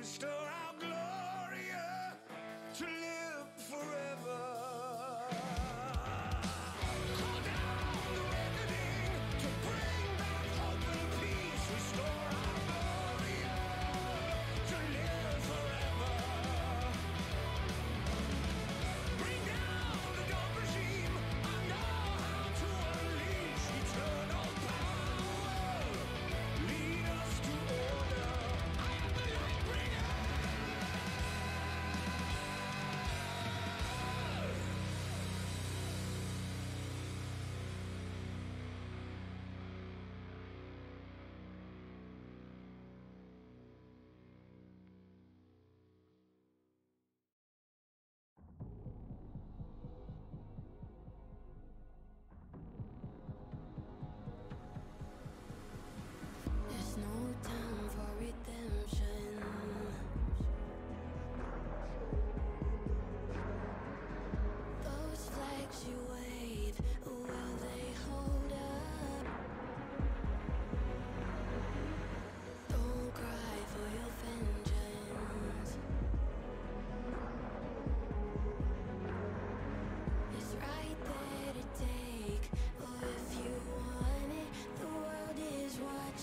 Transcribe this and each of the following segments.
restore our glory uh, to live.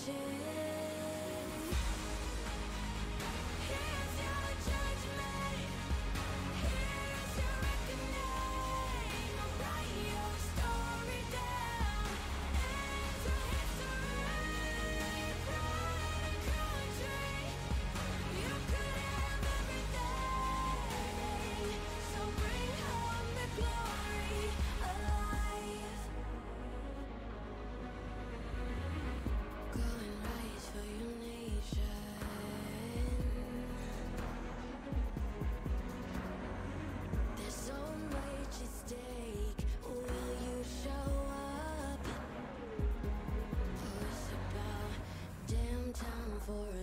change. for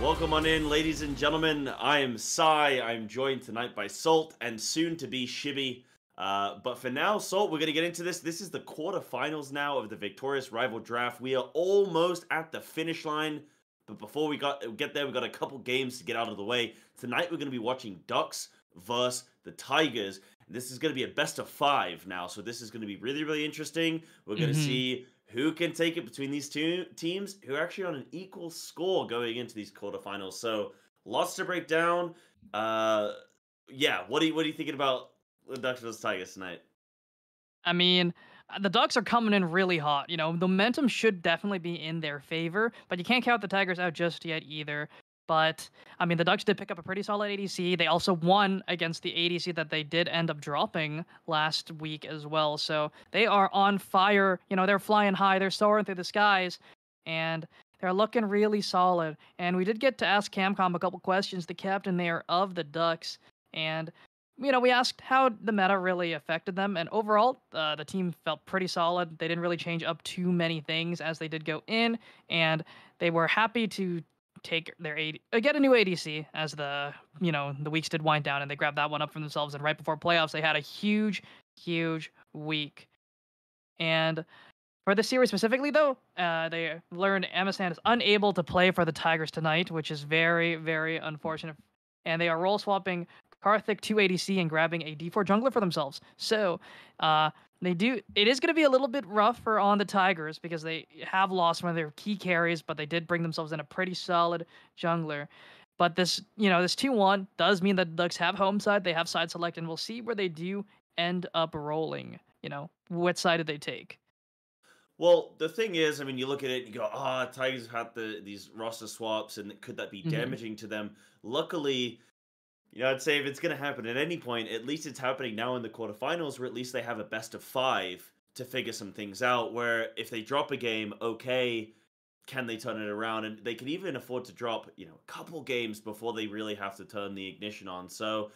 Welcome on in, ladies and gentlemen. I am Sai. I'm joined tonight by Salt and soon to be Shibby. Uh, but for now, Salt, we're going to get into this. This is the quarterfinals now of the Victoris Rival Draft. We are almost at the finish line. But before we got get there, we got a couple games to get out of the way. Tonight, we're going to be watching Ducks versus the Tigers. This is going to be a best of five now. So this is going to be really, really interesting. We're going to Mhm. see who can take it between these two teams who are actually on an equal score going into these quarterfinals. So lots to break down. Uh, yeah, what do you what are you thinking about the Ducks versus Tigers tonight? I mean, the Ducks are coming in really hot. You know, momentum should definitely be in their favor, but you can't count the Tigers out just yet either. But I mean, the Ducks did pick up a pretty solid ADC. They also won against the ADC that they did end up dropping last week as well. So they are on fire. You know, they're flying high. They're soaring through the skies, and they're looking really solid. And we did get to ask Camcom a couple questions, the captain there of the Ducks, and you know, we asked how the meta really affected them, and overall, uh, the team felt pretty solid. They didn't really change up too many things as they did go in, and they were happy to take their AD, uh, get a new ADC as the you know the weeks did wind down, and they grabbed that one up for themselves. And right before playoffs, they had a huge, huge week, and. For the series specifically, though, uh, they learned Amisan is unable to play for the Tigers tonight, which is very, very unfortunate. And they are role swapping Karthik to ADC and grabbing a D4 jungler for themselves. So uh, they do. It is going to be a little bit rough for on the Tigers because they have lost one of their key carries, but they did bring themselves in a pretty solid jungler. But this, you know, this two one does mean that the Ducks have home side. They have side select, and we'll see where they do end up rolling. You know, what side did they take? Well, the thing is, I mean, you look at it and you go, ah, Tigers have had the these roster swaps, and could that be Mhm. damaging to them? Luckily, you know, I'd say if it's going to happen at any point, at least it's happening now in the quarterfinals, where at least they have a best of five to figure some things out. Where if they drop a game, okay, can they turn it around? And they can even afford to drop, you know, a couple games before they really have to turn the ignition on. So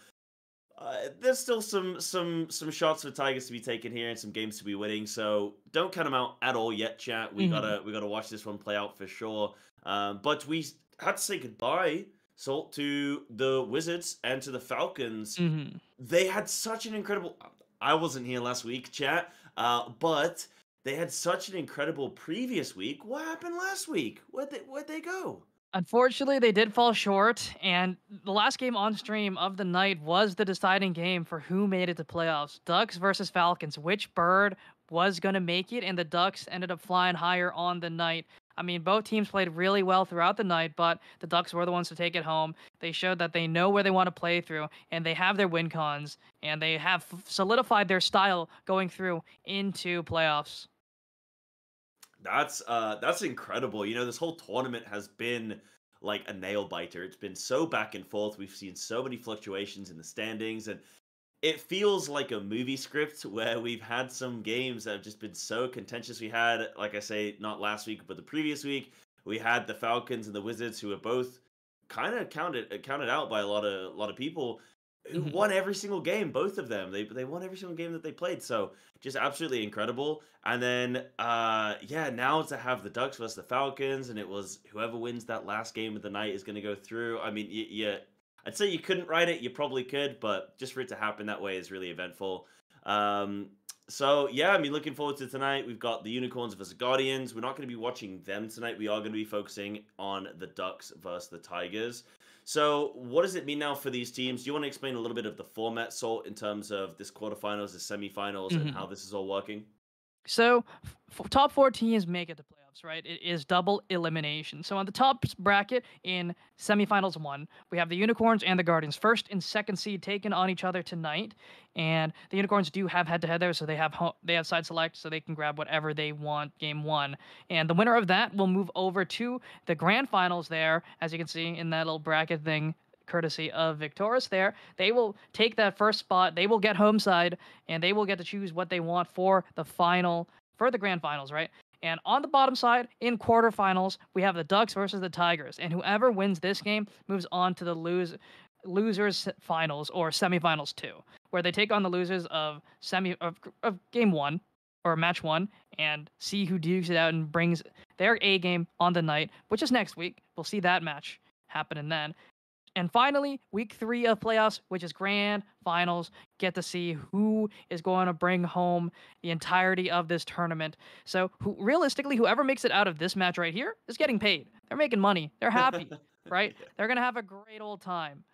uh, there's still some some some shots for Tigers to be taken here and some games to be winning. So don't count them out at all yet, chat. We Mhm. gotta we gotta watch this one play out for sure. Um, but we had to say goodbye, Salt, to the Wizards and to the Falcons. hmm They had such an incredible. I wasn't here last week, chat. Uh, but they had such an incredible previous week. What happened last week? Where'd they where'd they go? Unfortunately, they did fall short, and the last game on stream of the night was the deciding game for who made it to playoffs. Ducks versus Falcons. Which bird was going to make it? And the Ducks ended up flying higher on the night. I mean, both teams played really well throughout the night, but the Ducks were the ones to take it home. They showed that they know where they want to play through, and they have their win cons, and they have solidified their style going through into playoffs. That's uh that's incredible. You know, this whole tournament has been like a nail biter. It's been so back and forth. We've seen so many fluctuations in the standings and it feels like a movie script where we've had some games that have just been so contentious. We had, like I say, not last week, but the previous week, we had the Falcons and the Wizards who were both kind of counted counted out by a lot of a lot of people who Mhm. won every single game, both of them. They they won every single game that they played. So just absolutely incredible. And then uh yeah, now to have the Ducks versus the Falcons, and it was whoever wins that last game of the night is gonna go through. I mean, y- yeah, I'd say you couldn't write it, you probably could, but just for it to happen that way is really eventful. Um so yeah, I mean looking forward to tonight. We've got the Unicorns versus Guardians. We're not gonna be watching them tonight. We are gonna be focusing on the Ducks versus the Tigers. So, what does it mean now for these teams? Do you want to explain a little bit of the format, Salt, in terms of this quarterfinals, the semifinals, and Mhm. how this is all working? So, f- top four teams make it to playoffs, right? It is double elimination. So, on the top bracket in semifinals one, we have the Unicorns and the Guardians, first and second seed, taken on each other tonight. And the Unicorns do have head-to-head there, so they have ho- they have side select, so they can grab whatever they want game one. And the winner of that will move over to the grand finals there, as you can see in that little bracket thing courtesy of Victoris there. They will take that first spot. They will get home side and they will get to choose what they want for the final for the grand finals, right? And on the bottom side, in quarterfinals, we have the Ducks versus the Tigers, and whoever wins this game moves on to the lose losers finals or semifinals two, where they take on the losers of semi of, of game one or match one and see who dukes it out and brings their A game on the night, which is next week. We'll see that match happening then. And finally, week three of playoffs, which is grand finals, get to see who is going to bring home the entirety of this tournament. So, who, realistically, whoever makes it out of this match right here is getting paid. They're making money. They're happy, right? They're going to have a great old time.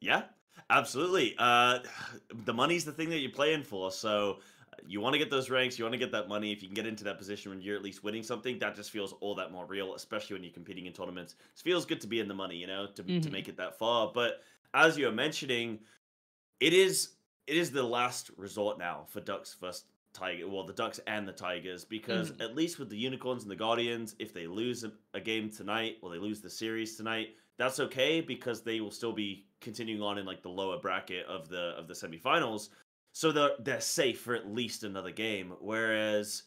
Yeah, absolutely. Uh, the money's the thing that you're playing for. So, you want to get those ranks, you want to get that money. If you can get into that position when you're at least winning something, that just feels all that more real, especially when you're competing in tournaments. It feels good to be in the money, you know, to mm-hmm. to make it that far. But as you're mentioning, it is it is the last resort now for Ducks versus Tiger. Well, the Ducks and the Tigers, because mm-hmm. at least with the Unicorns and the Guardians, if they lose a, a game tonight or they lose the series tonight, that's okay because they will still be continuing on in like the lower bracket of the of the semifinals. So they're, they're safe for at least another game. Whereas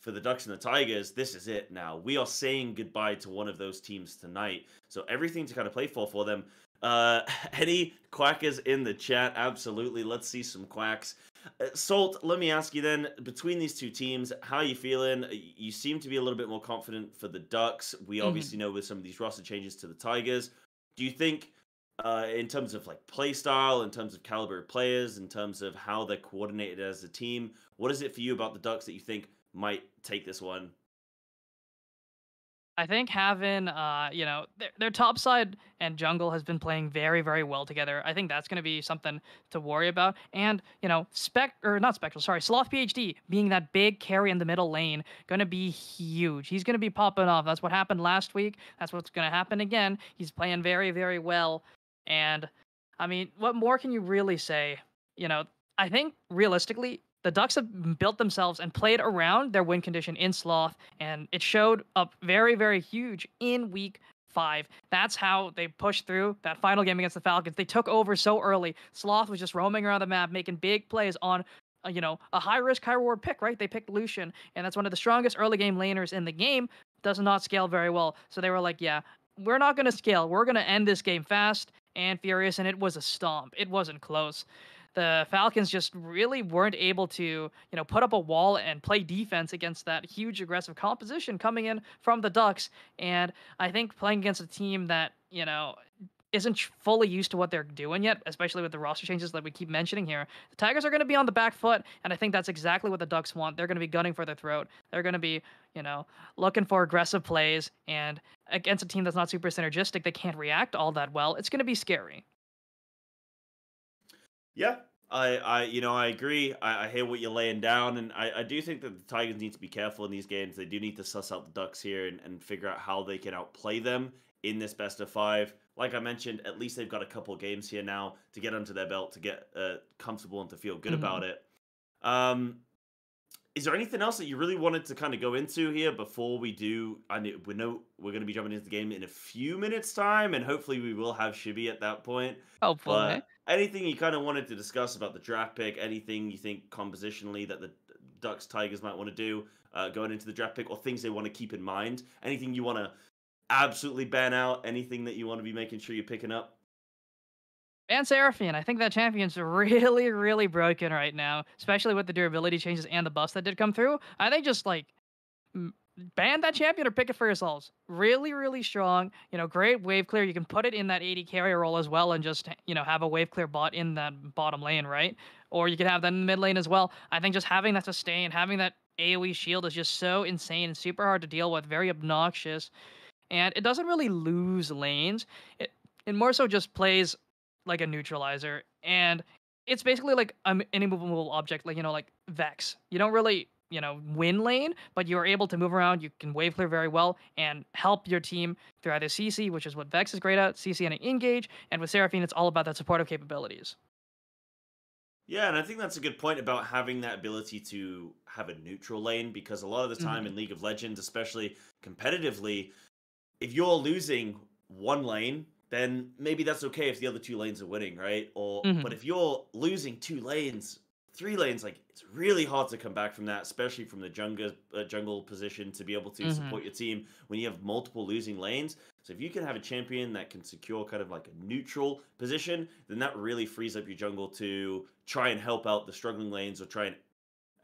for the Ducks and the Tigers, this is it now. We are saying goodbye to one of those teams tonight. So everything to kind of play for for them. Uh, any quackers in the chat? Absolutely. Let's see some quacks. Uh, Salt, let me ask you then, between these two teams, how are you feeling? You seem to be a little bit more confident for the Ducks. We mm-hmm. obviously know with some of these roster changes to the Tigers. Do you think uh, in terms of like play style, in terms of caliber of players, in terms of how they're coordinated as a team. What is it for you about the Ducks that you think might take this one? I think having, uh, you know, their, their top side and jungle has been playing very, very well together. I think that's going to be something to worry about. And, you know, Spec, or not Spectral, sorry, Sloth PhD being that big carry in the middle lane, going to be huge. He's going to be popping off. That's what happened last week. That's what's going to happen again. He's playing very, very well. And I mean, what more can you really say? You know, I think realistically, the Ducks have built themselves and played around their win condition in Sloth, and it showed up very, very huge in week five. That's how they pushed through that final game against the Falcons. They took over so early. Sloth was just roaming around the map, making big plays on. Uh, you know, a high risk, high reward pick, right? They picked Lucian, and that's one of the strongest early game laners in the game. Does not scale very well. So they were like, yeah, we're not going to scale. We're going to end this game fast and furious, and it was a stomp. It wasn't close. The Falcons just really weren't able to, you know, put up a wall and play defense against that huge aggressive composition coming in from the Ducks. And I think playing against a team that, you know, isn't fully used to what they're doing yet, especially with the roster changes that we keep mentioning here. The Tigers are going to be on the back foot, and I think that's exactly what the Ducks want. They're going to be gunning for their throat. They're going to be, you know, looking for aggressive plays, and against a team that's not super synergistic, they can't react all that well. It's going to be scary. Yeah, I, I, you know, I agree. I, I hear what you're laying down, and I, I do think that the Tigers need to be careful in these games. They do need to suss out the Ducks here and, and figure out how they can outplay them in this best of five. Like I mentioned, at least they've got a couple games here now to get under their belt, to get uh, comfortable and to feel good mm-hmm. about it. Um, is there anything else that you really wanted to kind of go into here before we do? I know we know we're going to be jumping into the game in a few minutes' time, and hopefully we will have Shibby at that point. Hopefully. But anything you kind of wanted to discuss about the draft pick? Anything you think compositionally that the Ducks Tigers might want to do uh, going into the draft pick, or things they want to keep in mind? Anything you want to absolutely ban out anything that you want to be making sure you're picking up? Ban Seraphine. I think that champion's really, really broken right now, especially with the durability changes and the buffs that did come through. I think just like ban that champion or pick it for yourselves. Really, really strong. You know, great wave clear. You can put it in that AD carry role as well and just, you know, have a wave clear bot in that bottom lane, right? Or you could have that in the mid lane as well. I think just having that sustain, having that AoE shield is just so insane and super hard to deal with, very obnoxious and it doesn't really lose lanes. It it more so just plays like a neutralizer, and it's basically like an immovable object, like you know, like Vex. You don't really you know win lane, but you're able to move around. You can wave clear very well and help your team through either CC, which is what Vex is great at, CC and engage, and with Seraphine, it's all about that supportive capabilities. Yeah, and I think that's a good point about having that ability to have a neutral lane because a lot of the time mm-hmm. in League of Legends, especially competitively, if you're losing one lane, then maybe that's okay if the other two lanes are winning, right? Or mm-hmm. but if you're losing two lanes, three lanes, like it's really hard to come back from that, especially from the jungle uh, jungle position to be able to mm-hmm. support your team when you have multiple losing lanes. So if you can have a champion that can secure kind of like a neutral position, then that really frees up your jungle to try and help out the struggling lanes or try and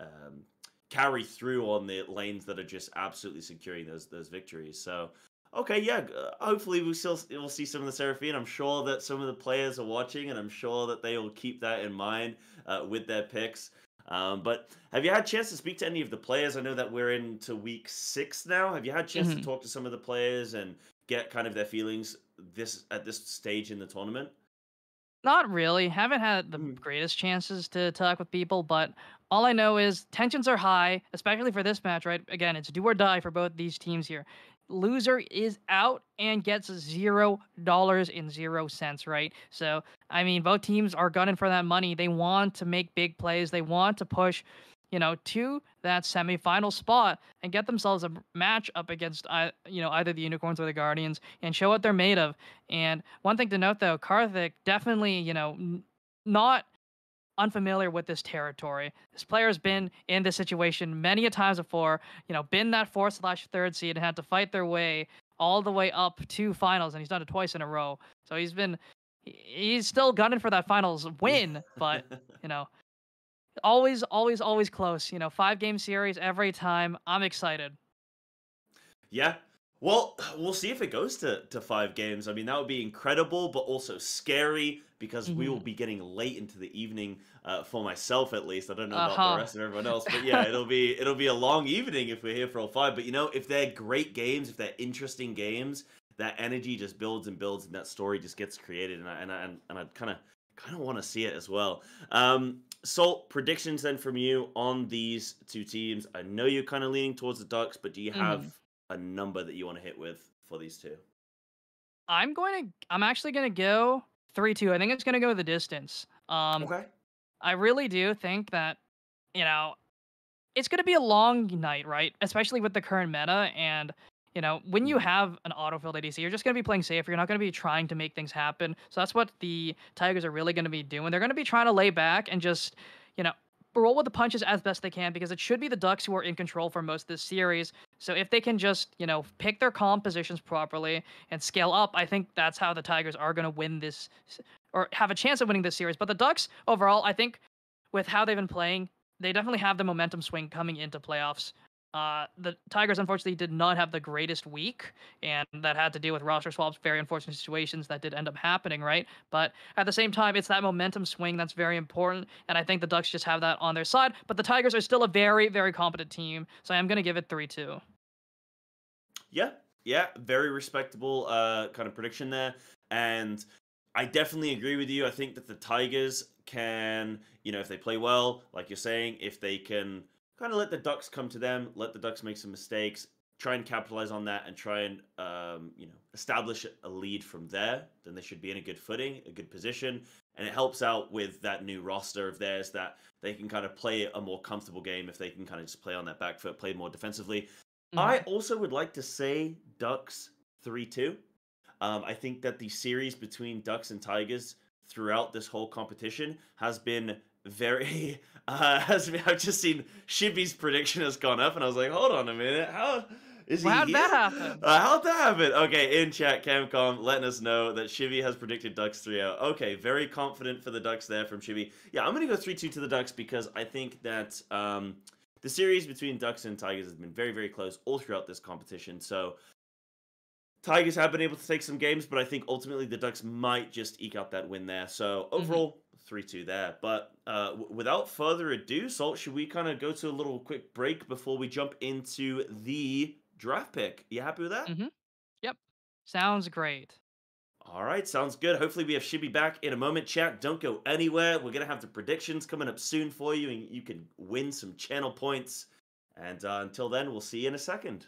um, carry through on the lanes that are just absolutely securing those those victories. So Okay, yeah. uh, Hopefully, we still we'll see some of the Seraphine. I'm sure that some of the players are watching, and I'm sure that they will keep that in mind uh, with their picks. Um, but have you had a chance to speak to any of the players? I know that we're into week six now. Have you had a chance to Mhm. talk to some of the players and get kind of their feelings this at this stage in the tournament? Not really. Haven't had the Mm. greatest chances to talk with people, but all I know is tensions are high, especially for this match, right? Again, it's do or die for both these teams here. Loser is out and gets zero dollars in zero cents, right? So, I mean, both teams are gunning for that money. They want to make big plays. They want to push, you know, to that semifinal spot and get themselves a match up against, ei- you know, either the Unicorns or the Guardians and show what they're made of. And one thing to note, though, Karthik definitely, you know, not unfamiliar with this territory. This player has been in this situation many a times before. You know, been that fourth slash third seed and had to fight their way all the way up to finals, and he's done it twice in a row. So he's been, he's still gunning for that finals win, but you know, always, always, always close. You know, five game series every time. I'm excited. Yeah. Well, we'll see if it goes to, to five games. I mean, that would be incredible, but also scary because we will Mhm. be getting late into the evening uh, for myself, at least. I don't know about Uh-huh. the rest of everyone else, but yeah, it'll be it'll be a long evening if we're here for all five. But you know, if they're great games, if they're interesting games, that energy just builds and builds, and that story just gets created. And I and I, and I kind of kind of want to see it as well. Um, Salt predictions then from you on these two teams. I know you're kind of leaning towards the Ducks, but do you have a number that you want to hit with for these two? I'm going to, I'm actually going to go 3 2. I think it's going to go the distance. Um, Okay. I really do think that, you know, it's going to be a long night, right? Especially with the current meta. And, you know, when you Mhm. have an autofilled ADC, you're just going to be playing safe. You're not going to be trying to make things happen. So that's what the Tigers are really going to be doing. They're going to be trying to lay back and just, you know, roll with the punches as best they can because it should be the Ducks who are in control for most of this series. So if they can just, you know, pick their calm positions properly and scale up, I think that's how the Tigers are going to win this or have a chance of winning this series. But the Ducks overall, I think with how they've been playing, they definitely have the momentum swing coming into playoffs. Uh, the Tigers unfortunately did not have the greatest week, and that had to do with roster swaps, very unfortunate situations that did end up happening, right? But at the same time, it's that momentum swing that's very important, and I think the Ducks just have that on their side. But the Tigers are still a very, very competent team, so I'm going to give it 3 2. Yeah, yeah, very respectable uh, kind of prediction there, and I definitely agree with you. I think that the Tigers can, you know, if they play well, like you're saying, if they can kind of let the Ducks come to them, let the Ducks make some mistakes, try and capitalize on that, and try and, um, you know, establish a lead from there, then they should be in a good footing, a good position, and it helps out with that new roster of theirs that they can kind of play a more comfortable game if they can kind of just play on that back foot, play more defensively. I also would like to say Ducks 3 2. Um, I think that the series between Ducks and Tigers throughout this whole competition has been very. Uh, I've just seen Shibby's prediction has gone up, and I was like, hold on a minute. How is Well, he how'd that happen? Uh, how'd that happen? Okay, in chat, Camcom letting us know that Shibby has predicted Ducks 3 0. Okay, very confident for the Ducks there from Shibby. Yeah, I'm going to go 3 2 to the Ducks because I think that um, the series between Ducks and Tigers has been very, very close all throughout this competition. So Tigers have been able to take some games, but I think ultimately the Ducks might just eke out that win there. So overall, 3 2 there. But uh, w- without further ado, Salt, should we kind of go to a little quick break before we jump into the draft pick? You happy with that? Mm-hmm. Yep. Sounds great. All right, sounds good. Hopefully, we have Shibby back in a moment. Chat, don't go anywhere. We're gonna have the predictions coming up soon for you, and you can win some channel points. And uh, until then, we'll see you in a second.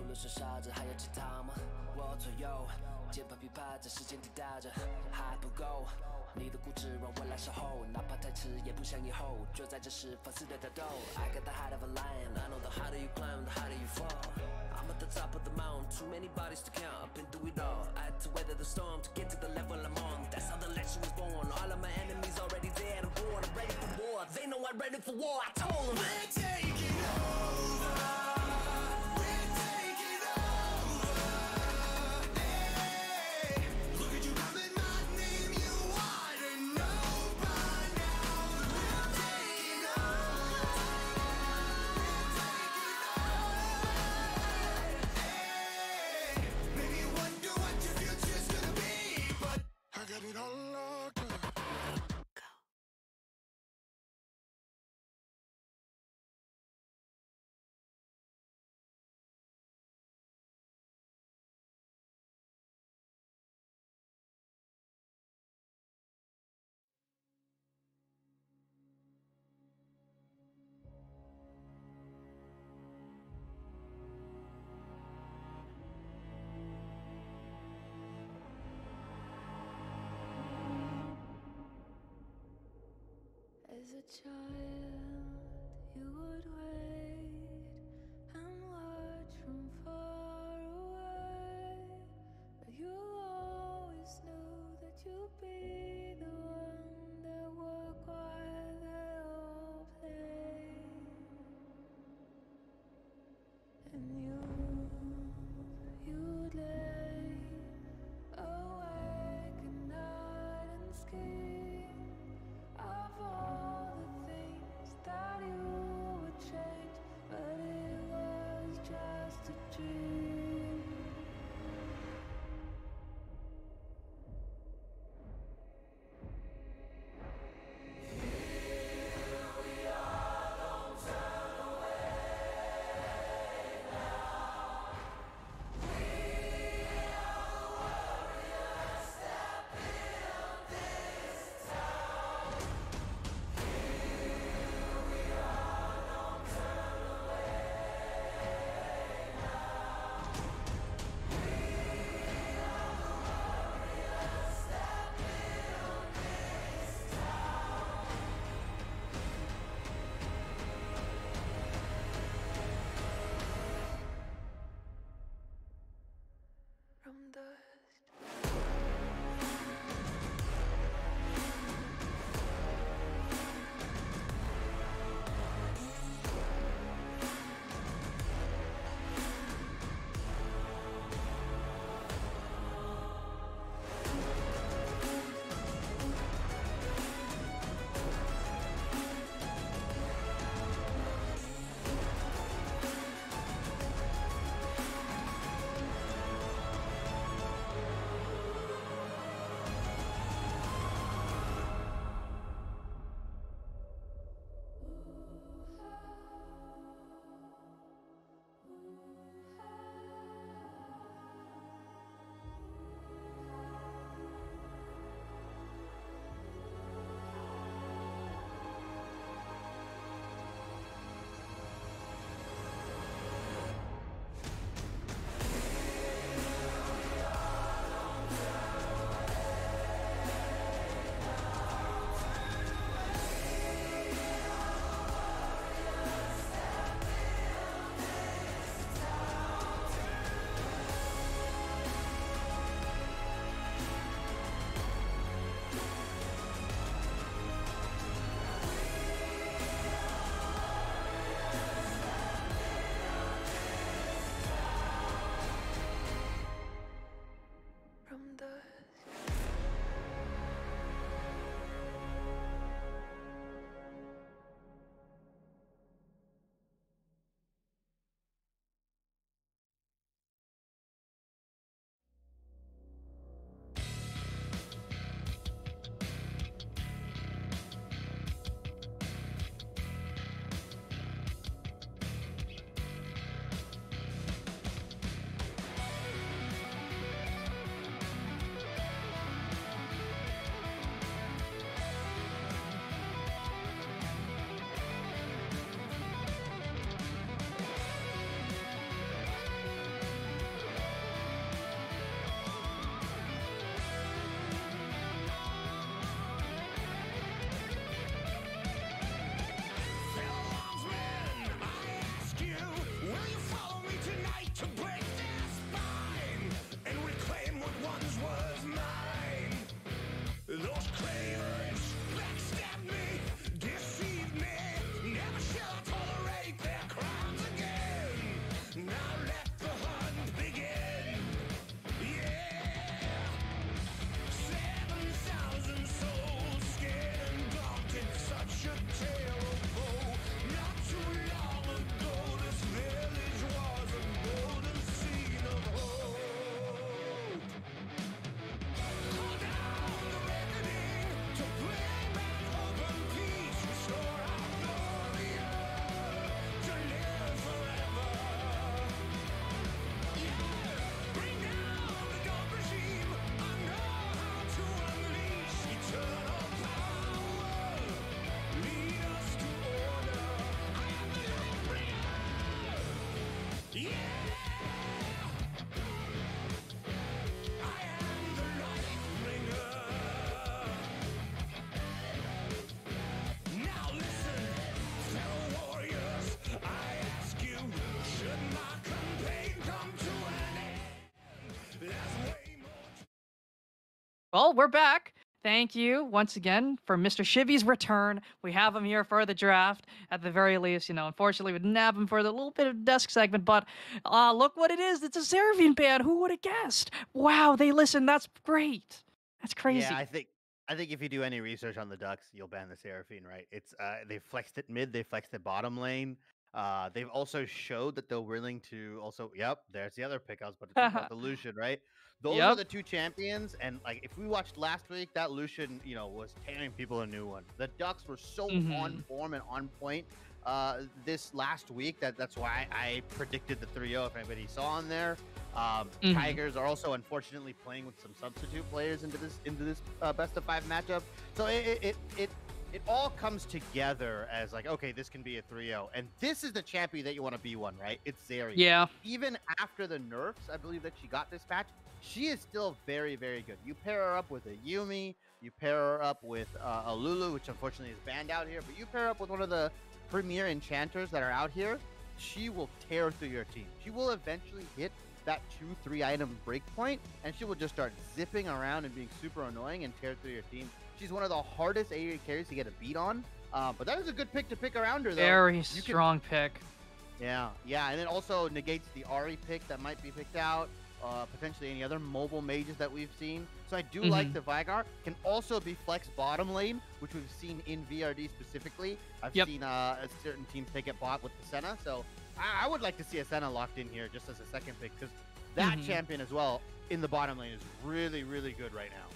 除了是傻子，还有其他吗？我左右，键盘琵琶在时间滴答着，还不够。你的固执让我来守候，哪怕太迟也不想以后。就在这时放肆的挑逗。I got the heart of a lion, I know the harder you climb, the harder you fall. I'm at the top of the mountain, too many bodies to count. I've been through it all. I had to weather the storm to get to the level I'm on. That's how the legend was born. All of my enemies already dead. I'm born, I'm ready for war. They know I'm ready for war. I told them. As a child, you would wait and watch from far Well, we're back. Thank you once again for Mr. Shivy's return. We have him here for the draft at the very least. You know, unfortunately, we didn't have him for the little bit of desk segment, but uh, look what it is. It's a Seraphine band. Who would have guessed? Wow, they listen. That's great. That's crazy. Yeah, I think I think if you do any research on the Ducks, you'll ban the Seraphine, right? It's uh, they flexed it mid, they flexed it bottom lane. Uh, they've also showed that they're willing to also. Yep, there's the other pick I was about to talk about the Lucian, right? Those are the two champions, and like if we watched last week, that Lucian, you know, was tearing people a new one. The Ducks were so on Mhm. form and on point uh, this last week that that's why I predicted the 3-0. If anybody saw on there, um, Mhm. Tigers are also unfortunately playing with some substitute players into this into this uh, best of five matchup. So it it, it it all comes together as like okay, this can be a 3-0, and this is the champion that you want to be one, right? It's Zeri yeah. even after the nerfs, I believe that she got this patch, she is still very, very good. You pair her up with a Yuumi, you pair her up with uh, a Lulu, which unfortunately is banned out here, but you pair her up with one of the premier enchanters that are out here, she will tear through your team. She will eventually hit that two, three item breakpoint, and she will just start zipping around and being super annoying and tear through your team. She's one of the hardest AD carries to get a beat on, uh, but that is a good pick to pick around her, though. Very You can- strong pick. Yeah, yeah, and it also negates the Ahri pick that might be picked out, uh, potentially any other mobile mages that we've seen. So I do like Mhm. the Veigar. Can also be flex bottom lane, which we've seen in VRD specifically. I've Yep. seen uh, certain teams take it bot with the Senna, so I, I would like to see a Senna locked in here just as a second pick because that Mhm. champion as well in the bottom lane is really, really good right now.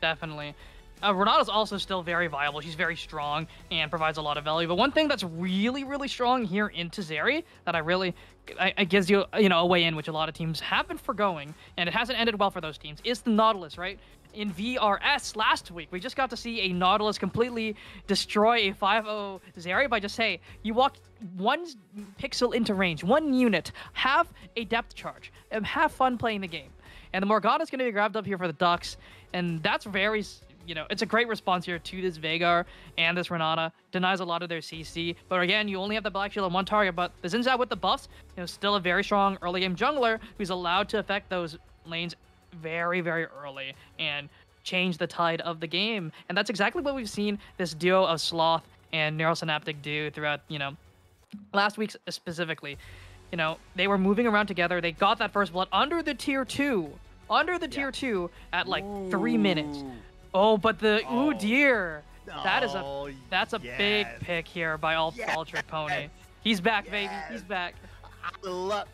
Definitely. Uh, Renata's also still very viable. She's very strong and provides a lot of value. But one thing that's really, really strong here in Tazeri that I really, I, it gives you, you know, a way in which a lot of teams have been forgoing, and it hasn't ended well for those teams, is the Nautilus, right? In VRS last week, we just got to see a Nautilus completely destroy a 5-0 Zeri by just, hey, you walk one pixel into range, one unit, have a depth charge, and have fun playing the game. And the Morgana's going to be grabbed up here for the Ducks, and that's very, you know, it's a great response here to this Veigar and this Renata. Denies a lot of their CC, but again, you only have the Black Shield on one target. But the Xin Zhao with the buffs, you know, still a very strong early game jungler who's allowed to affect those lanes very, very early and change the tide of the game. And that's exactly what we've seen this duo of Sloth and Neurosynaptic do throughout, you know, last week specifically. You know, they were moving around together. They got that first blood under the tier two, under the Yeah. tier two at like three minutes. Oh, but the Oh. ooh dear, that is a Oh, that's a big pick here by Alt Yes. Ultra Pony. He's back, baby. He's back. I love.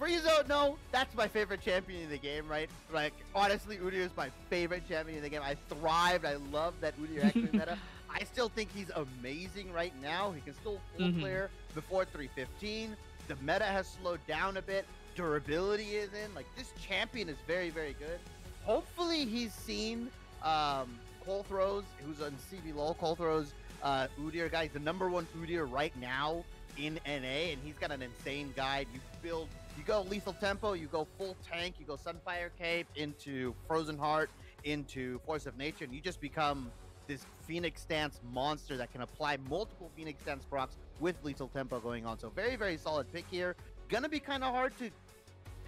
Friezo, no, that's my favorite champion in the game, right? Like, honestly, Udyr is my favorite champion in the game. I thrived. I love that Udyr actually meta. I still think he's amazing right now. He can still full Mhm. clear before 315. The meta has slowed down a bit. Durability is in. Like, this champion is very, very good. Hopefully, he's seen um, Cole Throws, who's on CB LOL. Cole Throws, uh, Udyr guy. He's the number one Udyr right now in NA, and he's got an insane guide. You build, you go lethal tempo, you go full tank, you go Sunfire Cape into Frozen Heart, into Force of Nature, and you just become this Phoenix stance monster that can apply multiple Phoenix stance procs with lethal tempo going on. So very, very solid pick here. Gonna be kind of hard to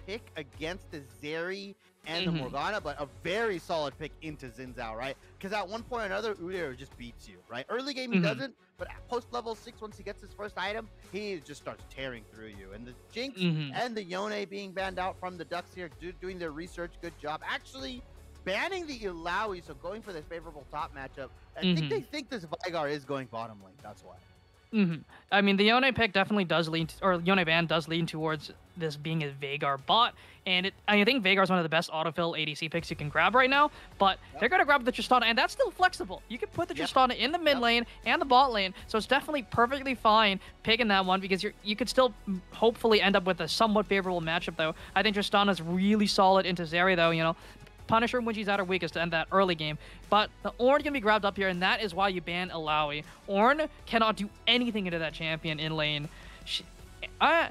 pick against the Zeri and the Mhm. Morgana, but a very solid pick into Xin Zhao, right? Because at one point or another, Udyr just beats you, right? Early game he Mhm. doesn't, but at post level six, once he gets his first item, he just starts tearing through you. And the Jinx Mhm. and the Yone being banned out from the Ducks here, do, doing their research, good job. Actually, banning the Illaoi, so going for this favorable top matchup. I think they think this Veigar is going bottom lane. That's why. Hmm I mean, the Yone pick definitely does lean, t- or Yone ban does lean towards this being a Veigar bot, and it, I think Veigar is one of the best autofill ADC picks you can grab right now. But they're gonna grab the Tristana, and that's still flexible. You can put the Yep. Tristana in the mid Yep. lane and the bot lane, so it's definitely perfectly fine picking that one because you're you could still hopefully end up with a somewhat favorable matchup though. I think Tristana's really solid into Zeri though. You know, punish her when she's at her weakest to end that early game. But the Ornn can be grabbed up here, and that is why you ban Illaoi. Ornn cannot do anything into that champion in lane. She, I,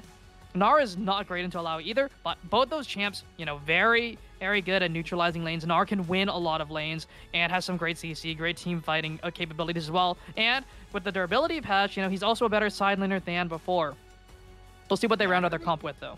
Gnar's not great into Illaoi either, but both those champs, you know, very, very good at neutralizing lanes. Nara can win a lot of lanes and has some great CC, great team fighting uh, capabilities as well. And with the durability patch, you know, he's also a better side laner than before. We'll see what they round out their comp with, though.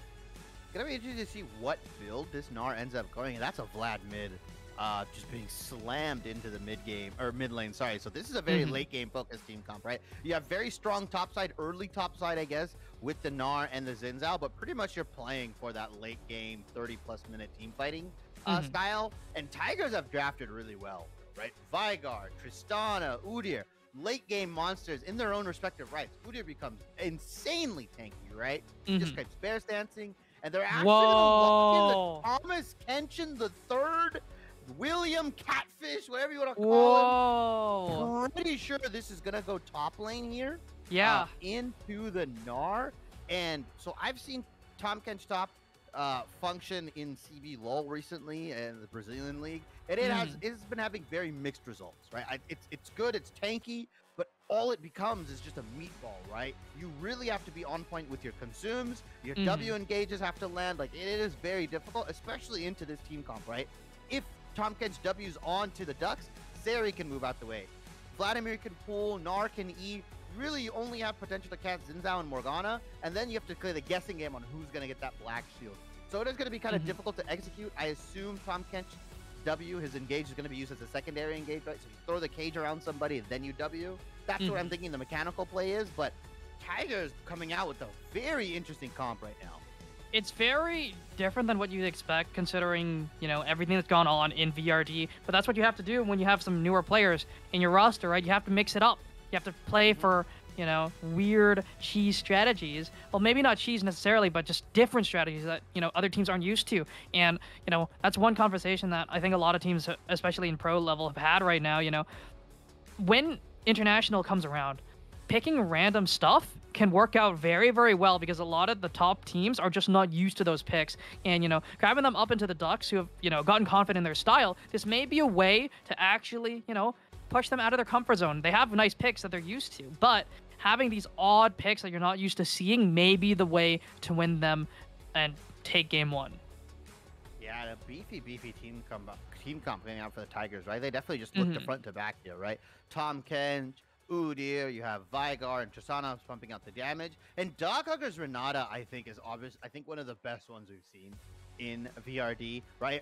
Gonna be interesting to see what build this Gnar ends up going. And that's a Vlad mid. uh, just being slammed into the mid game or mid lane. Sorry. So this is a very Mhm. late game focused team comp, right? You have very strong top side, early top side, I guess, with the Gnar and the Xin Zhao, but pretty much you're playing for that late game, 30 plus minute team fighting uh, Mhm. style. And Tigers have drafted really well, right? Veigar, Tristana, Udyr, late game monsters in their own respective rights. Udyr becomes insanely tanky, right? He just Mhm. keeps bear dancing, and they're actually gonna lock in the Thomas Kenshin the third, William Catfish, whatever you want to call Whoa. him. Pretty sure this is gonna go top lane here. Yeah. uh, into the Gnar, and so I've seen Tahm Kench top uh, function in CB LOL recently and the Brazilian league, and it has it's been having very mixed results. Right, I, it's it's good, it's tanky, all it becomes is just a meatball, right? You really have to be on point with your consumes. Your Mhm. W engages have to land. Like it is very difficult, especially into this team comp, right? If Tahm Kench W's on to the Ducks, Zeri can move out the way. Vladimir can pull, Gnar can E. Really, you only have potential to cast Xin Zhao and Morgana, and then you have to play the guessing game on who's going to get that black shield. So it is going to be kind of Mhm. difficult to execute. I assume Tahm Kench W, his engage is going to be used as a secondary engage, right? So you throw the cage around somebody, then you W. That's what I'm mm-hmm. thinking the mechanical play is, but Tiger's coming out with a very interesting comp right now. it's very different than what you'd expect considering you know everything that's gone on in vrd but that's what you have to do when you have some newer players in your roster right? You have to mix it up. You have to play mm-hmm. for you know weird cheese strategies. Well maybe not cheese necessarily but just different strategies that you know other teams aren't used to. And you know that's one conversation that i think a lot of teams especially in pro level have had right now you know. When international comes around picking random stuff can work out very very well because a lot of the top teams are just not used to those picks. And you know grabbing them up into the ducks who have you know gotten confident in their style this may be a way to actually you know push them out of their comfort zone. They have nice picks that they're used to but having these odd picks that you're not used to seeing may be the way to win them and take game one Yeah, the beefy, beefy team comp, team comp coming out for the Tigers, right? They definitely just look to Mhm. front to back here, right? Tahm Kench, Udyr, you have Veigar and Tristana pumping out the damage, and Dog Renata, I think, is obvious. I think one of the best ones we've seen in VRD, right?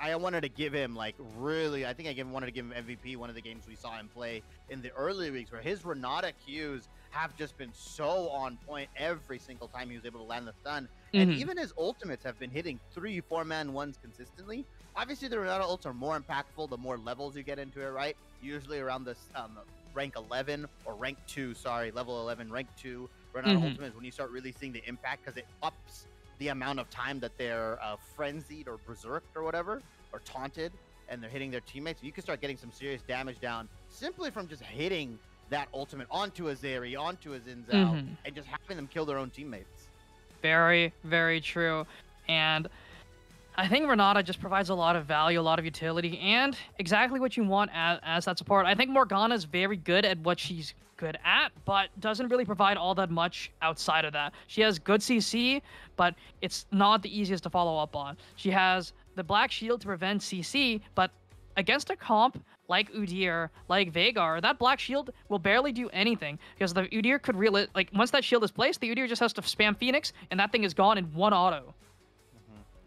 I, wanted to give him like really. I think I give, wanted to give him MVP. One of the games we saw him play in the early weeks, where his Renata Qs have just been so on point every single time he was able to land the stun. And Mhm. even his ultimates have been hitting three, four man ones consistently. Obviously, the Renata ults are more impactful the more levels you get into it, right? Usually around this um, rank 11 or rank 2, sorry, level 11, rank 2 Renata Mhm. ultimates when you start really seeing the impact because it ups the amount of time that they're uh, frenzied or berserked or whatever, or taunted, and they're hitting their teammates. You can start getting some serious damage down simply from just hitting that ultimate onto a Zeri, onto a Xin Zhao, Mhm. and just having them kill their own teammates. Very, very true. And I think Renata just provides a lot of value, a lot of utility, and exactly what you want as, as that support. I think Morgana is very good at what she's good at, but doesn't really provide all that much outside of that. She has good CC, but it's not the easiest to follow up on. She has the Black Shield to prevent CC, but against a comp like Udyr, like Veigar, that Black Shield will barely do anything because the Udyr could really like once that shield is placed, the Udyr just has to spam Phoenix, and that thing is gone in one auto.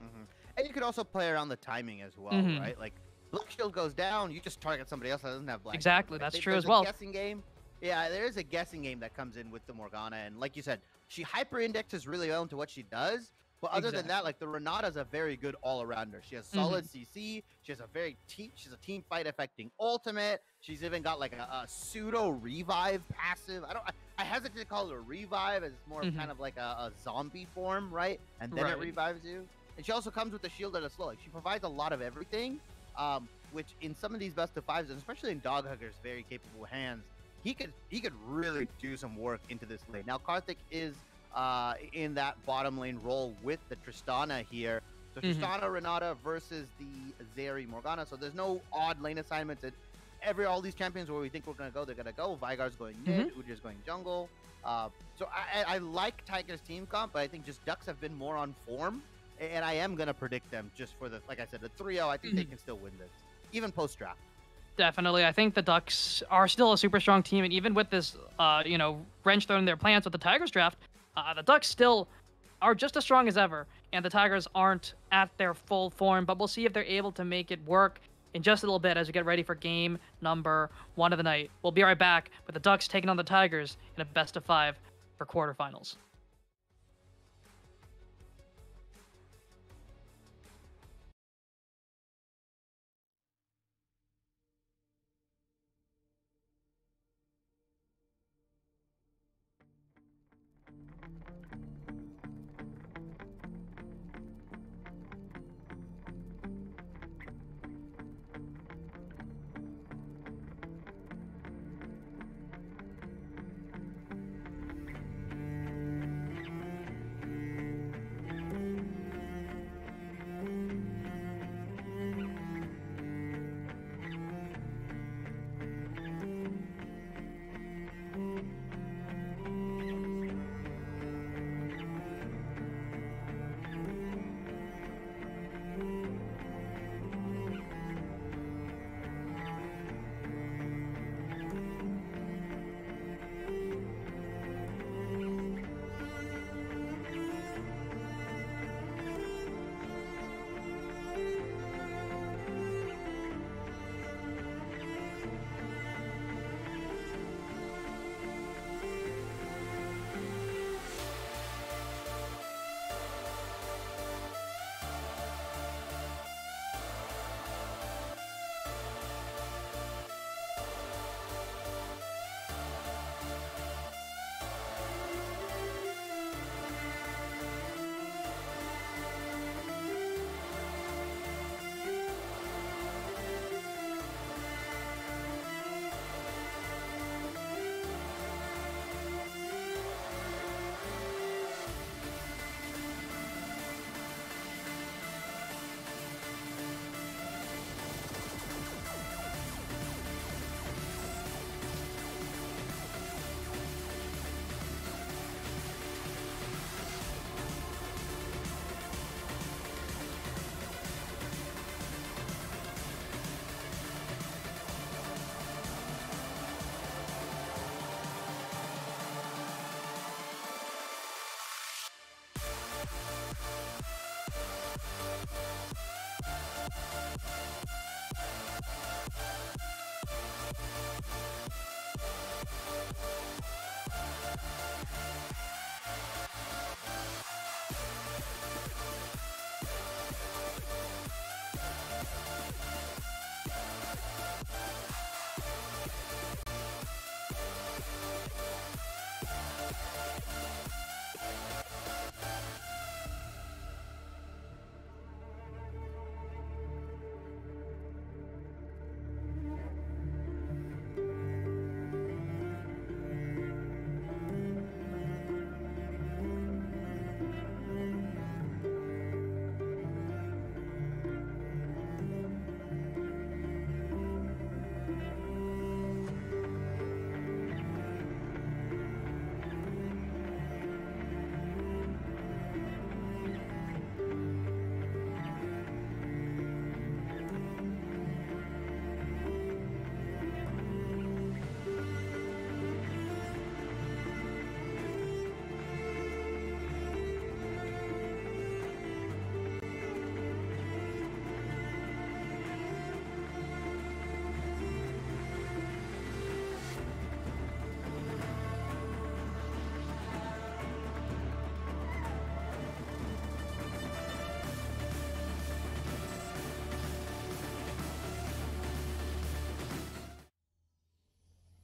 hmm And you could also play around the timing as well, Mhm. right? Like Black Shield goes down, you just target somebody else that doesn't have Black Shield, Exactly, right? that's There- true as well. Guessing game. Yeah, there is a guessing game that comes in with the Morgana, and like you said, she hyper indexes really well into what she does. But other than that, like the Renata's a very good all arounder. She has Mm-hmm. solid CC. She has a very team. She's a team fight affecting ultimate. She's even got like a, a pseudo revive passive. I don't. I, I hesitate to call it a revive, as it's more of Mhm. kind of like a, a zombie form, right? And then Right. it revives you. And she also comes with the shield at a slow. Like she provides a lot of everything, um, which in some of these best of fives, and especially in Dog Hugger's very capable hands, he could he could really do some work into this lane. Now Karthik is uh, in that bottom lane role with the Tristana here. So Mhm. Tristana Renata versus the Zeri Morgana. So there's no odd lane assignments. It, every all these champions where we think we're gonna go, they're gonna go. Veigar's going mid, Udyr's going jungle. Uh, so I, I, like Tiger's team comp, but I think just Ducks have been more on form, and I am gonna predict them just for the like I said the 3-0. I think they Mhm. can still win this, even post draft. Definitely, I think the Ducks are still a super strong team, and even with this, uh, you know, wrench thrown in their plans with the Tigers draft, uh, the Ducks still are just as strong as ever, and the Tigers aren't at their full form. But we'll see if they're able to make it work in just a little bit as we get ready for game number one of the night. We'll be right back with the Ducks taking on the Tigers in a best of five for quarterfinals.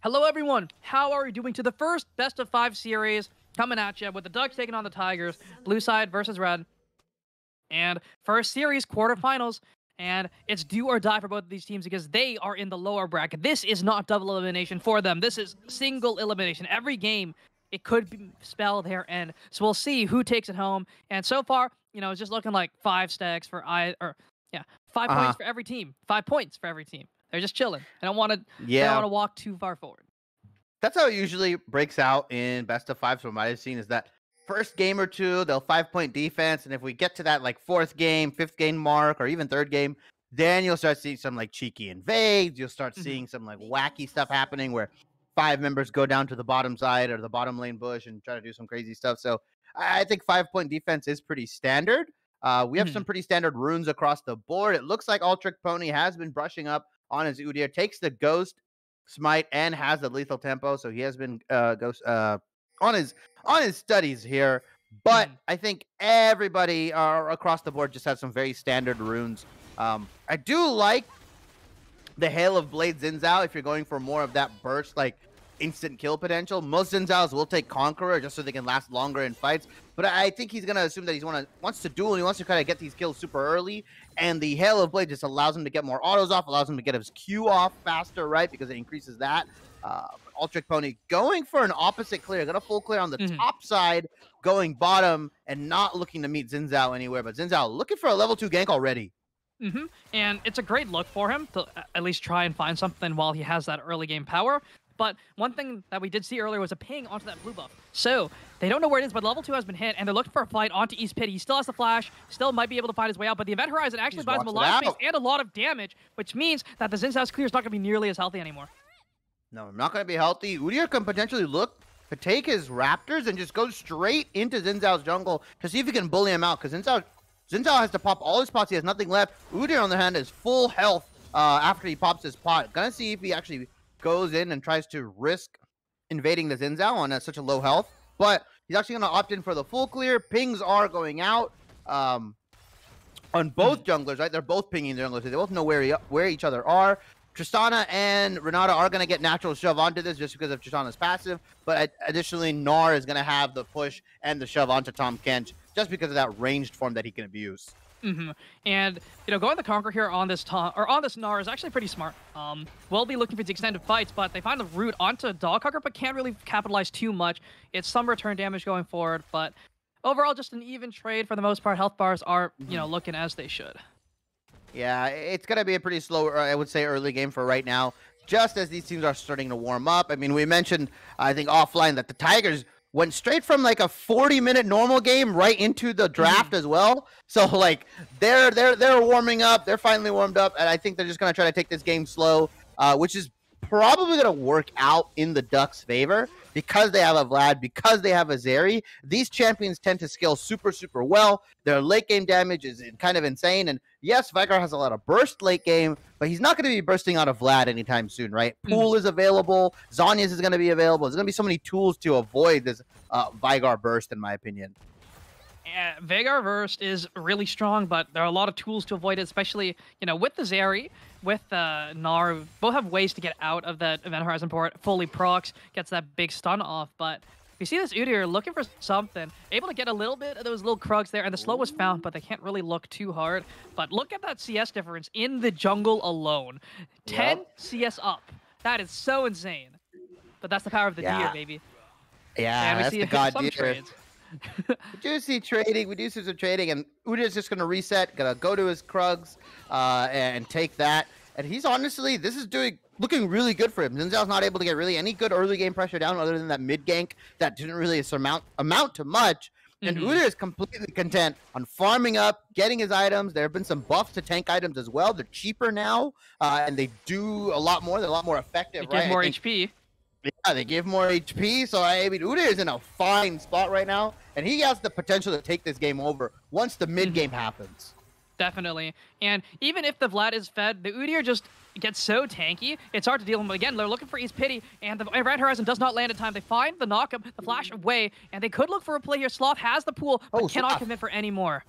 Hello, everyone. How are you doing to the first best of five series coming at you with the Ducks taking on the Tigers, blue side versus red. And first series quarterfinals, and it's do or die for both of these teams because they are in the lower bracket. This is not double elimination for them. This is single elimination. Every game, it could be, spell their end. So we'll see who takes it home. And so far, you know, it's just looking like five stacks for I or yeah, 5 Uh-huh. points for every team. Five points for every team. They're just chilling. I don't want to. They don't Yeah, want to walk too far forward. that's how it usually breaks out in best of fives. From what I've seen, is that first game or two they'll five point defense, and if we get to that like fourth game, fifth game mark, or even third game, then you'll start seeing some like cheeky invades. You'll start Mhm. seeing some like wacky stuff happening where five members go down to the bottom side or the bottom lane bush and try to do some crazy stuff. So I I think five point defense is pretty standard. Uh, we have Mhm. some pretty standard runes across the board. It looks like Ultric Pony has been brushing up on his Udyr, takes the Ghost Smite and has the lethal tempo, so he has been uh, ghost uh, on his on his studies here. But Mhm. I think everybody uh, across the board just has some very standard runes. Um, I do like the Hail of Blade Xin Zhao if you're going for more of that burst, like instant kill potential. Most Xin Zhaos will take Conqueror just so they can last longer in fights. But I I think he's gonna assume that he's wanna wants to duel and he wants to kind of get these kills super early. And the Hail of Blade just allows him to get more autos off, allows him to get his Q off faster, right? Because it increases that. Uh, Ultric Pony going for an opposite clear, got a full clear on the Mhm. top side, going bottom, and not looking to meet Xin Zhao anywhere. But Xin Zhao looking for a level two gank already. Mm-hmm. And it's a great look for him to at least try and find something while he has that early game power. But one thing that we did see earlier was a ping onto that blue buff. So they don't know where it is, but level two has been hit, and they're looking for a fight onto East Pit. He still has the flash, still might be able to find his way out, but the event horizon actually He's buys him a lot of space and a lot of damage, which means that the Xin Zhao's clear is not going to be nearly as healthy anymore. No, I'm not going to be healthy. Udyr can potentially look to take his Raptors and just go straight into Xin Zhao's jungle to see if he can bully him out. Because Xin Zhao, Zinzao has to pop all his pots. He has nothing left. Udyr, on the hand, is full health uh, after he pops his pot. Gonna see if he actually goes in and tries to risk invading the Xin Zhao on uh, such a low health. But he's actually going to opt in for the full clear. Pings are going out. Um, on both junglers, right? They're both pinging their junglers. They both know where e- where each other are. Tristana and Renata are going to get natural shove onto this just because of Tristana's passive, but additionally, Gnar is going to have the push and the shove onto Tahm Kench just because of that ranged form that he can abuse. Hmm And you know, going the conquer here on this Tahm or on this Gnar is actually pretty smart. Um, we'll be looking for the extended fights, but they find the route onto Dog Hugger, but can't really capitalize too much. It's some return damage going forward, but overall, just an even trade for the most part. Health bars are you know looking as they should. Yeah, it's going to be a pretty slow, uh, I would say, early game for right now. Just as these teams are starting to warm up. I mean, we mentioned, I think, offline that the Tigers went straight from like a 40 minute normal game right into the draft as well. So like they're they're they're warming up. They're finally warmed up, and I think they're just gonna try to take this game slow, uh, which is probably gonna work out in the Ducks' favor because they have a Vlad, because they have a Zeri. These champions tend to scale super super well. Their late game damage is kind of insane, and yes, Veigar has a lot of burst late game, but he's not going to be bursting out of Vlad anytime soon, right? Mhm. Pool is available, Zhonya's is going to be available. There's going to be so many tools to avoid this uh, Veigar burst, in my opinion. Uh, Veigar Verst is really strong, but there are a lot of tools to avoid it, especially, you know, with the Zeri, with uh, Gnar, both have ways to get out of that Event Horizon port. Fully procs, gets that big stun off, but you see this Udyr looking for something, able to get a little bit of those little Krugs there, and the slow was found, but they can't really look too hard. But look at that CS difference in the jungle alone. 10 Yep. CS up. That is so insane. But that's the power of the Yeah. deer, baby. Yeah, and we that's see the god deer. trades. We do see trading. We do see some trading, and Udyr's just going to reset, going to go to his Krugs uh, and take that. And he's honestly, this is doing looking really good for him. Xin Zhao's not able to get really any good early game pressure down, other than that mid gank that didn't really surmount amount to much. And Mhm. Udyr is completely content on farming up, getting his items. There have been some buffs to tank items as well. They're cheaper now, uh, and they do a lot more. They're a lot more effective. They right? I more HP. Yeah, they give more HP. So I mean, Udyr is in a fine spot right now, and he has the potential to take this game over once the mid mhm. game happens. Definitely. And even if the Vlad is fed, the Udyr just gets so tanky, it's hard to deal with him. Again, they're looking for East Pity, and the Red Horizon does not land in time. They find the knock up, the flash mm-hmm. away, and they could look for a play here. Sloth has the pool, but Oh, cannot Sloth. commit for any more.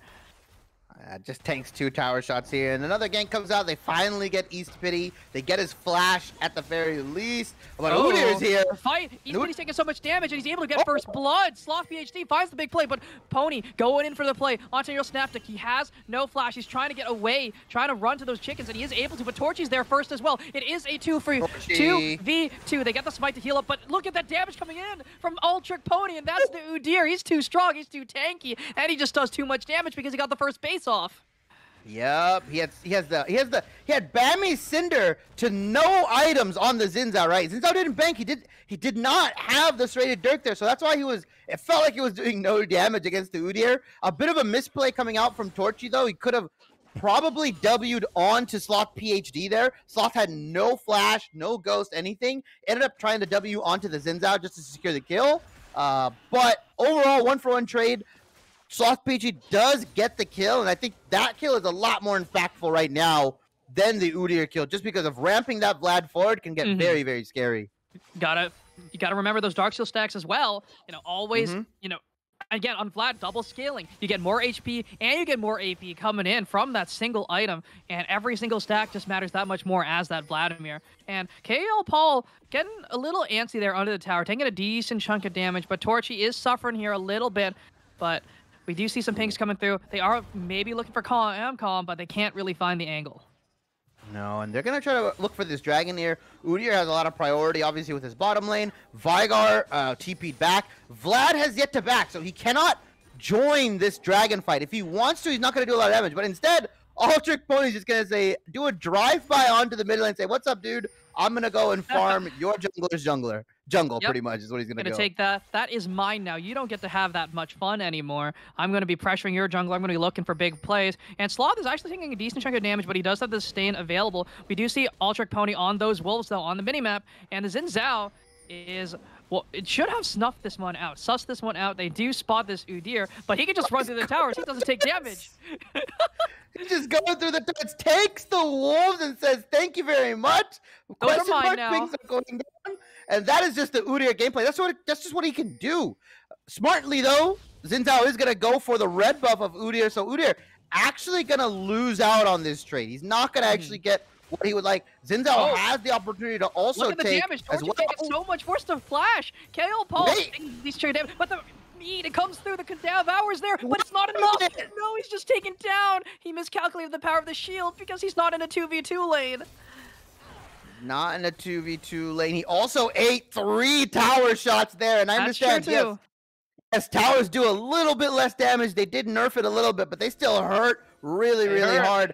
Uh, just tanks two tower shots here, and another gank comes out. They finally get East Pity. They get his flash at the very least. But Oh. Udyr is here. Fight! East Pity's taking so much damage, and he's able to get Oh. first blood. Sloth PhD finds the big play, but Pony going in for the play. Ontario Snaptic, he has no flash. He's trying to get away, trying to run to those chickens, and he is able to, but Torchy's there first as well. It is a 2 for Torchy. 2v2. They get the smite to heal up, but look at that damage coming in from Ultric Pony, and that's the Udyr. He's too strong, he's too tanky, and he just does too much damage because he got the first base off. Yep, he has he has the he has the he had Bammy Cinder to no items on the Xin Zhao, right? Xin Zhao didn't bank. He did he did not have the serrated Dirk there, so that's why he was. It felt like he was doing no damage against the Udyr. A bit of a misplay coming out from Torchy though. He could have probably W'd on to Sloth PhD there. Sloth had no flash, no ghost, anything. Ended up trying to W onto the Xin Zhao just to secure the kill. Uh, but overall, one for one trade. Sloth PhD does get the kill, and I think that kill is a lot more impactful right now than the Udyr kill, just because of ramping that Vlad forward can get Mhm. very, very scary. gotta you gotta remember those dark shield stacks as well. You know, always Mhm. you know. Again, on Vlad, double scaling. You get more HP and you get more AP coming in from that single item, and every single stack just matters that much more as that Vladimir. And KL Paul getting a little antsy there under the tower, taking a decent chunk of damage, but Torchy is suffering here a little bit. But we do see some pings coming through. They are maybe looking for calm, calm, but they can't really find the angle. No, and they're gonna try to look for this dragon here. Udyr has a lot of priority, obviously, with his bottom lane. Veigar uh, TP'd back. Vlad has yet to back, so he cannot join this dragon fight. If he wants to, he's not gonna do a lot of damage. But instead, Ultric Pony's just gonna say, do a drive-by onto the mid lane, say, "What's up, dude? I'm gonna go and farm your jungler's jungler. Jungle, Yep. pretty much, is what he's gonna, do. I'm gonna go. take that. That is mine now. You don't get to have that much fun anymore. I'm gonna be pressuring your jungle. I'm gonna be looking for big plays. And Sloth is actually taking a decent chunk of damage, but he does have the stain available. We do see Ultric Pony on those wolves though on the minimap, and the Xin Zhao is. Well, it should have snuffed this one out, suss this one out. They do spot this Udyr, but he can just run through the towers. He doesn't take damage. He's just going through the towers, takes the wolves, and says, "Thank you very much." Those Question mark now. things are going down, and that is just the Udyr gameplay. That's what. That's just what he can do. Smartly though, Xin Zhao is gonna go for the red buff of Udyr, so Udyr actually gonna lose out on this trade. He's not gonna hmm. actually get what he would like. Hmm. Oh. has the opportunity to also Look at the take damage. as well. taking so much force to flash. KO Paul these trade damage, but the meat it comes through the Cadav hours there, but it's not enough. No, he's just taken down. He miscalculated the power of the shield because he's not in a two v two lane. Not in a two v two lane. He also ate three tower shots there, and I That's true understand. too. Yes, Yes, towers do a little bit less damage. They did nerf it a little bit, but they still hurt really, really hard.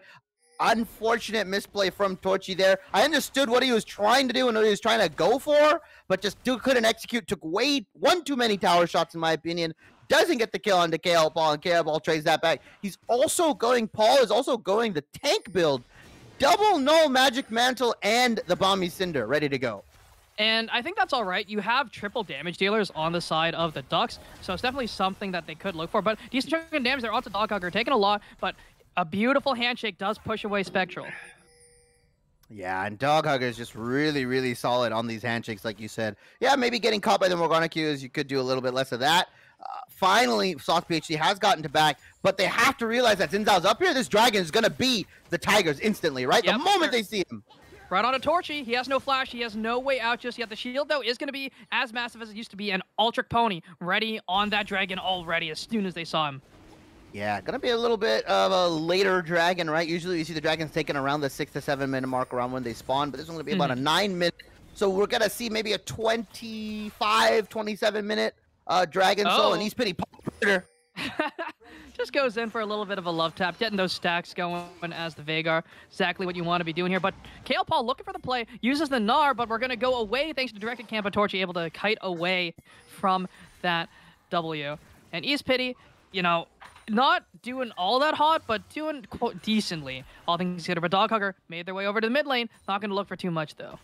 Unfortunate misplay from Torchy there. I understood what he was trying to do and what he was trying to go for, but just couldn't execute. Took way one too many tower shots, in my opinion. Doesn't get the kill onto KL Paul, and KL Paul trades that back. He's also going. Paul is also going the tank build, double null magic mantle and the bomby cinder ready to go. And I think that's all right. You have triple damage dealers on the side of the Ducks, so it's definitely something that they could look for. But decent chunk of damage there onto Doghugger, taking a lot, but a beautiful handshake does push away Spectral. Yeah, and Dog Hugger is just really, really solid on these handshakes, like you said. Yeah, maybe getting caught by the Morgana Qs, you could do a little bit less of that. Uh, finally, Sloth PhD has gotten to back, but they have to realize that Xin Zhao's up here. This dragon is going to be the Tigers instantly, right? Yep, the moment sure. they see him. Right on a Torchy. He has no flash. He has no way out just yet. The shield, though, is going to be as massive as it used to be. An Ultric Pony ready on that dragon already as soon as they saw him. Yeah, going to be a little bit of a later dragon, right? Usually we see the dragons taken around the six to seven minute mark around when they spawn, but this one's going to be about a nine minute. So we're going to see maybe a 25, 27 minute uh, dragon soul, Oh. and he's pretty popular. just goes in for a little bit of a love tap, getting those stacks going as the Veigar. Exactly what you want to be doing here. But Kale Paul looking for the play, uses the Gnar, but we're going to go away thanks to directed camp of Torchy, able to kite away from that W. And East Pity, you know, not doing all that hot, but doing quote, decently. All things considered. But Dog Hugger made their way over to the mid lane. Not going to look for too much, though.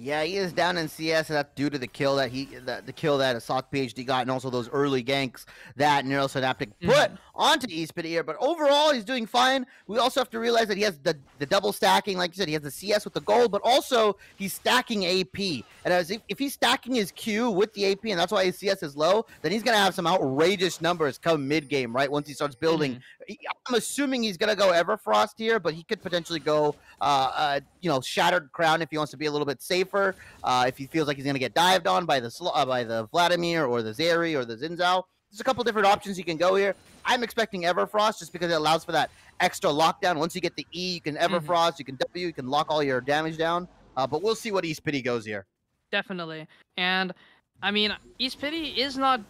Yeah, he is down in CS. and That's due to the kill that he, the, the kill that Assault PhD got, and also those early ganks that Neurosynaptic put onto Eastpit here. But overall, he's doing fine. We also have to realize that he has the, the double stacking, like you said, he has the CS with the gold, but also he's stacking AP. And as if, if he's stacking his Q with the AP, and that's why his CS is low, then he's gonna have some outrageous numbers come mid game, right? Once he starts building. He- I'm assuming he's gonna go Everfrost here, but he could potentially go, uh, uh, you know, Shattered Crown if he wants to be a little bit safer. Uh, if he feels like he's gonna get dived on by the uh, by the Vladimir or the Zeri or the Xin Zhao. There's a couple different options you can go here. I'm expecting Everfrost just because it allows for that extra lockdown. Once you get the E, you can Everfrost, you can W, you can lock all your damage down. Uh, but we'll see what East Pity goes here. Definitely. And I mean, East Pity is not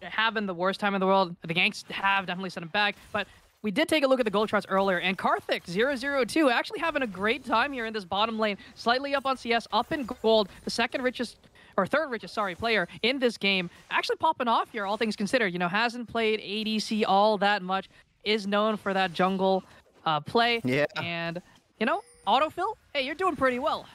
having the worst time in the world. The ganks have definitely set him back, but we did take a look at the gold charts earlier, and Karthik 002 actually having a great time here in this bottom lane, slightly up on CS, up in gold, the second richest or third richest, sorry, player in this game, actually popping off here, all things considered. You know, hasn't played ADC all that much, is known for that jungle uh, play, Yeah. and you know, autofill. Hey, you're doing pretty well.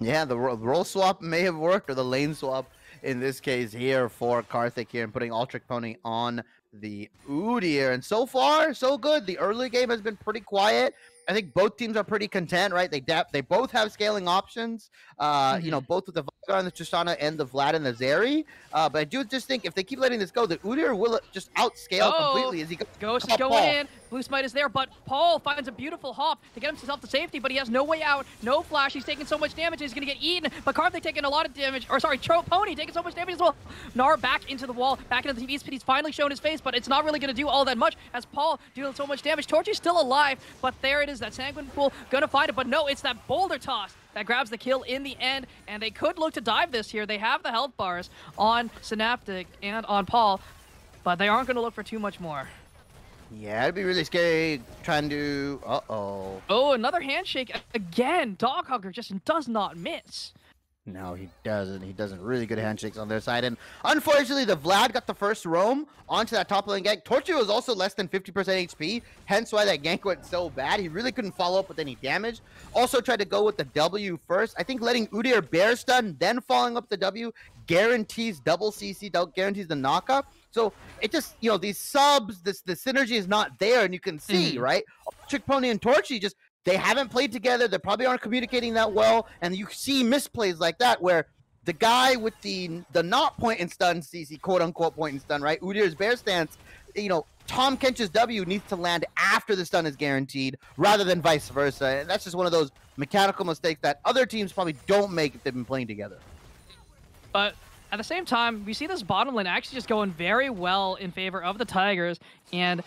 Yeah, the role swap may have worked, or the lane swap. in this case here for Karthik here and putting Ultric Pony on the Udyr. And so far, so good. The early game has been pretty quiet. I think both teams are pretty content, right? They they both have scaling options. Uh, you know, both with the Veigar and the Tristana and the Vlad and the Zeri. Uh, but I do just think if they keep letting this go, the Udyr will just outscale Oh, completely as he goes. Ghost is going in. Blue Smite is there, but Paul finds a beautiful hop to get himself to safety, but he has no way out. No flash. He's taking so much damage. He's going to get eaten. But Karthik taking a lot of damage. Or sorry, Tro Pony taking so much damage as well. Gnar back into the wall, back into the TV speed. He's finally shown his face, but it's not really going to do all that much as Paul dealing so much damage. Torchy's still alive, but there it is. That Sanguine Pool going to find it. But no, it's that Boulder Toss that grabs the kill in the end, and they could look to dive this here. They have the health bars on Synaptic and on Paul, but they aren't going to look for too much more. Yeah, it'd be really scary trying to. Uh oh. Oh, another handshake again. Dog Hugger just does not miss. No, he doesn't. He doesn't. Really good handshakes on their side. And unfortunately, the Vlad got the first roam onto that top lane gank. Torture was also less than 50% HP, hence why that gank went so bad. He really couldn't follow up with any damage. Also tried to go with the W first. I think letting Udyr bear stun, then following up the W guarantees double CC, guarantees the knockup. So it just, you know, these subs, this the synergy is not there, and you can see, Mhm. right? Trick Pony and Torchy just they haven't played together. They probably aren't communicating that well, and you see misplays like that where the guy with the the not point and stun CC, quote unquote point and stun, right? Udyr's bear stance, you know, Tahm Kench's W needs to land after the stun is guaranteed rather than vice versa. And that's just one of those mechanical mistakes that other teams probably don't make if they've been playing together. But at the same time, we see this bottom lane actually just going very well in favor of the Tigers. And,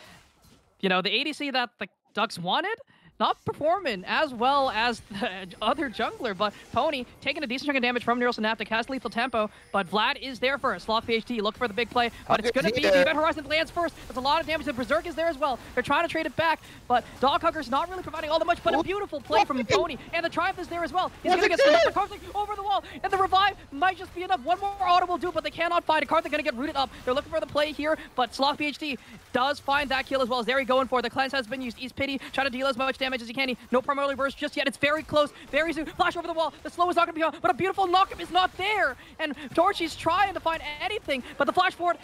you know, the ADC that the Ducks wanted, not performing as well as the other jungler, but Pony taking a decent chunk of damage from Neural Synaptic, has lethal tempo, but Vlad is there first. Sloth PhD, look for the big play, but it's going to be the. Event Horizon lands first. There's a lot of damage. The Berserk is there as well. They're trying to trade it back, but Dog Hugger's not really providing all that much, but a beautiful play from. Pony, and the Triumph is there as well. He's going to get Karthik over the wall, and the revive might just be enough. One more auto will do, but they cannot find it. Karthik gonna get rooted up. They're looking for the play here, but Sloth PhD does find that kill as well. As Zeri going for. The cleanse has been used. East Pity trying to deal as much damage as he can. He- No primarily burst just yet. It's very close, very soon. Flash over the wall. The slow is not gonna be on, but a beautiful knockup is not there. And Torchy's trying to find anything, but the flash forward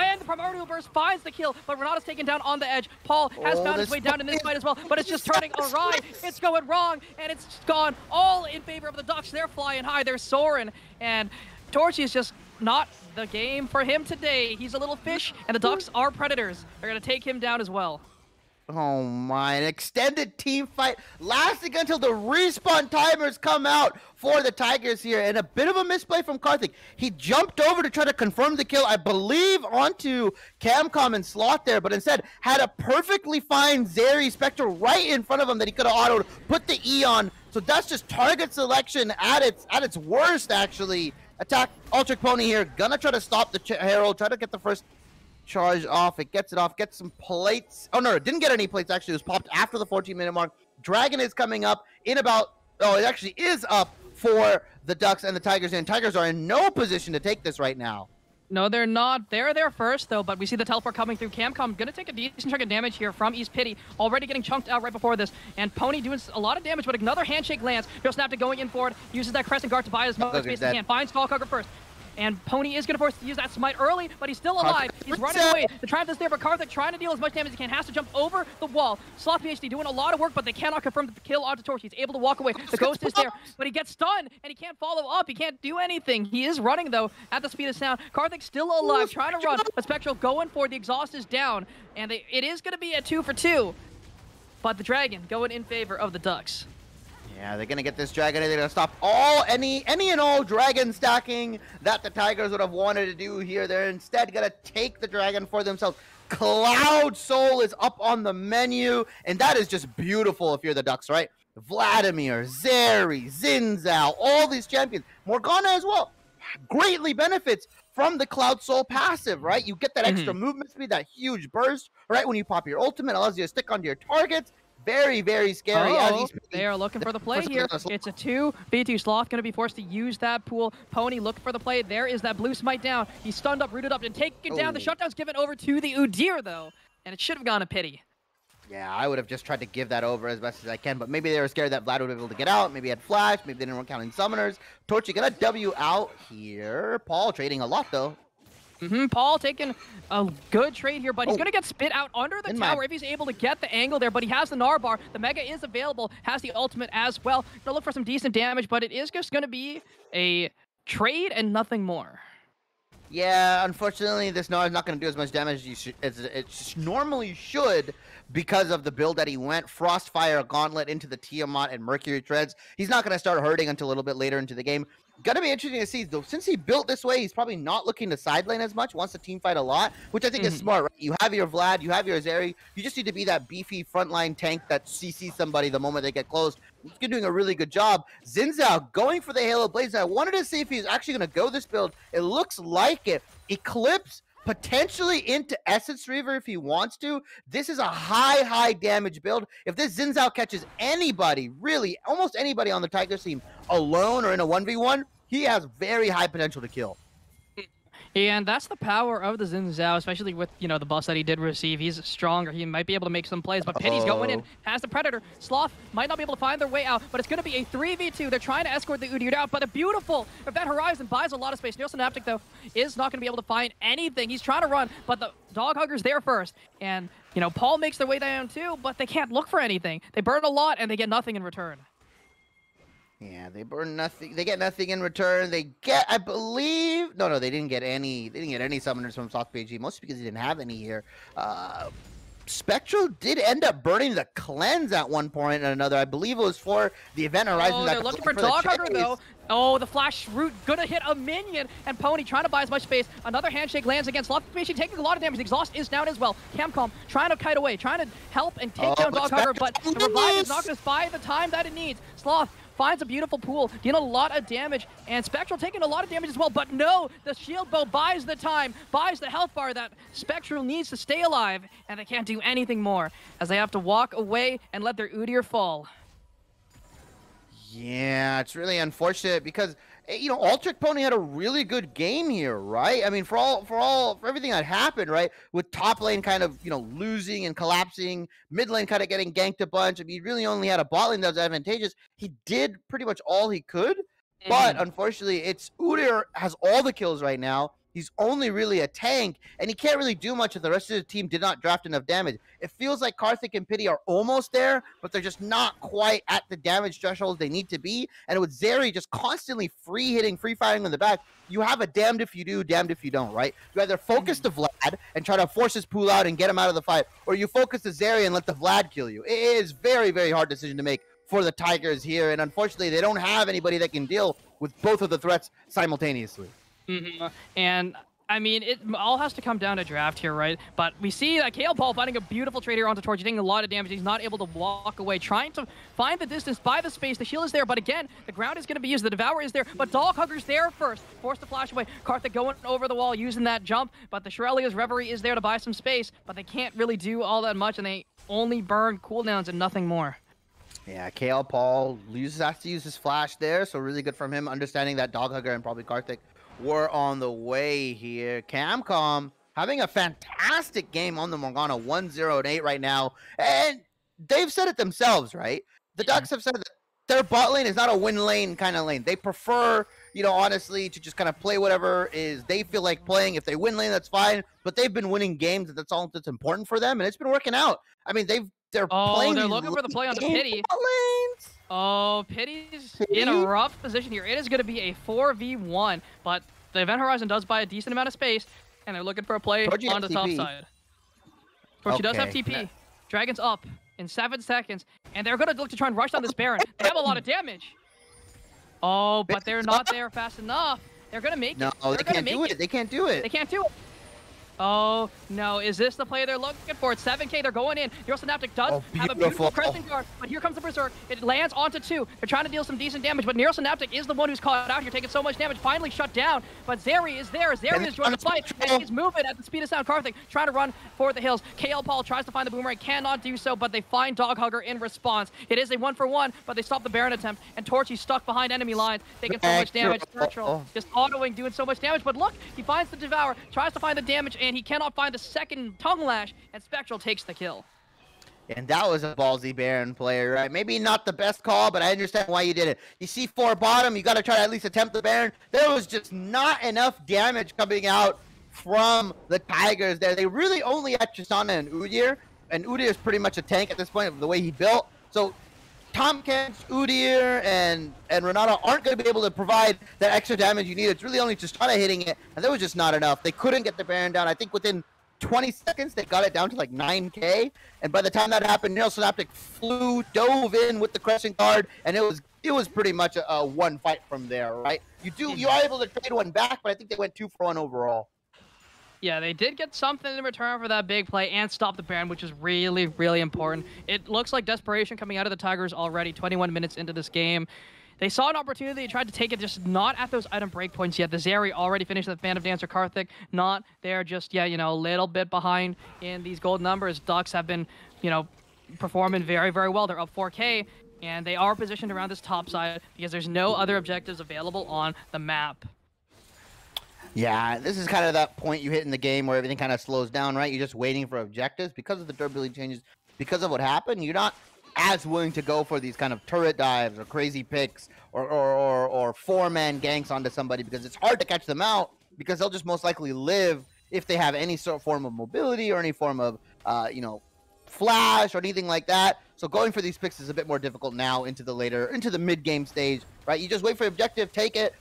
and the primordial burst finds the kill, but Renata's taken down on the edge. Paul has Oh, found his way down in this fight as well, but it's just turning awry. It's going wrong, and it's gone all in favor of the Ducks. They're flying high, they're soaring, and Torchy is just not the game for him today. He's a little fish, and the Ducks are predators. They're gonna take him down as well. Oh my, an extended team fight lasting until the respawn timers come out for the Tigers here. And a bit of a misplay from Karthik. He jumped over to try to confirm the kill, I believe, onto Camcom and Slot there, but instead had a perfectly fine Zeri Spectre right in front of him that he could have autoed, put the E on. So that's just target selection at its at its worst, actually. Attack Ultric Pony here, gonna try to stop the Herald, try to get the first charge off. It gets it off, gets some plates. Oh no, it didn't get any plates. Actually, it was popped after the 14 minute mark. Dragon is coming up in about. Oh, it actually is up for the Ducks and the Tigers, and Tigers are in no position to take this right now. No, they're not. They're there first, though, but we see the teleport coming through. Camcom gonna take a decent chunk of damage here from East Pity, already getting chunked out right before this. And Pony doing a lot of damage, but another handshake lands. He'll snap to going in for it, uses that Crescent Guard to buy as much space as he can. Finds Skullcugger first. And Pony is gonna force to use that smite early, but he's still alive. Karthik He's running away. The Triumph is there, but Karthik trying to deal as much damage as he can. Has to jump over the wall. Sloth PhD doing a lot of work, but they cannot confirm the kill onto Torch. He's able to walk away. The Ghost is there, but he gets stunned, and he can't follow up. He can't do anything. He is running, though, at the speed of sound. Karthik's still alive, trying to run, but Spectral going for it. The exhaust is down, and they, it is going to be a two for two. But the Dragon going in favor of the Ducks. Yeah, they're gonna get this dragon. They're gonna stop all any any and all dragon stacking that the Tigers would have wanted to do here. They're instead gonna take the dragon for themselves. Cloud Soul is up on the menu, and that is just beautiful if you're the Ducks, right? Vladimir, Zeri, Xin Zhao, all these champions, Morgana as well, greatly benefits from the Cloud Soul passive, right? You get that mm-hmm. extra movement speed, that huge burst, right? When you pop your ultimate, allows you to stick onto your targets. Very, very scary. Oh, they are looking for the play here. It's a 2v2. Sloth going to be forced to use that pool. Pony looking for the play. There is that blue smite down. He's stunned up, rooted up, and taken down. The Oh. shutdown's given over to the Udyr, though. And it should have gone a pity. Yeah, I would have just tried to give that over as best as I can, but maybe they were scared that Vlad would be able to get out. Maybe he had flash. Maybe they didn't want counting summoners. Torchy got a W out here. Paul trading a lot though. Hmm Paul taking a good trade here, but he's Oh. going to get spit out under the In tower if he's able to get the angle there. But he has the Narbar. The Mega is available, has the ultimate as well. Gonna look for some decent damage, but it is just going to be a trade and nothing more. Yeah, unfortunately, this Gnar is not going to do as much damage as, as it sh- normally should because of the build that he went. Frostfire, Gauntlet into the Tiamat and Mercury Treads. He's not going to start hurting until a little bit later into the game. Gonna be interesting to see, though. Since he built this way, he's probably not looking to side lane as much. Wants to team fight a lot, which I think is Mhm. smart. Right? You have your Vlad, you have your Zeri. You just need to be that beefy frontline tank that CC somebody the moment they get close. He's doing a really good job. Xin Zhao going for the Halo Blades. I wanted to see if he's actually going to go this build. It looks like it. Eclipse potentially into Essence Reaver if he wants to. This is a high, high damage build. If this Xin Zhao catches anybody, really, almost anybody on the Tiger team alone or in a 1v1, he has very high potential to kill. And that's the power of the Xin Zhao, especially with, you know, the buffs that he did receive. He's stronger. He might be able to make some plays, but Pity's going in, has the Predator. Sloth might not be able to find their way out, but it's going to be a 3v2. They're trying to escort the Udyr out, but a beautiful Event Horizon buys a lot of space. Neil Synaptic, though, is not going to be able to find anything. He's trying to run, but the Dog Hugger's there first. And, you know, Paul makes their way down too, but they can't look for anything. They burn a lot, and they get nothing in return. Yeah, they burn nothing. They get nothing in return. They get, I believe, no, no, they didn't get any. They didn't get any summoners from Sloth PhD, mostly because he didn't have any here. Uh, Spectral did end up burning the cleanse at one and another. I believe it was for the event horizon. Oh, they're looking for the Dog chase. though. Oh, the flash root gonna hit a minion, and Pony trying to buy as much space. Another handshake lands against Basically taking a lot of damage. The exhaust is down as well. Camcom trying to kite away, trying to help and take Oh, down Dog Hugger, but the revive is not gonna buy the time that it needs. Sloth finds a beautiful pool, dealing a lot of damage, and Spectral taking a lot of damage as well. But no, the shield bow buys the time, buys the health bar that Spectral needs to stay alive, and they can't do anything more as they have to walk away and let their Udyr fall. Yeah, it's really unfortunate because you know Altered Pony had a really good game here, right? I mean, for all for all for everything that happened, right? With top lane kind of you know losing and collapsing, mid lane kind of getting ganked a bunch. I mean, he really only had a bot lane that was advantageous. He did pretty much all he could, but Mm-hmm. unfortunately, it's Udyr has all the kills right now. He's only really a tank, and he can't really do much if the rest of the team did not draft enough damage. It feels like Karthik and Pity are almost there, but they're just not quite at the damage threshold they need to be. And with Zeri just constantly free hitting, free firing in the back, you have a damned if you do, damned if you don't, right? You either focus mm. the Vlad and try to force his pool out and get him out of the fight, or you focus the Zeri and let the Vlad kill you. It is very, very hard decision to make for the Tigers here, and unfortunately, they don't have anybody that can deal with both of the threats simultaneously. Mhm. And I mean, it all has to come down to draft here, right? But we see that Kale Paul finding a beautiful trade here onto Torch, taking a lot of damage. He's not able to walk away, trying to find the distance, buy the space. The shield is there, but again, the ground is going to be used. The Devourer is there, but Dog Hugger's there first. Forced to flash away. Karthik going over the wall, using that jump, but the Shurelya's Reverie is there to buy some space, but they can't really do all that much, and they only burn cooldowns and nothing more. Yeah, Kale Paul uses has to use his flash there, so really good from him understanding that Dog Hugger and probably Karthik were on the way here. Camcom having a fantastic game on the Morgana, 1-0 and 8 right now. And they've said it themselves, right? The Yeah. Ducks have said that their bot lane is not a win lane kind of lane. They prefer, you know, honestly, to just kind of play whatever is they feel like playing. If they win lane, that's fine. But they've been winning games, and that's all that's important for them, and it's been working out. I mean, they've they're Oh, playing. they're looking for the play on the pity. lanes. Oh, Pity's Pity? in a rough position here. It is going to be a 4v1, but the Event Horizon does buy a decent amount of space, and they're looking for a play on the top side. Torchy does have Okay. TP. Dragon's up in seven seconds, and they're going to look to try and rush down this Baron. They have a lot of damage. Oh, but they're not there fast enough. They're going to make No, it. they They're can't do it. They can't do it. They can't do it. Oh, no. Is this the play they're looking for? It's 7k. They're going in. Neurosynaptic does Oh, have a beautiful. crescent guard, but here comes the Berserk. It lands onto two. They're trying to deal some decent damage, but Neurosynaptic is the one who's caught out here, taking so much damage. Finally shut down, but Zeri is there. Zeri is joining the fight, and he's moving at the speed of sound. Karthik trying to run for the hills. KL Paul tries to find the boomerang, cannot do so, but they find Dog Hugger in response. It is a one for one, but they stop the Baron attempt, and Torchy stuck behind enemy lines, taking so much damage. Just autoing, doing so much damage. But look, he finds the Devour, tries to find the damage, and he cannot find the second Tongue Lash, and Spectral takes the kill. And that was a ballsy Baron player, right? Maybe not the best call, but I understand why you did it. You see four bottom, you got to try to at least attempt the Baron. There was just not enough damage coming out from the Tigers there. They really only had Tristana and Udyr, and Udyr is pretty much a tank at this point of the way he built. So Tahm Kench, Udyr, and and Renata aren't going to be able to provide that extra damage you need. It's really only Tristana hitting it, and that was just not enough. They couldn't get the Baron down. I think within 20 seconds, they got it down to like 9k. And by the time that happened, Neural Synaptic flew, dove in with the crescent guard, and it was it was pretty much a, a one fight from there, right? You do mm-hmm. you are able to trade one back, but I think they went two for one overall. Yeah, they did get something in return for that big play and stop the Baron, which is really, really important. It looks like desperation coming out of the Tigers already, 21 minutes into this game. They saw an opportunity, they tried to take it, just not at those item breakpoints yet. The Zeri already finished the Phantom Dancer Karthik, not there just yet, you know, a little bit behind in these gold numbers. Ducks have been, you know, performing very, very well. They're up 4K, and they are positioned around this top side because there's no other objectives available on the map. Yeah, this is kind of that point you hit in the game where everything kind of slows down, right? You're just waiting for objectives because of the durability changes, because of what happened. You're not as willing to go for these kind of turret dives or crazy picks or or, or, or four man ganks onto somebody because it's hard to catch them out because they'll just most likely live if they have any sort of form of mobility or any form of uh, you know flash or anything like that. So going for these picks is a bit more difficult now into the later into the mid game stage, right? You just wait for objective, take it,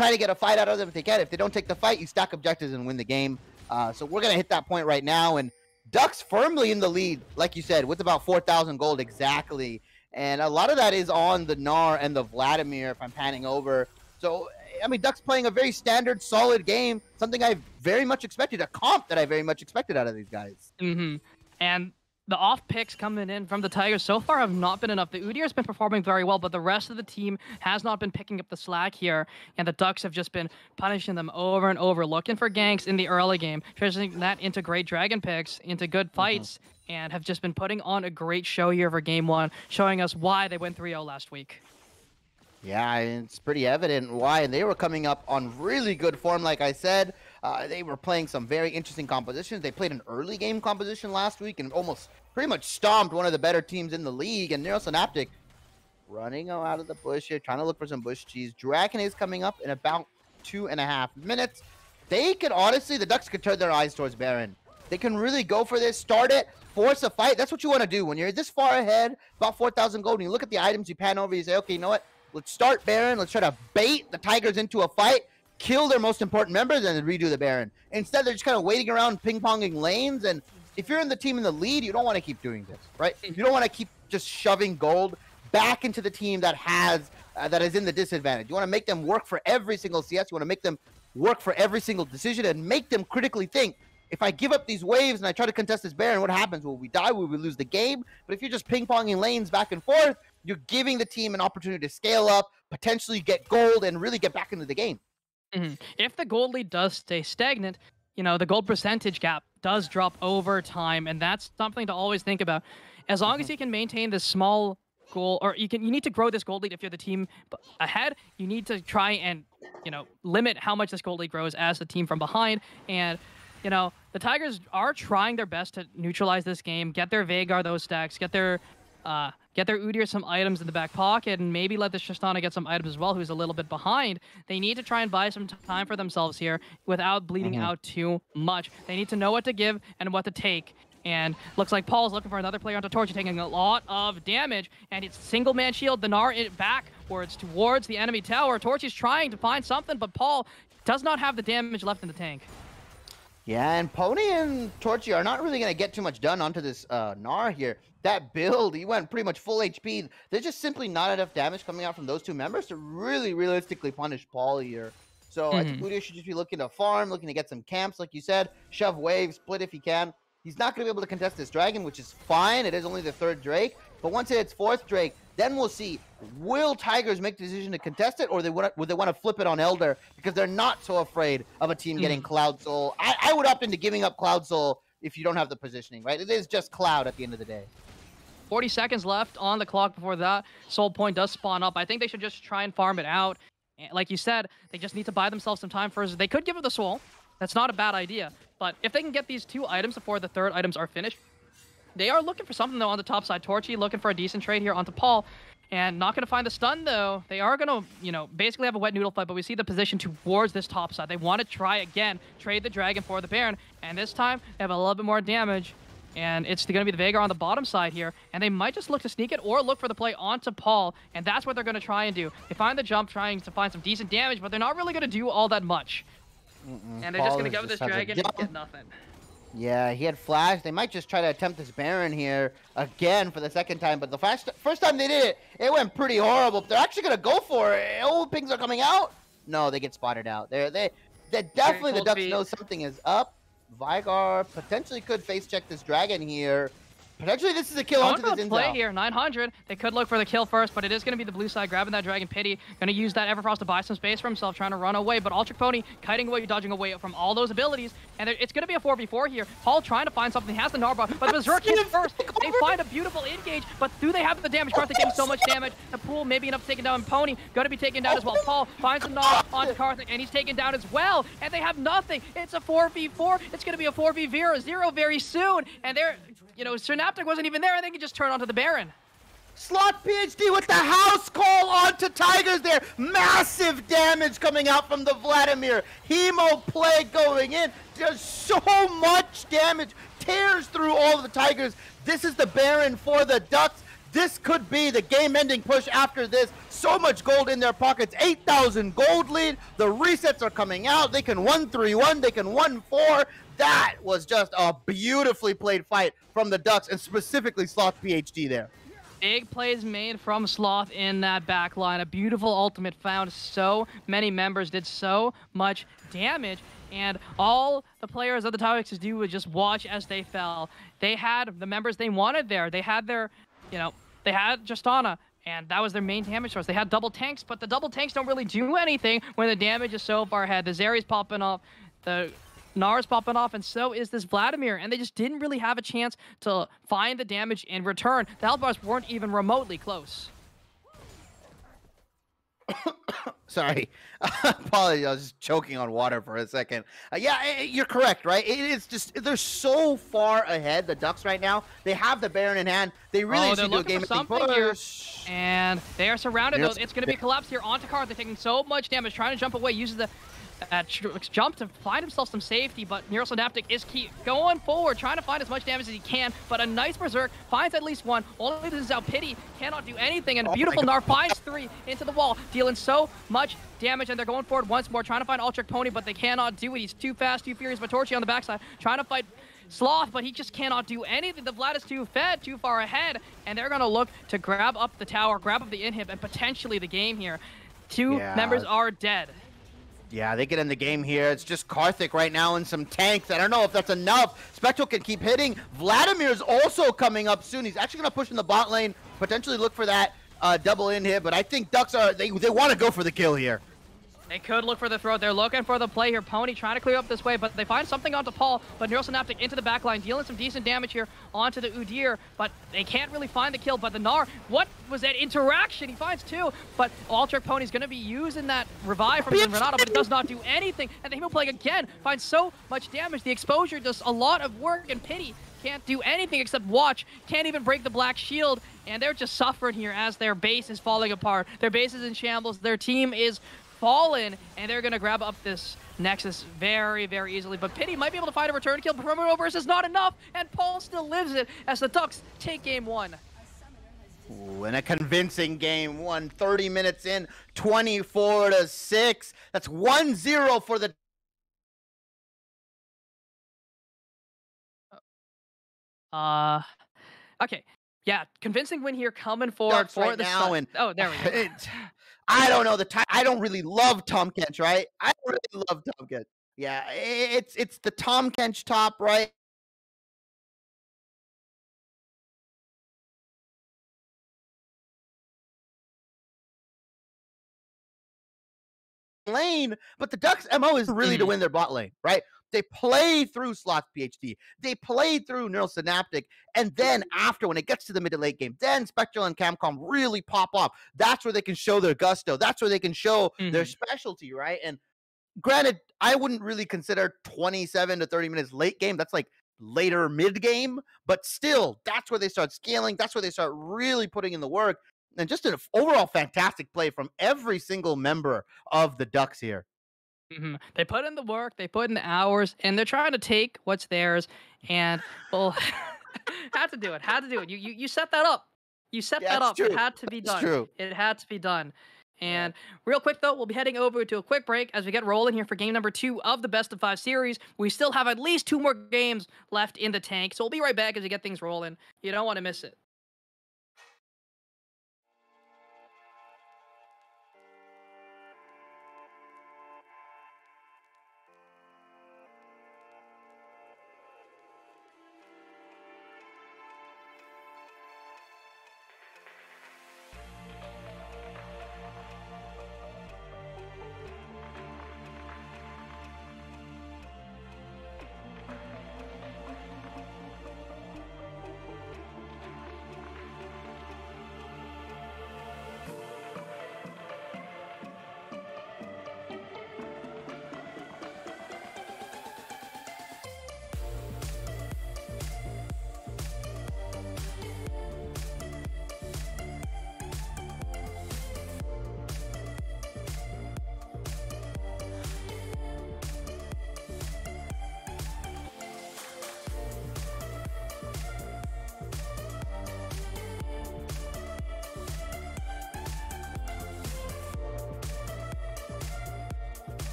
try to get a fight out of them if they can. If they don't take the fight, you stack objectives and win the game. Uh, so we're gonna hit that point right now, and Ducks firmly in the lead, like you said, with about four thousand gold exactly. And a lot of that is on the Gnar and the Vladimir. If I'm panning over, so I mean, Ducks playing a very standard, solid game. Something I very much expected, a comp that I very much expected out of these guys. Mm-hmm. And the off picks coming in from the Tigers so far have not been enough. The has been performing very well, but the rest of the team has not been picking up the slack here. And the Ducks have just been punishing them over and over, looking for ganks in the early game, transitioning that into great dragon picks, into good fights, and have just been putting on a great show here for game one, showing us why they went 3 0 last week. Yeah, it's pretty evident why. And they were coming up on really good form, like I said. Uh, they were playing some very interesting compositions. They played an early game composition last week and almost pretty much stomped one of the better teams in the league. And Neurosynaptic running out of the bush here, trying to look for some bush cheese. Dragon is coming up in about two and a half minutes. They could honestly, the Ducks could turn their eyes towards Baron. They can really go for this, start it, force a fight. That's what you want to do when you're this far ahead, about 4,000 gold. And you look at the items, you pan over, you say, okay, you know what? Let's start Baron. Let's try to bait the Tigers into a fight, kill their most important members, and then redo the Baron. Instead, they're just kind of waiting around, ping ponging lanes. And if you're in the team in the lead, you don't want to keep doing this, right? You don't want to keep just shoving gold back into the team that has uh, that is in the disadvantage. You want to make them work for every single CS. You want to make them work for every single decision and make them critically think. If I give up these waves and I try to contest this Baron, what happens? Will we die? Will we lose the game? But if you're just ping ponging lanes back and forth, you're giving the team an opportunity to scale up, potentially get gold, and really get back into the game. Mhm. If the gold lead does stay stagnant, you know, the gold percentage gap does drop over time, and that's something to always think about. As long as mm-hmm. you can maintain this small goal, or you can, you need to grow this gold lead if you're the team ahead. You need to try and, you know, limit how much this gold lead grows as the team from behind. And, you know, the Tigers are trying their best to neutralize this game, get their Veigar those stacks, get their uh, get their Udyr some items in the back pocket, and maybe let the Tristana get some items as well, who's a little bit behind. They need to try and buy some time for themselves here without bleeding out too much. They need to know what to give and what to take. And looks like Paul's looking for another player onto Torch, taking a lot of damage. And it's single man shield, the Gnar it backwards towards the enemy tower. Torch is trying to find something, but Paul does not have the damage left in the tank. Yeah, and Pony and Torchy are not really going to get too much done onto this uh, Gnar here. That build, he went pretty much full HP. There's just simply not enough damage coming out from those two members to really realistically punish Paul here. So I think Udyr should just be looking to farm, looking to get some camps, like you said, shove waves, split if he can. He's not going to be able to contest this dragon, which is fine. It is only the third Drake. But once it hits fourth Drake, then we'll see. Will Tigers make the decision to contest it, or they would, would they want to flip it on Elder because they're not so afraid of a team hmm. getting Cloud Soul? I, I would opt into giving up Cloud Soul if you don't have the positioning, right? It is just Cloud at the end of the day. 40 seconds left on the clock before that soul point does spawn up. I think they should just try and farm it out. Like you said, they just need to buy themselves some time first. They could give it the soul. That's not a bad idea. But if they can get these two items before the third items are finished, They are looking for something though on the top side. Torchy looking for a decent trade here onto Paul. And not going to find the stun though. They are going to, you know, basically have a wet noodle fight, but we see the position towards this top side. They want to try again, trade the dragon for the Baron, and this time they have a little bit more damage. And it's going to be the Veigar on the bottom side here, and they might just look to sneak it or look for the play onto Paul, and that's what they're going to try and do. They find the jump, trying to find some decent damage, but they're not really going to do all that much. And they're just going to go with this just has a dragon and get nothing. Yeah, he had flash. They might just try to attempt this Baron here again for the second time, but the first first time they did it, it went pretty horrible. They're actually gonna go for it. Oh, pings are coming out. No, they get spotted out. They're they they definitely the Ducks feet. know something is up. Veigar potentially could face check this dragon here. Potentially this is a kill onto this the play intel. here, 900. They could look for the kill first, but it is going to be the blue side grabbing that Dragon Pity. Going to use that Everfrost to buy some space for himself, trying to run away. But Ultric Pony kiting away, dodging away from all those abilities. And it's going to be a 4v4 here. Paul trying to find something. He has the Narba, but Berserk hits first. They find a beautiful engage, but do they have the damage? Karthik getting so much damage. The pool maybe enough to take down Pony. Going to be taken down as well. Paul finds the Narba on Karthik, and he's taken down as well. And they have nothing. It's a 4v4. It's going to be a 4v0 very soon. And they're, you know, Synaptic wasn't even there, and they can just turn onto the Baron. Sloth PhD with the house call onto Tigers there. Massive damage coming out from the Vladimir. Hemo Plague going in. Does so much damage. Tears through all of the Tigers. This is the Baron for the Ducks. This could be the game-ending push after this. So much gold in their pockets. 8,000 gold lead. The resets are coming out. They can 1-3-1. They can 1-4. That was just a beautifully played fight from the Ducks and specifically Sloth PhD there. Big plays made from Sloth in that back line. A beautiful ultimate found so many members, did so much damage. And all the players of the Topics do was just watch as they fell. They had the members they wanted there. They had their, you know, they had Tristana, and that was their main damage source. They had double tanks, but the double tanks don't really do anything when the damage is so far ahead. The Zeri's popping off, the Gnar's popping off, and so is this Vladimir. And they just didn't really have a chance to find the damage in return. The health bars weren't even remotely close. Sorry, apologies. I was just choking on water for a second. Uh, yeah, i- i- you're correct, right? It is just they're so far ahead. The Ducks right now. They have the Baron in hand. They really Oh, need they're to do a game something here. And they are surrounded, though. It's going to be a collapse here onto Karth. They're taking so much damage, trying to jump away, uses the uh, tr- jump to find himself some safety, but Neurosynaptic is key going forward, trying to find as much damage as he can, but a nice Berserk finds at least one. Only this is out Pity cannot do anything, and Oh beautiful God. Gnar finds three into the wall, dealing so much damage, and they're going forward once more, trying to find Ultric Pony, but they cannot do it. He's too fast, too furious, but Torchy on the backside, trying to fight Sloth, but he just cannot do anything. The Vlad is too fed, too far ahead, and they're going to look to grab up the tower, grab up the inhib, and potentially the game here. Two Yeah. members are dead. Yeah, they get in the game here. It's just Karthik right now and some tanks. I don't know if that's enough. Spectral can keep hitting. Vladimir's also coming up soon. He's actually going to push in the bot lane, potentially look for that uh, double in hit. But I think Ducks are they they want to go for the kill here. They could look for the throw. They're looking for the play here. Pony trying to clear up this way, but they find something onto Paul. But Neurosynaptic into the back line, dealing some decent damage here onto the Udyr. But they can't really find the kill. But the Gnar, what was that interaction? He finds two. But Ultric Pony's going to be using that revive from Renata, but it does not do anything. And the Hemo Plague again finds so much damage. The exposure does a lot of work, and Pity can't do anything except watch. Can't even break the black shield, and they're just suffering here as their base is falling apart. Their base is in shambles. Their team is fallen, and they're gonna grab up this Nexus very, very easily. But Pity might be able to find a return kill, but Perimeter is not enough, and Paul still lives it as the Ducks take game one. Ooh, and a convincing game. One 30 minutes in, 24 to six. That's 1-0 for the Uh, okay. Yeah, convincing win here coming forward Ducks for right the now, Sun- and Oh, there we go. It- I don't know the time. I don't really love Tahm Kench, right? I don't really love Tahm Kench. Yeah, it's it's the Tahm Kench top, right? Lane, but the Ducks' MO is really to Mhm. win their bot lane, right? They play through Sloth PhD, they play through Neural Synaptic, and then after, when it gets to the mid to late game, then Spectral and Camcom really pop off. That's where they can show their gusto. That's where they can show their Mhm. specialty, right? And granted, I wouldn't really consider 27 to 30 minutes late game. That's like later mid game, but still, that's where they start scaling. That's where they start really putting in the work. And just an overall fantastic play from every single member of the Ducks here. Hmm They put in the work, they put in the hours, and they're trying to take what's theirs. And well, had to do it. Had to do it. You you, you set that up. You set Yeah, that up. true. It had to be It's done. true. It had to be done. And real quick though, we'll be heading over to a quick break as we get rolling here for game number two of the best of five series. We still have at least two more games left in the tank, so we'll be right back as we get things rolling. You don't want to miss it.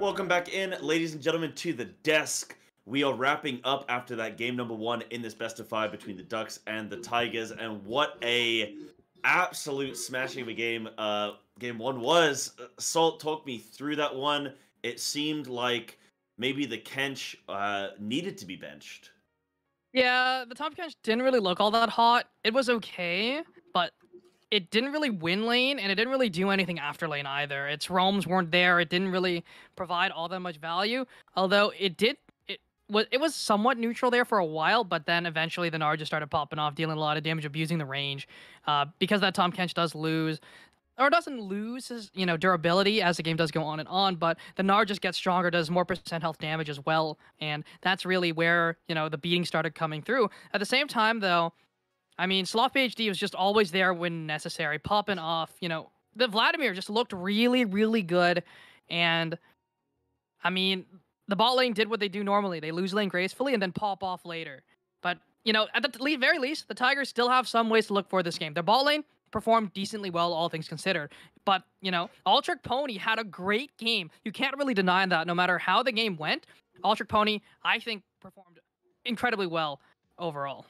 Welcome back in, ladies and gentlemen, to the desk. We are wrapping up after that game number one in this best of five between the Ducks and the Tigers, and what a absolute smashing of a game uh, game one was. Salt talked me through that one. It seemed like maybe the Kench uh, needed to be benched. Yeah, the top Kench didn't really look all that hot. It was okay, it didn't really win lane and it didn't really do anything after lane either. Its roams weren't there. It didn't really provide all that much value. Although it did it was it was somewhat neutral there for a while, but then eventually the Gnar just started popping off, dealing a lot of damage, abusing the range. Uh, because that Tahm Kench does lose or doesn't lose his you know durability as the game does go on and on, but the Gnar just gets stronger, does more percent health damage as well, and that's really where you know the beating started coming through. At the same time, though, I mean, Sloth PhD was just always there when necessary, popping off. You know, the Vladimir just looked really, really good, and I mean, the bot lane did what they do normally. They lose lane gracefully and then pop off later. But you know, at the very least, the Tigers still have some ways to look for this game. Their bot lane performed decently well, all things considered. But, you know, Altered Pony had a great game. You can't really deny that no matter how the game went. Altered Pony, I think, performed incredibly well overall.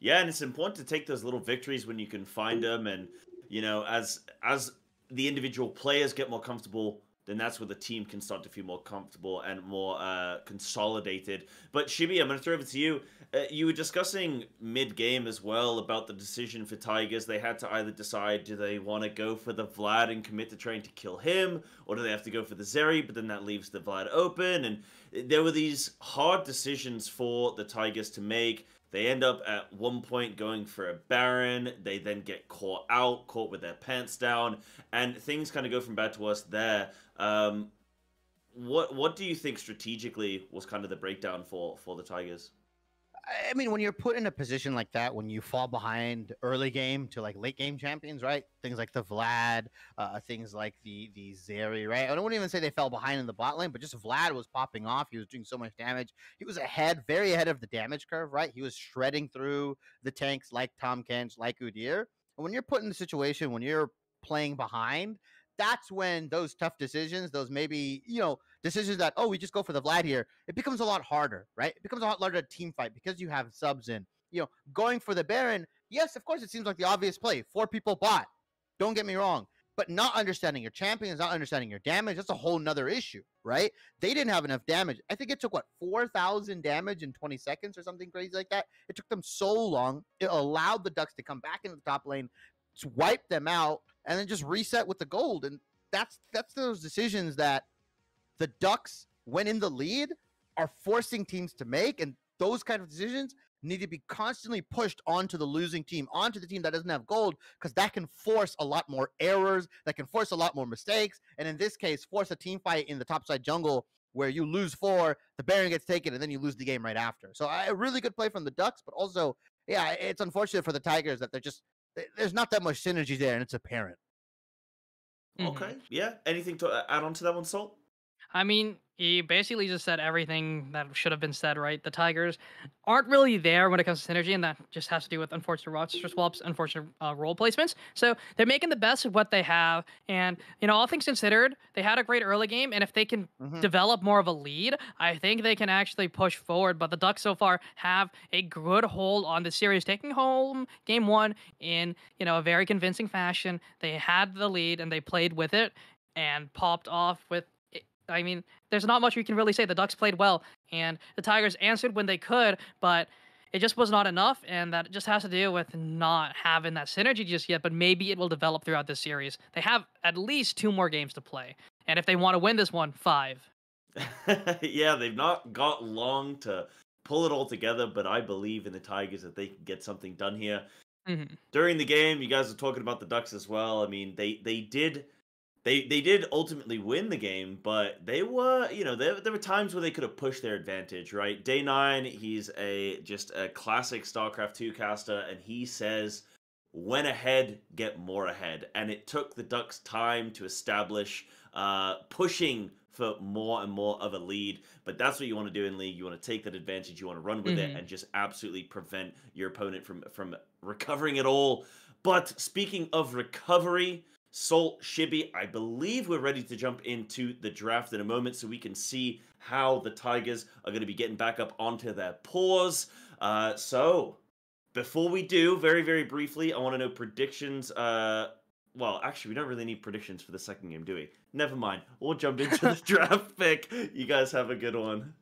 Yeah, and it's important to take those little victories when you can find them, and you know, as as the individual players get more comfortable, then that's where the team can start to feel more comfortable and more uh, consolidated. But Shibi, I'm going to throw it to you. Uh, you were discussing mid game as well about the decision for Tigers. They had to either decide do they want to go for the Vlad and commit to trying to kill him, or do they have to go for the Zeri? But then that leaves the Vlad open, and there were these hard decisions for the Tigers to make. They end up at one point going for a Baron. They then get caught out, caught with their pants down, and things kind of go from bad to worse there. Um, what what do you think strategically was kind of the breakdown for for the Tigers? I mean, when you're put in a position like that, when you fall behind early game to like late game champions, right? Things like the Vlad, uh, things like the the Zeri, right? I don't even say they fell behind in the bot lane, but just Vlad was popping off. He was doing so much damage. He was ahead, very ahead of the damage curve, right? He was shredding through the tanks like Tahm Kench, like Udyr. And when you're put in a situation when you're playing behind, that's when those tough decisions, those maybe, you know, decisions that, oh, we just go for the Vlad here, it becomes a lot harder, right? It becomes a lot harder team fight because you have subs in. You know, going for the Baron, yes, of course, it seems like the obvious play. Four people bought. Don't get me wrong. But not understanding your champions, not understanding your damage, that's a whole nother issue, right? They didn't have enough damage. I think it took, what, 4,000 damage in 20 seconds or something crazy like that. It took them so long. It allowed the Ducks to come back into the top lane, wipe them out, and then just reset with the gold. And that's that's those decisions that the Ducks, when in the lead, are forcing teams to make, and those kind of decisions need to be constantly pushed onto the losing team, onto the team that doesn't have gold, because that can force a lot more errors, that can force a lot more mistakes, and in this case, force a team fight in the topside jungle where you lose four, the Baron gets taken, and then you lose the game right after. So a really good play from the Ducks, but also, yeah, it's unfortunate for the Tigers that they're just there's not that much synergy there, and it's apparent. Mhm. Okay, yeah. Anything to add on to that one, Salt? I mean, he basically just said everything that should have been said, right? The Tigers aren't really there when it comes to synergy, and that just has to do with unfortunate roster swaps, unfortunate uh, role placements. So they're making the best of what they have, and you know, all things considered, they had a great early game, and if they can Mhm. develop more of a lead, I think they can actually push forward. But the Ducks so far have a good hold on the series, taking home game one in you know a very convincing fashion. They had the lead and they played with it and popped off with. I mean, there's not much we can really say. The Ducks played well, and the Tigers answered when they could, but it just was not enough, and that just has to do with not having that synergy just yet. But maybe it will develop throughout this series. They have at least two more games to play, and if they want to win this one, five. yeah, they've not got long to pull it all together, but I believe in the Tigers that they can get something done here. Mhm. During the game, you guys are talking about the Ducks as well. I mean, they they did they they did ultimately win the game, but they were, you know, there there were times where they could have pushed their advantage, right? Day 9, he's a just a classic StarCraft 2 caster and he says when ahead, get more ahead. And it took the Ducks time to establish uh, pushing for more and more of a lead. But that's what you want to do in League. You want to take that advantage, you want to run with it, Mhm. and just absolutely prevent your opponent from, from recovering at all. But speaking of recovery, Salt, Shibby, I believe we're ready to jump into the draft in a moment so we can see how the Tigers are going to be getting back up onto their paws. Uh, so, before we do, very, very briefly, I want to know predictions. Uh, well, actually, we don't really need predictions for the second game, do we? Never mind. We'll jump into the draft pick. You guys have a good one.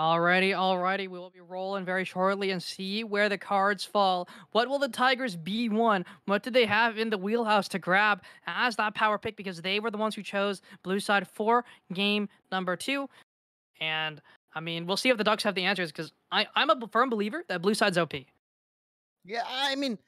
Alrighty, alrighty. We will be rolling very shortly and see where the cards fall. What will the Tigers be one? What do they have in the wheelhouse to grab as that power pick? Because they were the ones who chose blue side for game number two. And I mean, we'll see if the Ducks have the answers because I'm a firm believer that blue side's OP. Yeah, I mean,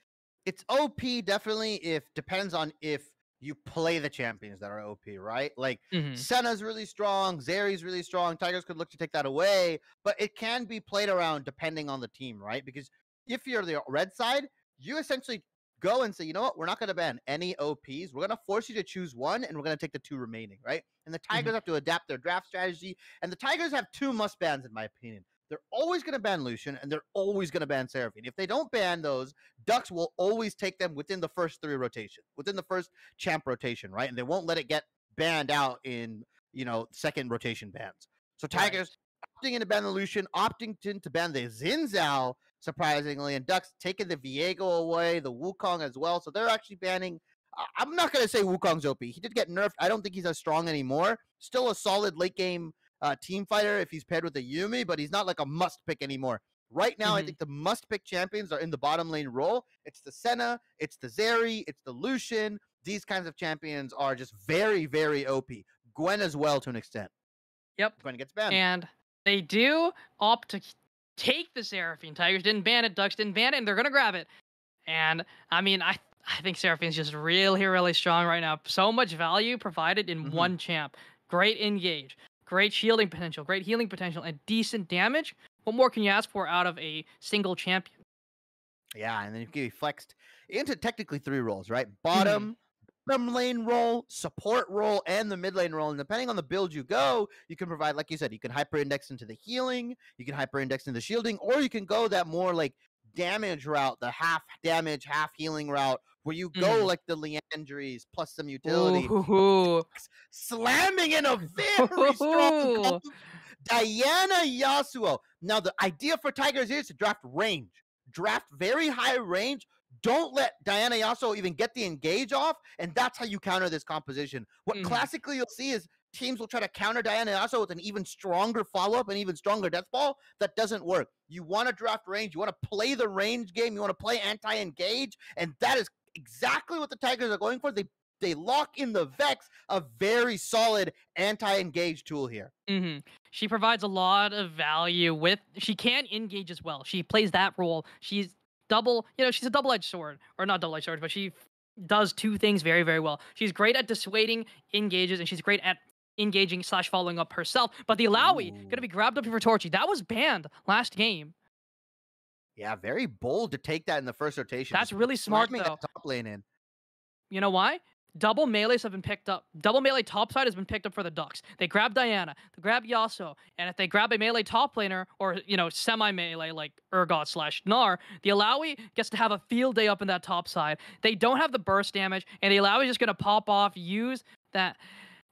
it's OP definitely if depends on if you play the champions that are OP, right? Like Mhm. Senna's really strong, Zeri's really strong. Tigers could look to take that away, but it can be played around depending on the team, right? Because if you're the red side, you essentially go and say, you know what, we're not going to ban any OPs. We're going to force you to choose one, and we're going to take the two remaining, right? And the Tigers have to adapt their draft strategy. And the Tigers have two must bans, in my opinion. They're always going to ban Lucian, and they're always going to ban Seraphine. If they don't ban those, Ducks will always take them within the first three rotations, within the first champ rotation, right? And they won't let it get banned out in you know second rotation bans. So Right. Tigers opting in to ban the Lucian, opting in to ban the Xin Zhao, surprisingly, and Ducks taking the Viego away, the Wukong as well. So they're actually banning. I'm not gonna say Wukong's OP. He did get nerfed. I don't think he's as strong anymore. Still a solid late game uh, team fighter if he's paired with a Yuumi, but he's not like a must pick anymore. Right now, I Mhm. think the must pick champions are in the bottom lane role. It's the Senna, it's the Zeri, it's the Lucian. These kinds of champions are just very, very OP. Gwen as well to an extent. Yep. Gwen gets banned. And they do opt to take the Seraphine. Tigers didn't ban it, Ducks didn't ban it, and they're gonna grab it. And I mean, I I think Seraphine's just really, really strong right now. So much value provided in Mhm. one champ. Great engage, great shielding potential, great healing potential, and decent damage. What more can you ask for out of a single champion? Yeah, and then you can be flexed into technically three roles, right? Mm-hmm. Bottom, bottom lane role, support role, and the mid lane role. And depending on the build you go, you can provide, like you said, you can hyper index into the healing, you can hyper index into the shielding, or you can go that more like damage route, the half damage, half healing route, where you go Mhm. like the Liandry's plus some utility, Ooh. slamming in a very strong Ooh. combo. Diana Yasuo. Now the idea for Tigers is to draft range. Draft very high range. Don't let Diana Yasuo even get the engage off, and that's how you counter this composition. What Mhm. classically you'll see is teams will try to counter Diana Yasuo with an even stronger follow-up and even stronger death ball. That doesn't work. You want to draft range. You want to play the range game. You want to play anti-engage, and that is exactly what the Tigers are going for. They they lock in the Vex, a very solid anti-engage tool here. Mm-hmm. She provides a lot of value with. She can engage as well. She plays that role. She's double. You know, she's a double-edged sword, or not double-edged sword, but she does two things very, very well. She's great at dissuading engages, and she's great at engaging slash following up herself. But the Illaoi Ooh. gonna be grabbed up for Torchy. That was banned last game. Yeah, very bold to take that in the first rotation. That's really smart, slamming that though. top lane in. You know why? Double melees have been picked up. Double melee top side has been picked up for the Ducks. They grab Diana, they grab Yasuo, and if they grab a melee top laner or you know semi melee like Urgot slash Gnar, the Illaoi gets to have a field day up in that top side. They don't have the burst damage, and the Illaoi is just gonna pop off, use that,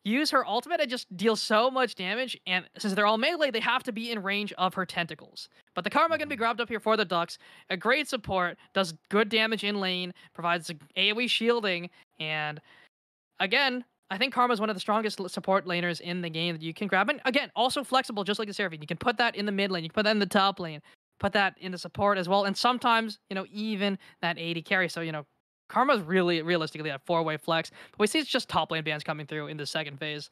use her ultimate, and just deal so much damage. And since they're all melee, they have to be in range of her tentacles. But the Karma gonna be mm-hmm. grabbed up here for the Ducks. A great support, does good damage in lane, provides AoE shielding, and again, I think Karma is one of the strongest support laners in the game that you can grab. And again, also flexible, just like the Seraphine. You can put that in the mid lane, you can put that in the top lane, put that in the support as well. And sometimes, you know, even that AD carry. So, you know, Karma's really realistically a four way flex. But we see it's just top lane bans coming through in the second phase.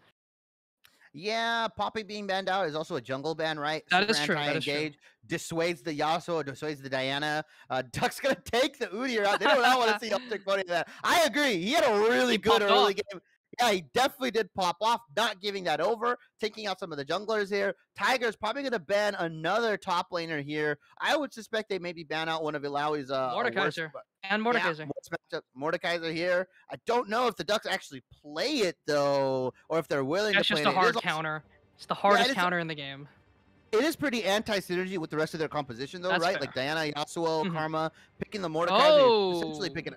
Yeah, Poppy being banned out is also a jungle ban, right? That Super is true, that is true. Dissuades the Yasuo, dissuades the Diana. Uh, Duck's gonna take the Udyr out. They do not want to see uptick voting that. I agree. He had a really He good early off. game. Yeah, he definitely did pop off, not giving that over, taking out some of the junglers here. Tiger's probably going to ban another top laner here. I would suspect they maybe ban out one of Illaoi's uh, worst- Mordekaiser. And yeah, Mordekaiser. matchup. Mordekaiser here. I don't know if the Ducks actually play it though, or if they're willing That's to play just a it. It is hard also- counter. It's the hardest a- counter in the game. it is pretty anti-synergy with the rest of their composition, though, That's right? fair. Like Diana, Yasuo, Mhm. Karma, picking the Mordekaiser, you're essentially Oh. picking.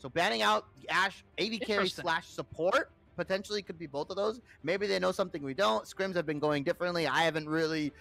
So banning out the Ashe AD carry slash support potentially could be both of those. Maybe they know something we don't. Scrims have been going differently. I haven't really,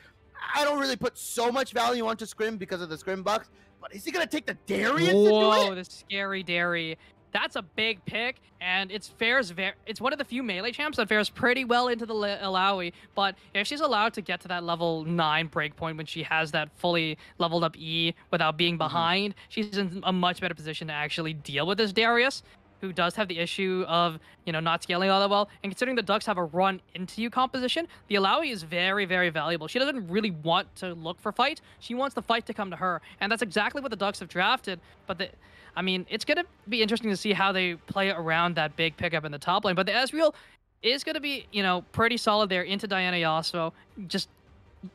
I don't really put so much value onto Scrim because of the Scrim bucks. But is he gonna take the Darius Whoa, it? the scary dairy. That's a big pick, and it's fares very. It's one of the few melee champs that fares pretty well into the Illaoi. But if she's allowed to get to that level nine breakpoint when she has that fully leveled up E without being Mhm. behind, she's in a much better position to actually deal with this Darius, who does have the issue of you know not scaling all that well. And considering the Ducks have a run into you composition, the Illaoi is very very valuable. She doesn't really want to look for fight. She wants the fight to come to her, and that's exactly what the Ducks have drafted. But the I mean, it's gonna be interesting to see how they play around that big pickup in the top lane. But the Ezreal is gonna be, you know, pretty solid there into Diana Yasuo. Just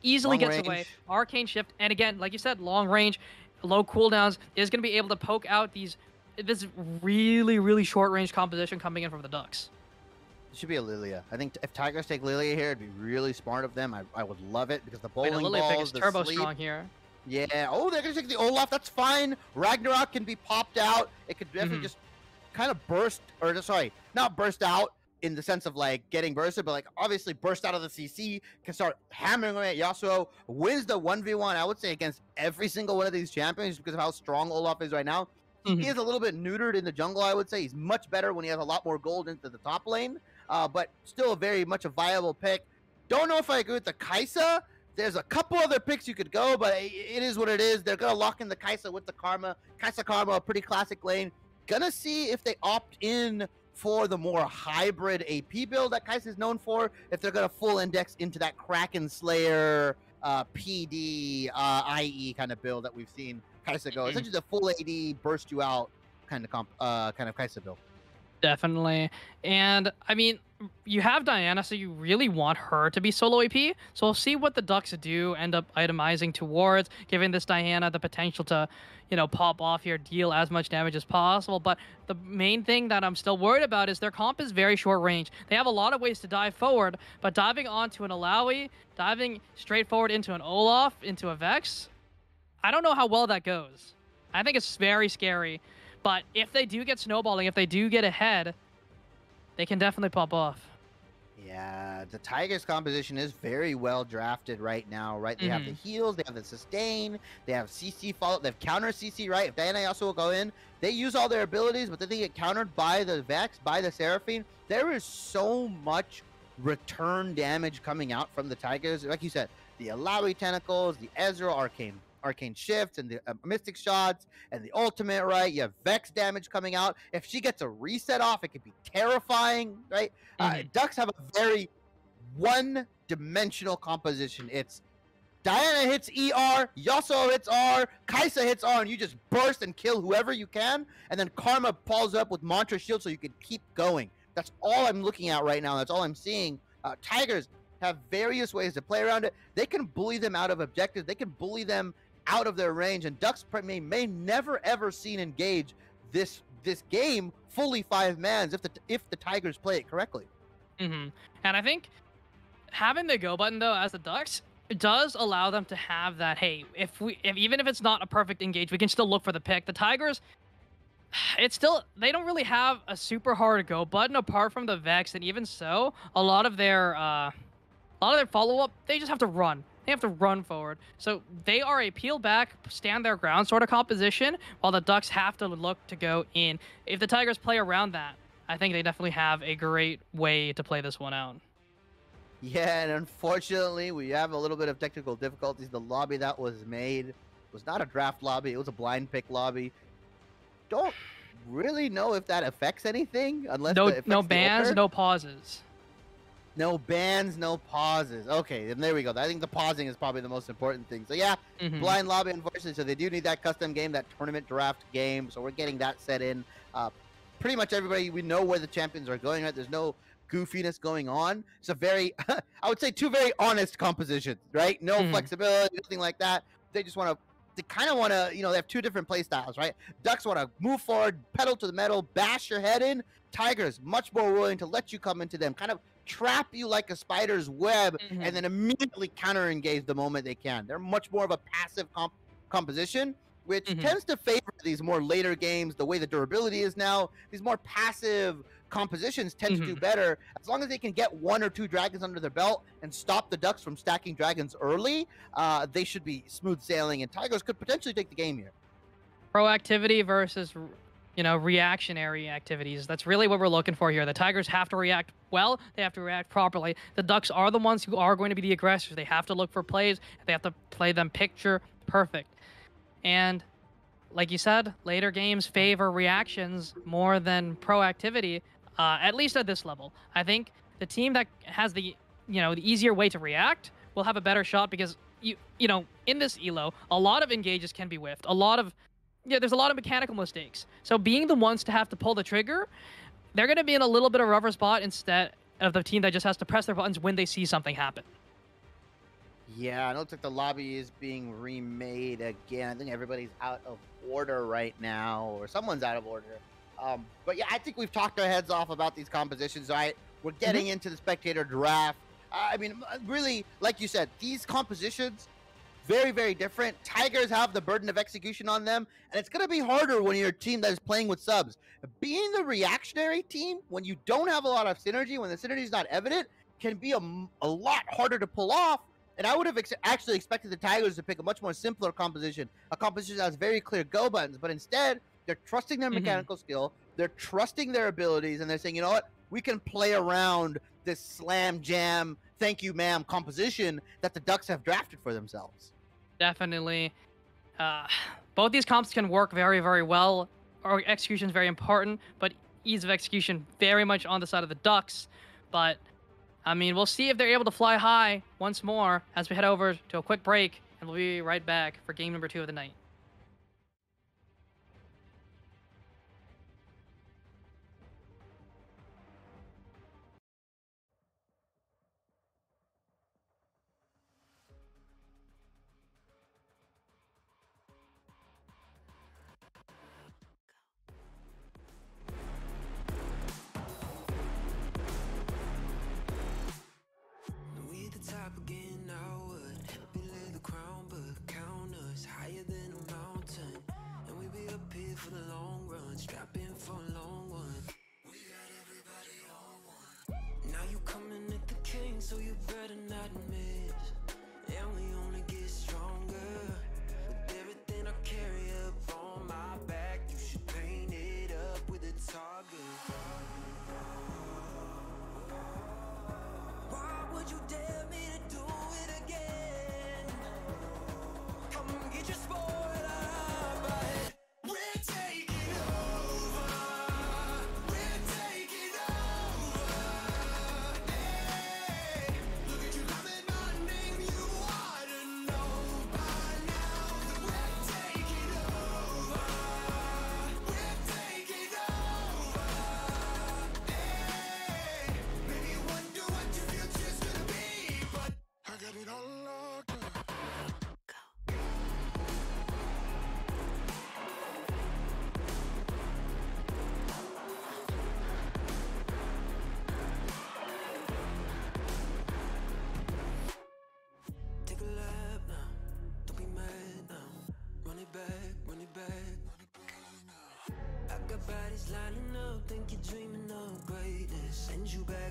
easily Long gets away. Arcane shift, and again, like you said, long range, low cooldowns is gonna be able to poke out these this really really short range composition coming in from the Ducks. It should be a Lilia. I think if Tigers take Lilia here, it'd be really smart of them. I, I would love it because the Wait, bowling the Lily pick balls, is the turbo sleep. strong here. Yeah. Oh, they're gonna take the Olaf. That's fine. Ragnarok can be popped out. It could definitely Mhm. just kind of burst, or sorry, not burst out in the sense of like getting bursted, but like obviously burst out of the CC, can start hammering away at Yasuo, wins the 1v1, I would say, against every single one of these champions because of how strong Olaf is right now. Mhm. He is a little bit neutered in the jungle, I would say. He's much better when he has a lot more gold into the top lane, uh, but still very much a viable pick. Don't know if I agree with the Kaisa. There's a couple other picks you could go, but it is what it is. They're gonna lock in the Kaisa with the Karma. Kaisa Karma, a pretty classic lane. Gonna see if they opt in for the more hybrid AP build that Kaisa is known for. If they're gonna full index into that Kraken Slayer, uh, PD, uh, IE kind of build that we've seen Kaisa go. Mhm. Essentially, the full AD burst you out kind of comp, uh, kind of Kaisa build. Definitely. And I mean, you have Diana, so you really want her to be solo AP. So we'll see what the Ducks do end up itemizing towards, giving this Diana the potential to, you know, pop off here, deal as much damage as possible. But the main thing that I'm still worried about is their comp is very short range. They have a lot of ways to dive forward, but diving onto an Illaoi, diving straight forward into an Olaf, into a Vex, I don't know how well that goes. I think it's very scary. But if they do get snowballing, if they do get ahead, they can definitely pop off. Yeah, the Tigers composition is very well drafted right now, right? They have the mm-hmm. heals, they have the sustain, they have CC follow, they have counter CC, right? If Diana also will go in, they use all their abilities, but then they get countered by the Vex, by the Seraphine. There is so much return damage coming out from the Tigers. Like you said, the Illaoi tentacles, the Ezra arcane arcane shifts and the uh, mystic shots and the ultimate right you have vex damage coming out if she gets a reset off it could be terrifying right uh, Mhm. ducks have a very one dimensional composition it's Diana hits ER, Yasuo hits R, Kaisa hits R, and you just burst and kill whoever you can, and then Karma pulls up with Mantra Shield so you can keep going. That's all I'm looking at right now. That's all I'm seeing. Uh, Tigers have various ways to play around it. They can bully them out of objectives. They can bully them out of their range, and Ducks may, may never ever seen engage this this game fully five mans if the if the Tigers play it correctly. hmm And I think having the go button though as the Ducks it does allow them to have that. Hey, if we, if even if it's not a perfect engage, we can still look for the pick. The Tigers, it's still they don't really have a super hard go button apart from the Vex, and even so, a lot of their uh, a lot of their follow up, they just have to run. They have to run forward. So they are a peel back, stand their ground sort of composition, while the Ducks have to look to go in. If the Tigers play around that, I think they definitely have a great way to play this one out. Yeah, and unfortunately, we have a little bit of technical difficulties. The lobby that was made was not a draft lobby; it was a blind pick lobby. Don't really know if that affects anything, unless No, no bans, no pauses. No bans, no pauses. Okay, then there we go. I think the pausing is probably the most important thing. So yeah, Mhm. blind lobby, unfortunately. So they do need that custom game, that tournament draft game. So we're getting that set in. Uh, pretty much everybody, we know where the champions are going. Right? There's no goofiness going on. It's a very, I would say, two very honest compositions. Right? No Mhm. flexibility, nothing like that. They just want to. They kind of want to, you know, they have two different play styles, right? Ducks want to move forward, pedal to the metal, bash your head in. Tigers much more willing to let you come into them, kind of trap you like a spider's web, Mhm. and then immediately counter engage the moment they can. They're much more of a passive comp- composition. which Mhm. tends to favor these more later games. The way the durability is now, these more passive compositions tend to do Mhm. better as long as they can get one or two dragons under their belt and stop the Ducks from stacking dragons early. Uh, they should be smooth sailing, and Tigers could potentially take the game here. proactivity versus you know reactionary activities. That's really what we're looking for here. The tigers have to react well. They have to react properly. The ducks are the ones who are going to be the aggressors. They have to look for plays. They have to play them picture perfect. And like you said later games favor reactions more than proactivity uh, at least at this level. I think the team that has the you know the easier way to react will have a better shot because you you know in this elo a lot of engages can be whiffed. A lot of yeah, there's a lot of mechanical mistakes. So being the ones to have to pull the trigger, they're going to be in a little bit of a rougher spot instead of the team that just has to press their buttons when they see something happen. Yeah, it looks like the lobby is being remade again. I think everybody's out of order right now, or someone's out of order. Um, but yeah, I think we've talked our heads off about these compositions. Right, we're getting into the spectator draft. I mean, really, like you said, these compositions very, very different. Tigers have the burden of execution on them, and it's going to be harder when you're a team that is playing with subs. Being the reactionary team, when you don't have a lot of synergy, when the synergy is not evident, can be a, a lot harder to pull off. And I would have ex- actually expected the Tigers to pick a much more simpler composition, a composition that has very clear go buttons. But instead, they're trusting their Mhm. mechanical skill, they're trusting their abilities, and they're saying, you know what, we can play around this slam jam, thank you, ma'am composition that the Ducks have drafted for themselves. Definitely. Uh, both these comps can work very, very well. Or execution is very important, but ease of execution very much on the side of the Ducks. But I mean, we'll see if they're able to fly high once more as we head over to a quick break, and we'll be right back for game number two of the night. So you think you're dreaming of greatness. Send you back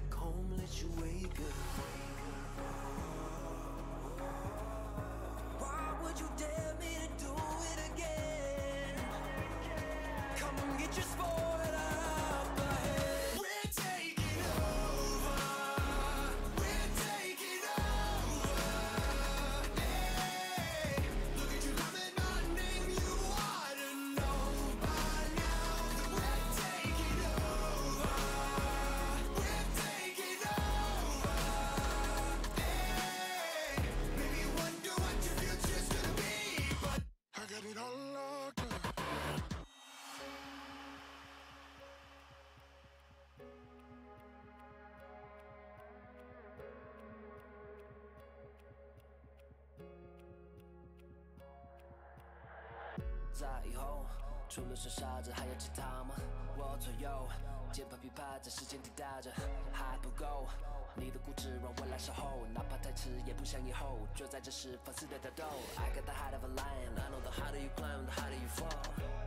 炸以后，除了是傻子还要其他吗？我左右，键盘琵琶在时间滴答着，还不够。你的固执让我来守候，哪怕太迟也不想以后。就在这时反思的挑逗。I got the heart of a lion, I know the harder you climb, the harder you fall.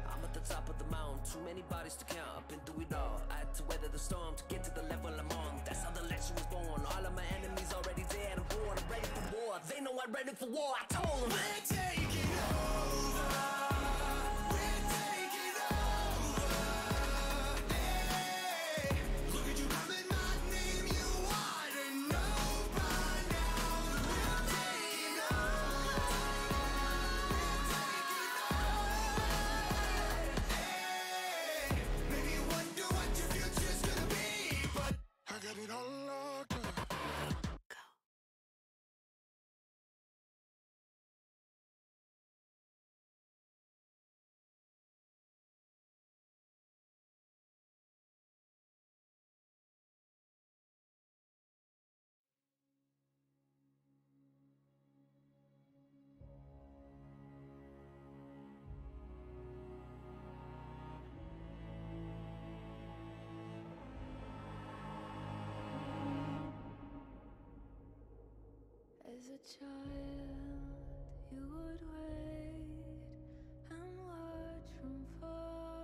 I'm at the top of the mountain, too many bodies to count. I've been through it all. I had to weather the storm to get to the level I'm on. That's how the legend was born. All of my enemies already dead and born. I'm ready for war. They know I'm ready for war. I told them. we're taking. all. As a child, you would wait and watch from far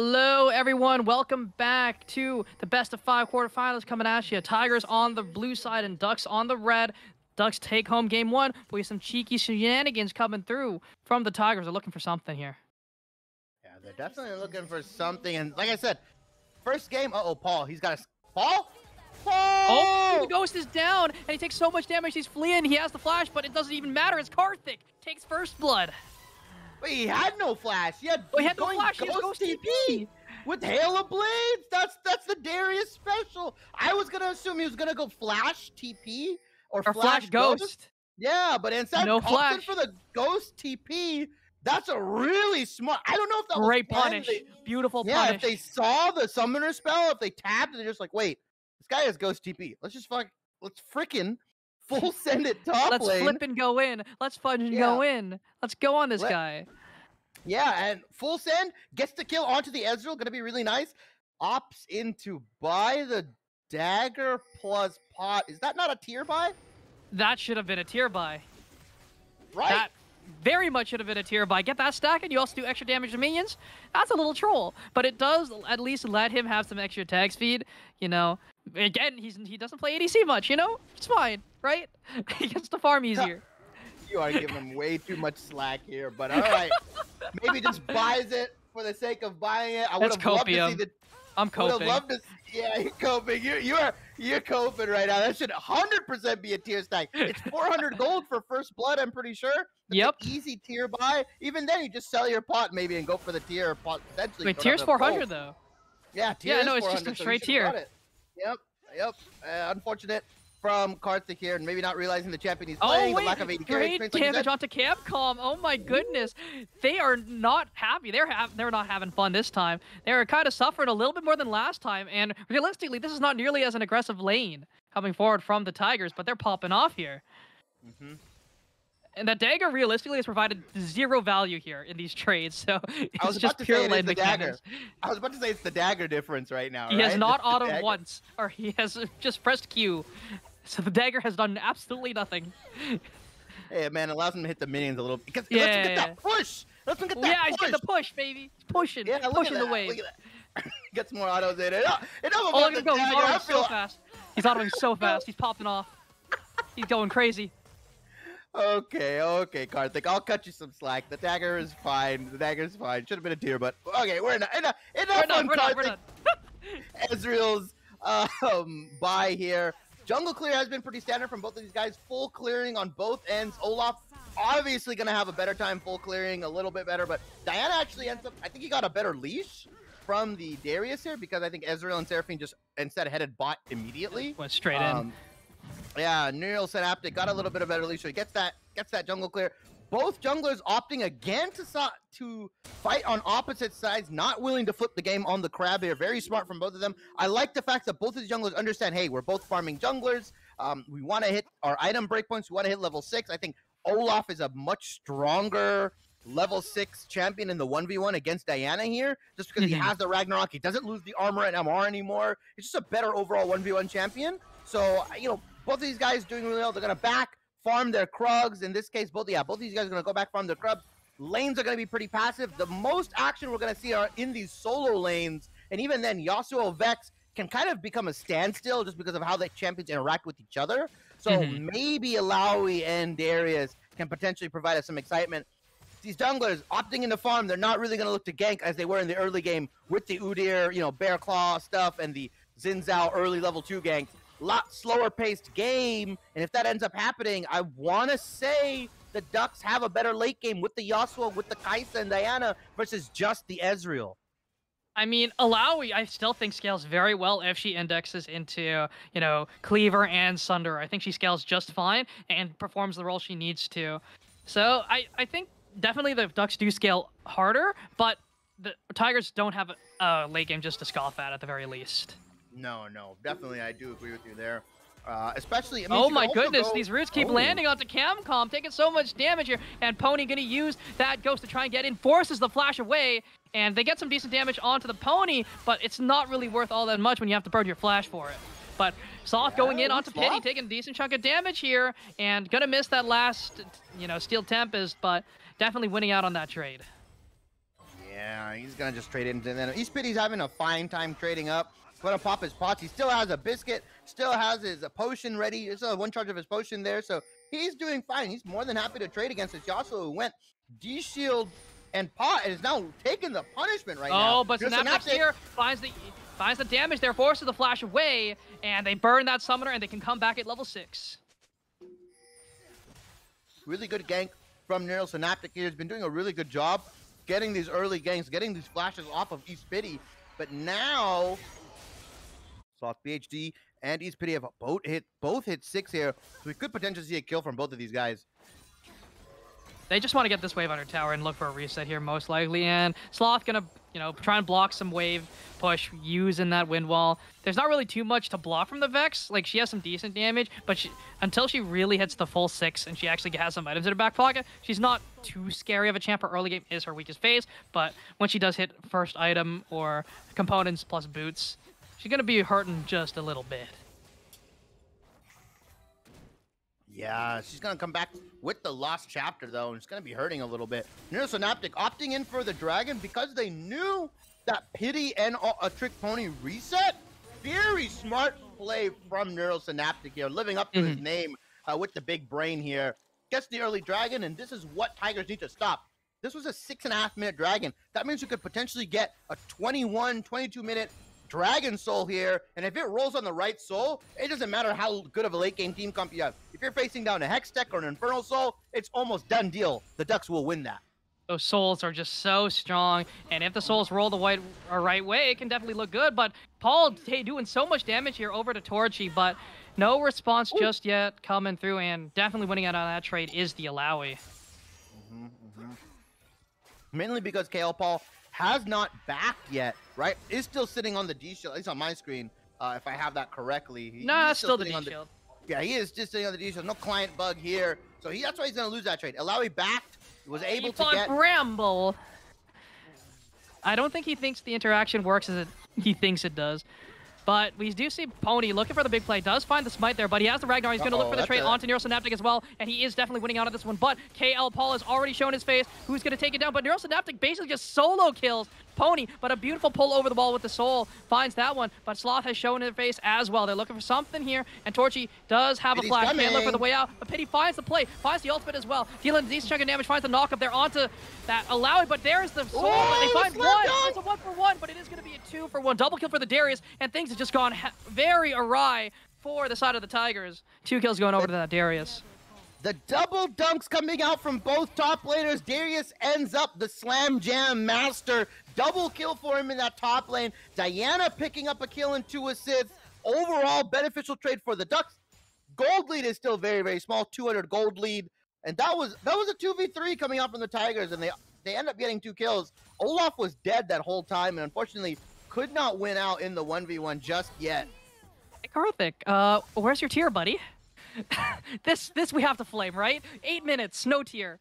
Hello, everyone. Welcome back to the best of five quarterfinals coming at you. Tigers on the blue side and Ducks on the red. Ducks take home game one. We have some cheeky shenanigans coming through from the Tigers. They're looking for something here. Yeah, they're definitely looking for something. And like I said, first game. Uh oh, Paul. He's got a Paul. Paul. Oh, the ghost is down, and he takes so much damage. He's fleeing. He has the flash, but it doesn't even matter. It's Karthik takes first blood. Wait, he had no flash. He had, Oh, he had no flash. Ghost Ghost TP. with Hail of Blades. That's that's the Darius special. I was gonna assume he was gonna go Flash TP or, Or Flash Ghost. Ghost. Yeah, but instead No flash. for the Ghost TP. That's a really smart. I don't know if that Great punish. They- Beautiful yeah, punish. if they saw the summoner spell, if they tapped, they're just like, wait, this guy has Ghost TP. Let's just fuck. Let's frickin' full send it top Let's lane. flip and go in. Let's fudge and Yeah. go in. Let's go on this Let- guy. Yeah, and full send gets the kill onto the Ezreal. Gonna be really nice. Opts into buy the dagger plus pot. Is that not a tear buy? That should have been a tear buy. Right. That very much should have been a tear buy. Get that stack, and you also do extra damage to minions. That's a little troll, but it does at least let him have some extra tag speed. You know, again, he's he doesn't play ADC much. You know, it's fine, right? he gets to farm easier. You are giving him way too much slack here, but all right. Maybe just buys it for the sake of buying it. I would have loved to see the I'm coping. loved to. Yeah, you're coping. You're you are you're coping right now. That should 100% be a tear stack. It's 400 gold for first blood. I'm pretty sure. That's Yep. easy tear buy. Even then, you just sell your pot maybe and go for the tear pot. Potentially, Wait, tear's 400 gold. though. Yeah, tear Yeah, no, it's just a 400, so straight tear. Yep, yep. Uh, unfortunate from Karthik here, and maybe not realizing the champion he's Oh playing, wait, the lack of AD carry great experience. like damage onto Capcom. Oh my goodness, they are not happy. They're ha- they're not having fun this time. They're kind of suffering a little bit more than last time. And realistically, this is not nearly as an aggressive lane coming forward from the Tigers, but they're popping off here. Mhm. And the dagger realistically has provided zero value here in these trades, so it's I was just about to say pure it lane the dagger. I was about to say it's the dagger difference right now. He right? has not auto once, or he has just pressed Q. So the dagger has done absolutely nothing. Hey man, it allows him to hit the minions a little. Because it Yeah, lets him get yeah, that push. Lets him get that yeah, he's push. getting the push, baby. He's pushing, yeah, look pushing at the that. wave. Look at that. Gets more autos in it. Oh, enough Oh, look at him go. He's dagger. Autoing so fast. He's autoing so fast. He's popping off. He's going crazy. Okay, okay, Karthik. I'll cut you some slack. The dagger is fine. The dagger is fine. Should have been a tear, but okay, we're enough. Enough, enough We're on We're. We're Karthik. Ezreal's um, buy here. Jungle clear has been pretty standard from both of these guys. Full clearing on both ends. Olaf obviously going to have a better time full clearing, a little bit better, but Diana actually ends up, I think he got a better leash from the Darius here because I think Ezreal and Seraphine just instead headed bot immediately. Went straight in. Yeah, Neural Synaptic got a little bit of better leash, so he gets that gets that jungle clear. Both junglers opting again to so- to fight on opposite sides, not willing to flip the game on the crab here. Very smart from both of them. I like the fact that both of these junglers understand, hey, we're both farming junglers. Um, we want to hit our item breakpoints. We want to hit level six. I think Olaf is a much stronger level six champion in the 1v1 against Diana here, just because Mhm. he has the Ragnarok. He doesn't lose the armor and MR anymore. He's just a better overall 1v1 champion. So, you know, both of these guys doing really well. They're going to back farm their Krugs. In this case, both, yeah, both of these guys are going to go back farm their Krugs. Lanes are going to be pretty passive. The most action we're going to see are in these solo lanes. And even then, Yasuo Vex can kind of become a standstill just because of how the champions interact with each other. So Mhm. maybe Illaoi and Darius can potentially provide us some excitement. These junglers opting into farm, they're not really going to look to gank as they were in the early game with the Udyr, you know, Bear Claw stuff and the Xin Zhao early level 2 ganks. Lot slower paced game, and if that ends up happening, I want to say the Ducks have a better late game with the Yasuo, with the Kaisa and Diana versus just the Ezreal. I mean, Illaoi, I still think scales very well if she indexes into, you know, Cleaver and Sunder. I think she scales just fine and performs the role she needs to. So I, I think definitely the Ducks do scale harder, but the Tigers don't have a, a late game just to scoff at at the very least. No, no, definitely, I do agree with you there. Uh, especially, I mean, oh my goodness, go- these roots keep Oh. landing onto Camcom, taking so much damage here. And Pony gonna use that ghost to try and get in, forces the flash away, and they get some decent damage onto the Pony, but it's not really worth all that much when you have to burn your flash for it. But Sloth going in onto Pity, taking a decent chunk of damage here, and gonna miss that last, you know, Steel Tempest, but definitely winning out on that trade. Yeah, he's gonna just trade into then. East Pity's having a fine time trading up. Gonna pop his pots. He still has a biscuit. Still has his uh, potion ready. There's still one charge of his potion there, so he's doing fine. He's more than happy to trade against this Yasuo who went D shield and pot and is now taking the punishment right now. Oh, but Synaptic Synaptic- here finds the finds the damage there, forces the flash away, and they burn that summoner, and they can come back at level six. really good gank from Neural Synaptic here. He's been doing a really good job getting these early ganks, getting these flashes off of East Pity. But now, Sloth PhD and East Pity have both hit both hit six here, so we could potentially see a kill from both of these guys. They just want to get this wave under tower and look for a reset here, most likely. And Sloth gonna, you know, try and block some wave push using that wind wall. There's not really too much to block from the Vex. Like she has some decent damage, but she, until she really hits the full six and she actually has some items in her back pocket, she's not too scary of a champ. Her early game is her weakest phase, but when she does hit first item or components plus boots, she's gonna be hurting just a little bit. Yeah, she's gonna come back with the lost chapter though, and it's gonna be hurting a little bit. Neurosynaptic opting in for the dragon because they knew that pity and a a trick pony reset. Very smart play from Neurosynaptic here, living up to his name uh, with the big brain here. Gets the early dragon, and this is what Tigers need to stop. This was a six and a half minute dragon. That means you could potentially get a 21, 22 minute Dragon Soul here, and if it rolls on the right soul, it doesn't matter how good of a late game team comp you have. If you're facing down a Hex Tech or an Infernal Soul, it's almost done deal. The Ducks will win that. those souls are just so strong. And if the souls roll the white or right way, it can definitely look good. But Paul hey, doing so much damage here over to Torchy, but no response just yet coming through. And definitely winning out on that trade is the Illaoi. Mm-hmm, mm-hmm. Mainly because KL Paul has not backed yet, right? Is still sitting on the D shield, at least on my screen, uh, if I have that correctly. He- Nah, he's still the D on shield. Yeah, he is just sitting on the D shield. No client bug here. So he, that's why he's going to lose that trade. Illaoi backed, was able to get. Bramble. I don't think he thinks the interaction works as it, he thinks it does. But we do see Pony looking for the big play. Does find the smite there, but he has the Ragnar. He's going to look for the trade onto Neurosynaptic as well, and he is definitely winning out of this one. But KL Paul has already shown his face. Who's going to take it down? But Neurosynaptic basically just solo kills Pony, but a beautiful pull over the ball with the soul finds that one. But Sloth has shown his face as well. They're looking for something here, and Torchy does have Pity's a flash. Can't look for the way out, but Pity finds the play, finds the ultimate as well. Dealing a decent chunk of damage, finds the knock up there onto that Illaoi, but there's the soul. but they Oh, find one. It's a one for one, but it is going to be a two for one. Double kill for the Darius, and things just gone very awry for the side of the Tigers. Two kills going over to that Darius. The double dunks coming out from both top laners. Darius ends up the slam jam master. Double kill for him in that top lane. Diana picking up a kill and two assists. Overall beneficial trade for the Ducks. Gold lead is still very very small, 200 gold lead, and that was that was a 2v3 coming out from the Tigers, and they they end up getting two kills. Olaf was dead that whole time, and unfortunately could not win out in the 1v1 just yet. Hey, Karthik, uh, where's your tear, buddy? this this we have to flame, right? Eight minutes, no tear.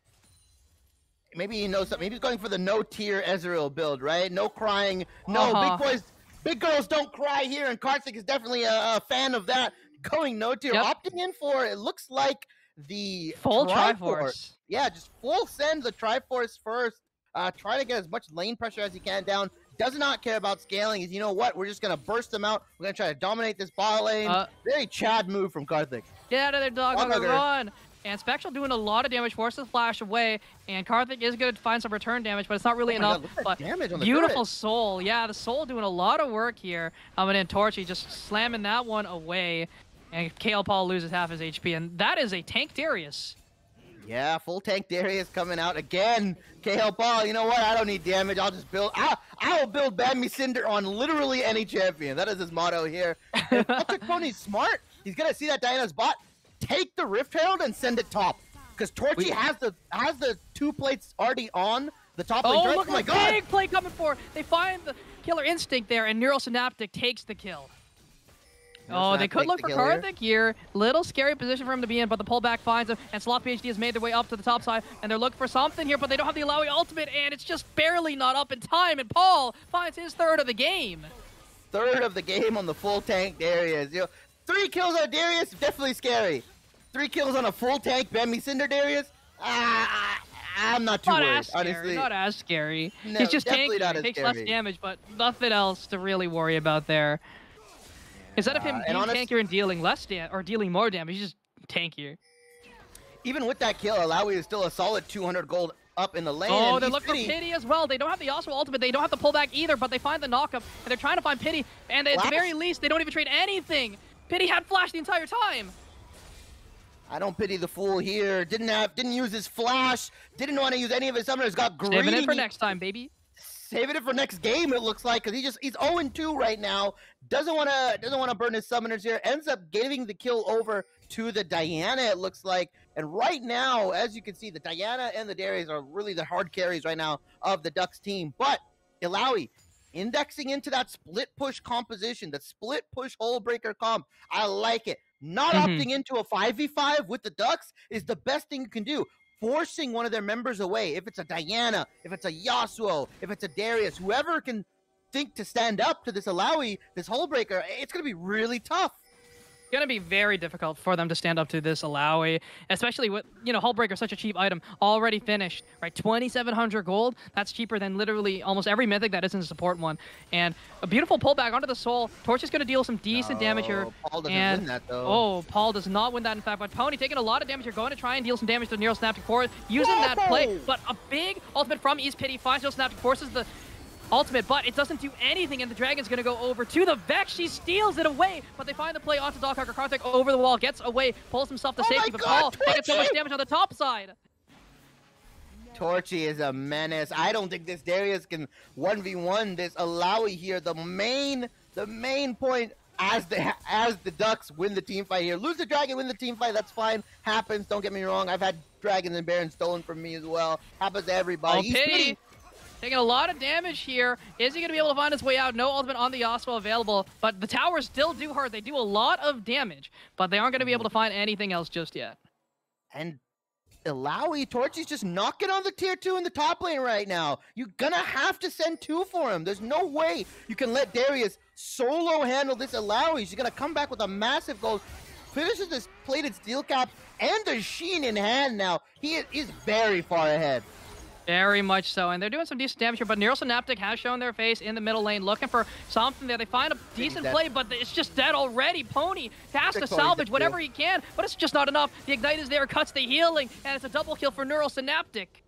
maybe he knows something. Maybe he's going for the no tear Ezreal build, right? No crying. No, Uh-huh. big boys, big girls don't cry here, and Karthik is definitely a, a fan of that. Going no tear, Yep. opting in for it looks like the Full Triforce. Triforce. Yeah, just full send the Triforce first. Uh, try to get as much lane pressure as he can down. Does not care about scaling. He's, you know what? We're just gonna burst them out. We're gonna try to dominate this bot lane. Uh, Very Chad move from Karthik. Get out of there, dog. One on the other. run. And Spectral doing a lot of damage, forces the flash away, and Karthik is going to find some return damage, but it's not really Oh enough. God, but damage on the beautiful turret. soul, yeah, the soul doing a lot of work here. Um, and then Torchy just slamming that one away, and KL Paul loses half his HP, and that is a tank Darius. Yeah, full tank Darius coming out again. KL Paul, you know what? I don't need damage. I'll just build. I, I will build Bami's Cinder on literally any champion. That is his motto here. Patrick Pony's smart. He's gonna see that Diana's bot, take the Rift Herald and send it top. Because Torchy We- has the has the two plates already on the top lane. Oh, turret. look oh my god! big play coming for. They find the killer instinct there, and Neural Synaptic takes the kill. Oh, they could look the for. Karthik here. Little scary position for him to be in, but the pullback finds him, and Sloth PhD has made their way up to the top side, and they're looking for something here, but they don't have the Illaoi ultimate, and it's just barely not up in time, and Paul finds his third of the game. Third of the game on the full tank Darius. You know, three kills on Darius, definitely scary. Three kills on a full tank Bami's Cinder Darius. Ah, I'm not too Not worried, as scary, honestly. not as scary. No, He's just definitely tanky, not he as takes less damage, but nothing else to really worry about there. Instead of him Uh, being honest- tankier and dealing less damage, or dealing more damage, he's just tankier. Even with that kill, Illaoi is still a solid 200 gold up in the lane. Oh, they're looking Pity. for Pity as well. They don't have the Yasuo ultimate. They don't have the pullback either, but they find the knockup, and they're trying to find Pity. And at the very least, they don't even trade anything. Pity had flash the entire time. I don't pity the fool here. Didn't have, didn't use his flash. Didn't want to use any of his summoners. Got greedy. Saving it for next time, baby. Saving it for next game. It looks like because he just he's 0 2 right now. Doesn't want to doesn't want to burn his summoners here. Ends up giving the kill over to the Diana. It looks like. And right now, as you can see, the Diana and the Darius are really the hard carries right now of the Ducks team. But Illaoi indexing into that split push composition, the split push Hullbreaker comp. I like it. Not Mhm. opting into a 5v5 with the Ducks is the best thing you can do. Forcing one of their members away. If it's a Diana, if it's a Yasuo, if it's a Darius, whoever can think to stand up to this Illaoi, this Hullbreaker, it's going to be really tough. It's gonna be very difficult for them to stand up to this Illaoi, especially with you know Hullbreaker, such a cheap item, already finished, right? 2,700 gold. That's cheaper than literally almost every mythic that isn't a support one. And a beautiful pullback onto the soul. Torch is gonna deal some decent damage here. No, Paul doesn't and- win that though. Oh, Paul does not win that in fact, but Pony taking a lot of damage here, going to try and deal some damage to Neural Synaptic Force, using that play, but a big ultimate from East Pity finds Neural Synaptic Forces the ultimate, but it doesn't do anything, and the Dragon's gonna go over to the Vex. She steals it away, but they find the play onto Dog Hugger. Karthik over the wall, gets away, pulls himself to Oh safety, but Paul taking so much damage on the top side. Torchy is a menace. I don't think this Darius can 1v1 this Illaoi here. The main the main point as the as the Ducks win the team fight here. Lose the dragon, win the team fight, that's fine. Happens, don't get me wrong. I've had dragons and barons stolen from me as well. Happens to everybody. He's pity. pretty- Taking a lot of damage here. Is he going to be able to find his way out? No ultimate on the Yasuo available, but the towers still do hurt. They do a lot of damage, but they aren't going to be able to find anything else just yet. And Illaoi, Torchy's just knocking on the tier two in the top lane right now. You're gonna have to send two for him. There's no way you can let Darius solo handle this Illaoi. She's gonna come back with a massive goal. Finishes this plated steel cap and the sheen in hand now. He is very far ahead. Very much so, and they're doing some decent damage here, but Neural Synaptic has shown their face in the middle lane, looking for something there. They find a decent play, but it's just dead already. Pony has to salvage whatever he can, but it's just not enough. The Ignite is there, cuts the healing, and it's a double kill for Neural Synaptic.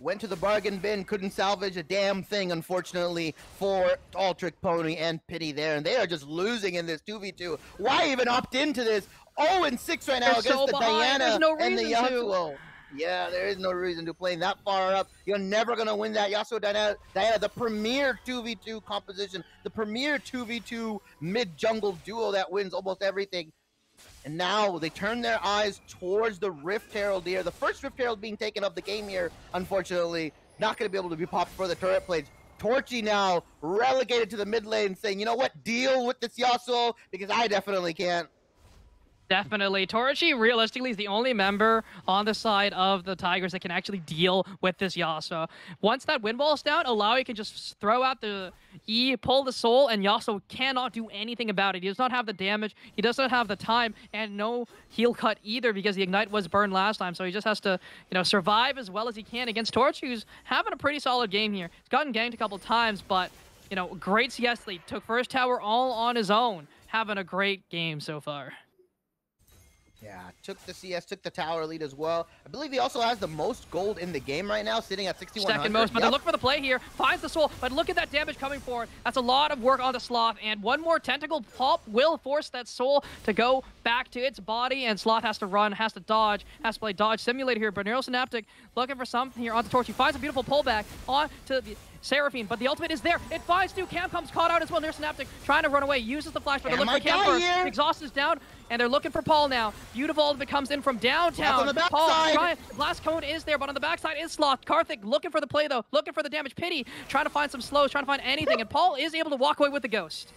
Went to the bargain bin, couldn't salvage a damn thing, unfortunately, for Altric Pony and Pity there. And they are just losing in this 2v2. Why even opt into this? 0 and 6 right now They're against so the behind, Diana no and the reason to. Yeah, there is no reason to play that far up. You're never gonna win that Yasuo Diana, Diana, the premier 2v2 composition, the premier 2v2 mid jungle duo that wins almost everything. And now they turn their eyes towards the Rift Herald here. The first Rift Herald being taken of the game here, unfortunately. Not going to be able to be popped for the turret plates. Torchy now relegated to the mid lane, saying, you know what, deal with this Yasuo, because I definitely can't. Definitely. Torachi realistically is the only member on the side of the Tigers that can actually deal with this Yasuo. Once that wind wall is down, Illaoi can just throw out the E, pull the soul, and Yasuo cannot do anything about it. He does not have the damage, he does not have the time, and no heal cut either because the Ignite was burned last time. So he just has to, you know, survive as well as he can against Torch, who's having a pretty solid game here. He's gotten ganked a couple times, but, you know, great CS lead. Took first tower all on his own. Having a great game so far. Yeah, took the CS, took the tower lead as well. I believe he also has the most gold in the game right now, sitting at 6100. Second most, but they Yep. look for the play here. Finds the soul, but look at that damage coming forward. That's a lot of work on the Sloth, and one more tentacle pop will force that soul to go back to its body, and Sloth has to run, has to dodge, has to play dodge simulator here. But Neural Synaptic looking for something here on the torch. He finds a beautiful pullback on to the Seraphine, but the ultimate is there. It finds two. Cam comes caught out as well. Neural Synaptic trying to run away, uses the flash, but they're looking for Cam first. here. Exhaust is down, and they're looking for Paul now. Beautiful ultimate comes in from downtown. on the Paul trying Blast Cone is there, but on the backside is Sloth. Karthik looking for the play, though. Looking for the damage. Pity trying to find some slows, trying to find anything. And Paul is able to walk away with the Ghost.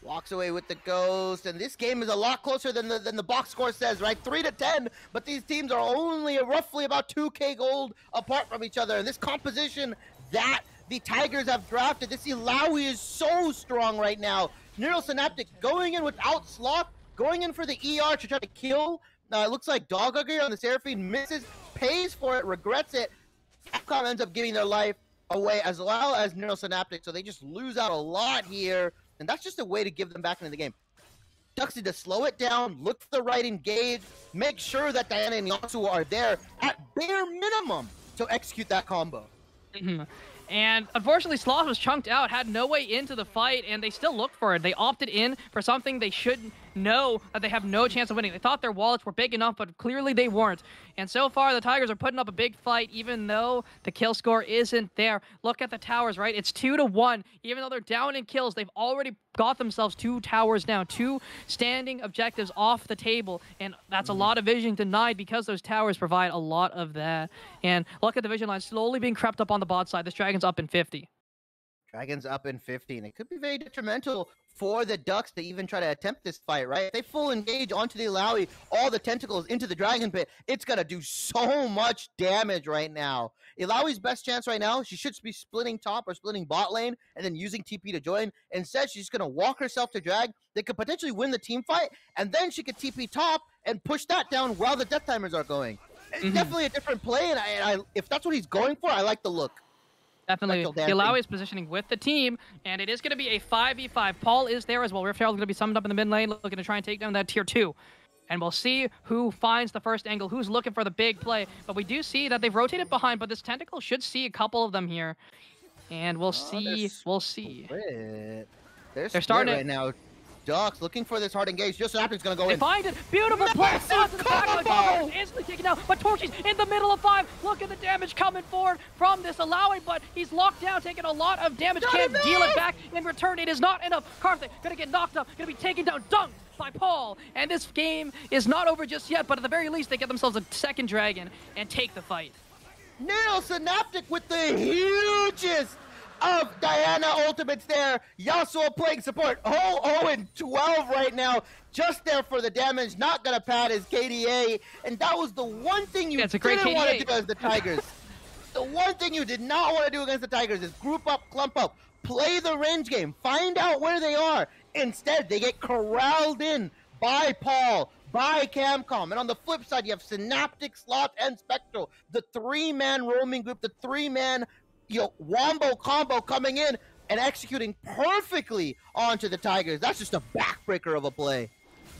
walks away with the ghost and this game is a lot closer than the, than the box score says right 3 to 10 but these teams are only roughly about 2k gold apart from each other and this composition that the tigers have drafted this Illaoi is so strong right now neural synaptic going in without sloth going in for the er to try to kill uh, it looks like dog hugger on the seraphine misses pays for it regrets it Camcom ends up giving their life away as well as Neural Synaptic, so they just lose out a lot here, and that's just a way to give them back into the game. Ducks need to slow it down, look for the right engage, make sure that Diana and Yasuo are there at bare minimum to execute that combo. And unfortunately, Sloth was chunked out, had no way into the fight, and they still looked for it. They opted in for something they should know that uh, they have no chance of winning. They thought their wallets were big enough, but clearly they weren't. And so far, the Tigers are putting up a big fight, even though the kill score isn't there. Look at the towers, right? It's two to one. Even though they're down in kills, they've already got themselves two towers down, two standing objectives off the table, and that's a mm-hmm. lot of vision denied because those towers provide a lot of that. And look at the vision line slowly being crept up on the bot side. This dragon's up in 50. Dragons up in 15. It could be very detrimental for the Ducks to even try to attempt this fight, right? If they full engage onto the Illaoi, all the tentacles into the Dragon Pit, it's going to do so much damage right now. Illaoi's best chance right now, she should be splitting top or splitting bot lane and then using TP to join. Instead, she's going to walk herself to drag. They could potentially win the team fight, and then she could TP top and push that down while the death timers are going. It's Mhm. definitely a different play, and I, and I, if that's what he's going for, I like the look. Definitely. Spectral The dancing. Is positioning with the team, and it is going to be a 5v5. Paul is there as well. Rift Herald is going to be summoned up in the mid lane, looking to try and take down that tier 2. And we'll see who finds the first angle, who's looking for the big play. But we do see that they've rotated behind, but this tentacle should see a couple of them here. And we'll Oh, see. We'll see. They're, They're starting right now. Ducks looking for this hard engage. Just Raptor's gonna go They in. find it. Beautiful play. Massive Onto the back of the combo! combo. Instantly taken out. But Torchy's in the middle of five. Look at the damage coming forward from this Illaoi, but he's locked down, taking a lot of damage. Not Can't deal it back in return. It is not enough. Karthik gonna get knocked up. Gonna be taken down. Dunked by Paul. And this game is not over just yet, but at the very least, they get themselves a second dragon and take the fight. Neural Synaptic with the hugest of Diana ultimates there. Yasuo playing support. Oh, 0 and 12 right now. Just there for the damage. Not gonna pad his KDA. And that was the one thing you Yeah, didn't want to do as the Tigers. the one thing you did not want to do against the Tigers is group up, clump up, play the range game, find out where they are. Instead, they get corralled in by Paul, by Camcom. And on the flip side, you have Synaptic, Sloth, and Spectral, the three-man roaming group, the three-man you know, wombo combo coming in and executing perfectly onto the Tigers. That's just a backbreaker of a play.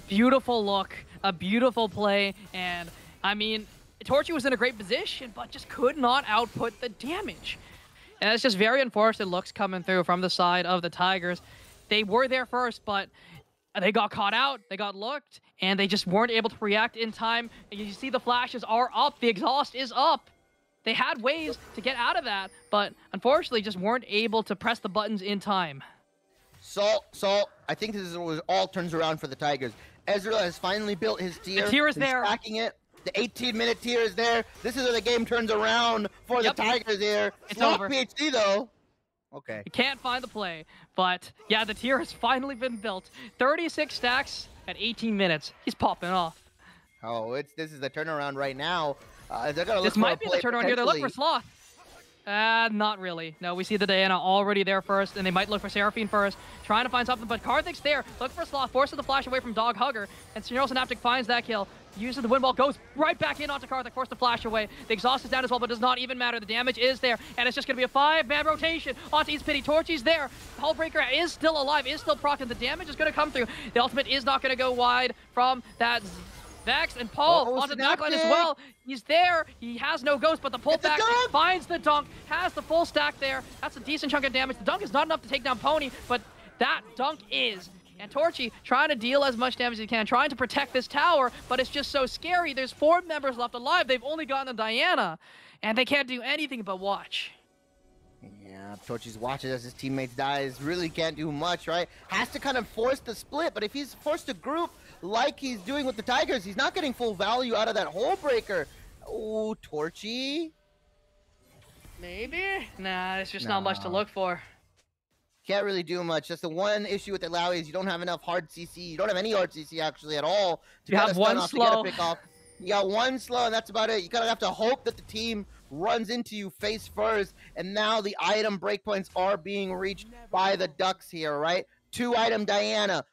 beautiful look, a beautiful play, and I mean, Torchy was in a great position, but just could not output the damage. And it's just very unfortunate looks coming through from the side of the Tigers. They were there first, but they got caught out, they got looked, and they just weren't able to react in time. You see the flashes are up, the exhaust is up. They had ways to get out of that, but unfortunately just weren't able to press the buttons in time. Salt, Salt, I think this is all turns around for the Tigers. Ezreal has finally built his tier. The tier is He's there. Stacking it. The 18 minute tier is there. This is where the game turns around for Yep. the Tigers here. It's not over. PhD though. Okay. You can't find the play, but yeah, the tier has finally been built. 36 stacks at 18 minutes. He's popping off. Oh, it's this is the turnaround right now. Uh, they're gonna This might be the turnaround here. They look for. Sloth. Uh, not really. No, we see the Diana already there first, and they might look for Seraphine first, trying to find something, but Karthik's there. Look for Sloth, forces the flash away from Dog Hugger, and Neural Synaptic finds that kill. Uses the wind wall, goes right back in onto Karthik, forces the flash away. The exhaust is down as well, but does not even matter. The damage is there, and it's just going to be a five-man rotation onto East Pity. Torchy's there. Hullbreaker is still alive, is still procced, and the damage is going to come through. The ultimate is not going to go wide from that Vex and Paul Uh-oh, onto the backline as well. He's there. He has no ghost, but the It's a pullback finds the dunk, has the full stack there. That's a decent chunk of damage. The dunk is not enough to take down Pony, but that dunk is. And Torchy trying to deal as much damage as he can, trying to protect this tower, but it's just so scary. There's four members left alive. They've only gotten the Diana, and they can't do anything but watch. Yeah, Torchy's watching as his teammates dies. Really can't do much, right? Has to kind of force the split, but if he's forced to group like he's doing with the Tigers, he's not getting full value out of that Hullbreaker. Oh, Torchy. Maybe? Nah, it's just not much to look for. Can't really do much. That's the one issue with the Illaoi is you don't have enough hard CC. You don't have any hard CC actually at all. To You kinda have stun one off, to get a pick off. You got one slow, and that's about it. You kind of have to hope that the team runs into you face first. And now the item breakpoints are being reached by the Ducks here, right? Two item Diana.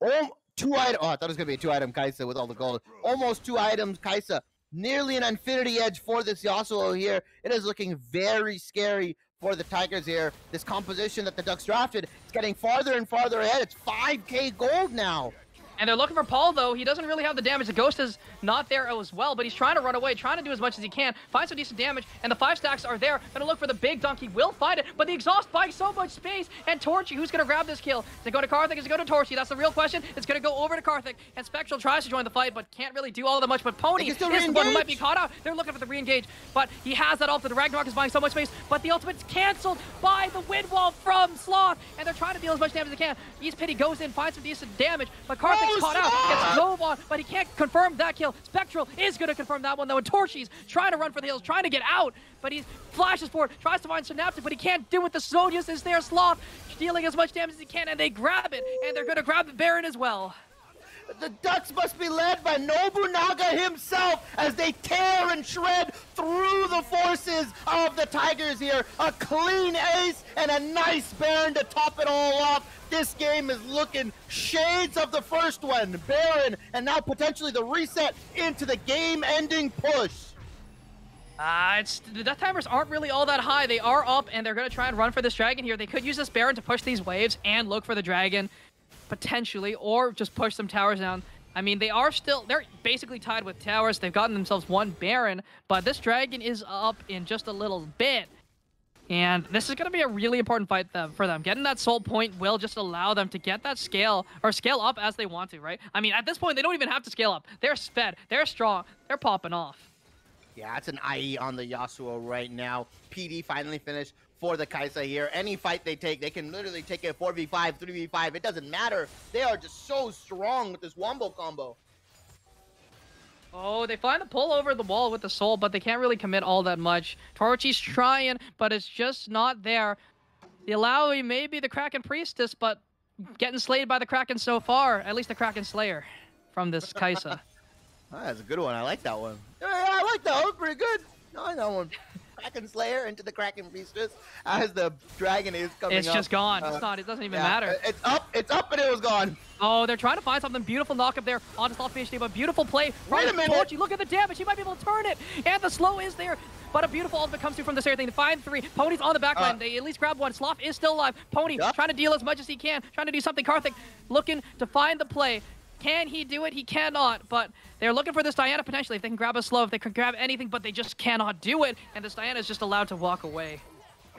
Oh, two item. Oh, I thought it was gonna be a two item Kai'Sa with all the gold. Almost two items Kai'Sa. Nearly an infinity edge for this Yasuo here. It is looking very scary for the Tigers here. This composition that the Ducks drafted it's getting farther and farther ahead. It's 5k gold now. And they're looking for Paul, though. He doesn't really have the damage. The Ghost is not there as well, but he's trying to run away, trying to do as much as he can, find some decent damage, and the five stacks are there. Gonna look for the big dunk. He will find it, but the exhaust buys so much space. And Torchy, who's gonna grab this kill? Does it go to Karthik? Is it go to Torchy? That's the real question. It's gonna go over to Karthik, and Spectral tries to join the fight, but can't really do all that much. But Pony is the one who might be caught out. They're looking for the re-engage, but he has that ultimate. The Ragnarok is buying so much space, but the ultimate's canceled by the wind wall from Sloth, and they're trying to deal as much damage as they can. East Pity goes in, finds some decent damage, but Karthik caught out, gets on, but he can't confirm that kill. Spectral is going to confirm that one though, and Torchy's trying to run for the hills, trying to get out, but he flashes forward, tries to find Synaptic, but he can't do it. The Zodius is there, Sloth dealing as much damage as he can, and they grab it, and they're going to grab the Baron as well. The Ducks must be led by Nobunaga himself as they tear and shred through the forces of the Tigers here. A clean ace and a nice Baron to top it all off. This game is looking shades of the first one. Baron, and now potentially the reset into the game-ending push. Uh, it's the death timers aren't really all that high. They are up, and they're gonna try and run for this dragon here. They could use this Baron to push these waves and look for the dragon, potentially, or just push some towers down. I mean, they are still they're basically tied with towers. They've gotten themselves one Baron, but this dragon is up in just a little bit. And this is going to be a really important fight them, for them. Getting that soul point will just allow them to get that scale or scale up as they want to, right? I mean, at this point, they don't even have to scale up. They're sped. They're strong. They're popping off. Yeah, it's an IE on the Yasuo right now. PD finally finished for the Kai'Sa here. Any fight they take, they can literally take it 4v5, 3v5. It doesn't matter. They are just so strong with this Wombo combo. Oh, they find the pull over the wall with the soul, but they can't really commit all that much. Torchy's trying, but it's just not there. The Illaoi may be the Kraken Priestess, but getting slayed by the Kraken so far. At least the Kraken Slayer from this Kai'Sa. Ah, that's a good one. I like that one. Yeah, I like that. Was pretty good. I like that one. Kraken Slayer into the Kraken Priestess as the dragon is coming it's up. just gone. Uh, it's not. It doesn't even yeah, matter. It's up. It's up, and it was gone. Oh, they're trying to find something beautiful knock up there onto Sloth PhD, but beautiful play from Wait a minute. Torchy. Look at the damage. He might be able to turn it. And the slow is there. But a beautiful ultimate comes through from this area thing. Find three. Pony's on the back line. Uh, they at least grab one. Sloth is still alive. Pony Yup. trying to deal as much as he can. Trying to do something. Karthik looking to find the play. Can he do it? He cannot. But they're looking for this Diana potentially. If they can grab a slow, if they can grab anything, but they just cannot do it. And this Diana is just allowed to walk away.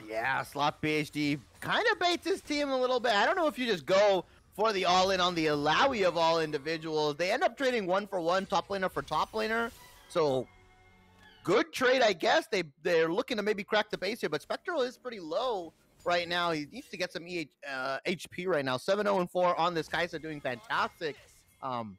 Yeah, Sloth PhD kind of baits his team a little bit. I don't know if you just go for the all-in on the Illaoi of all individuals. They end up trading one for one, top laner for top laner. So good trade, I guess. They they're looking to maybe crack the base here, but Spectral is pretty low right now. He needs to get some EH, uh, HP right now. 7-0 and 4 on this Kai'Sa doing fantastic. Um,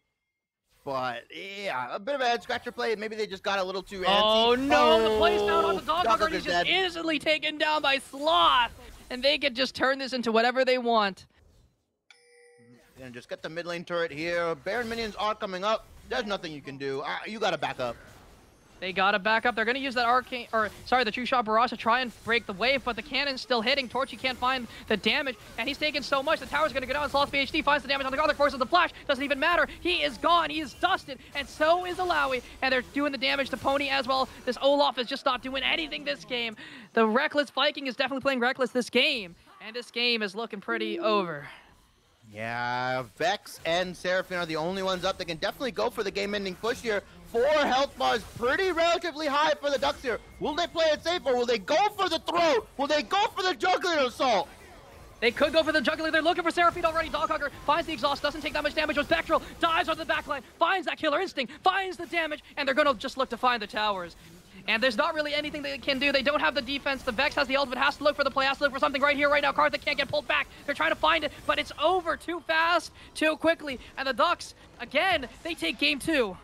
but yeah, a bit of a head scratcher play. Maybe they just got a little too antsy. Oh no, the play's down on the Oh, dog hugger. He's just dead. instantly taken down by Sloth. And they could just turn this into whatever they want. And just get the mid lane turret here. Baron minions are coming up. There's nothing you can do. Uh, you gotta back up. They gotta back up. They're gonna use that arcane, or sorry, the true shot barrage to try and break the wave, but the cannon's still hitting. Torchy can't find the damage, and he's taking so much. The tower's gonna go down. Sloth PhD finds the damage on the Garlic Force of the Flash. Doesn't even matter. He is gone. He is dusted, and so is Illaoi. And they're doing the damage to Pony as well. This Olaf is just not doing anything this game. The Reckless Viking is definitely playing Reckless this game, and this game is looking pretty over. Yeah, Vex and Seraphine are the only ones up. They can definitely go for the game-ending push here. Four health bars, pretty relatively high for the Ducks here. Will they play it safe or will they go for the throw? Will they go for the juggler assault? They could go for the juggler. They're looking for Seraphine already. Doghugger finds the exhaust, doesn't take that much damage. With Spectral dives onto the backline, finds that killer instinct, finds the damage, and they're gonna just look to find the towers. And there's not really anything they can do. They don't have the defense. The Vex has the ultimate, has to look for the play, has to look for something right here, right now. Karthik can't get pulled back. They're trying to find it, but it's over too fast, too quickly. And the Ducks, again, they take game two.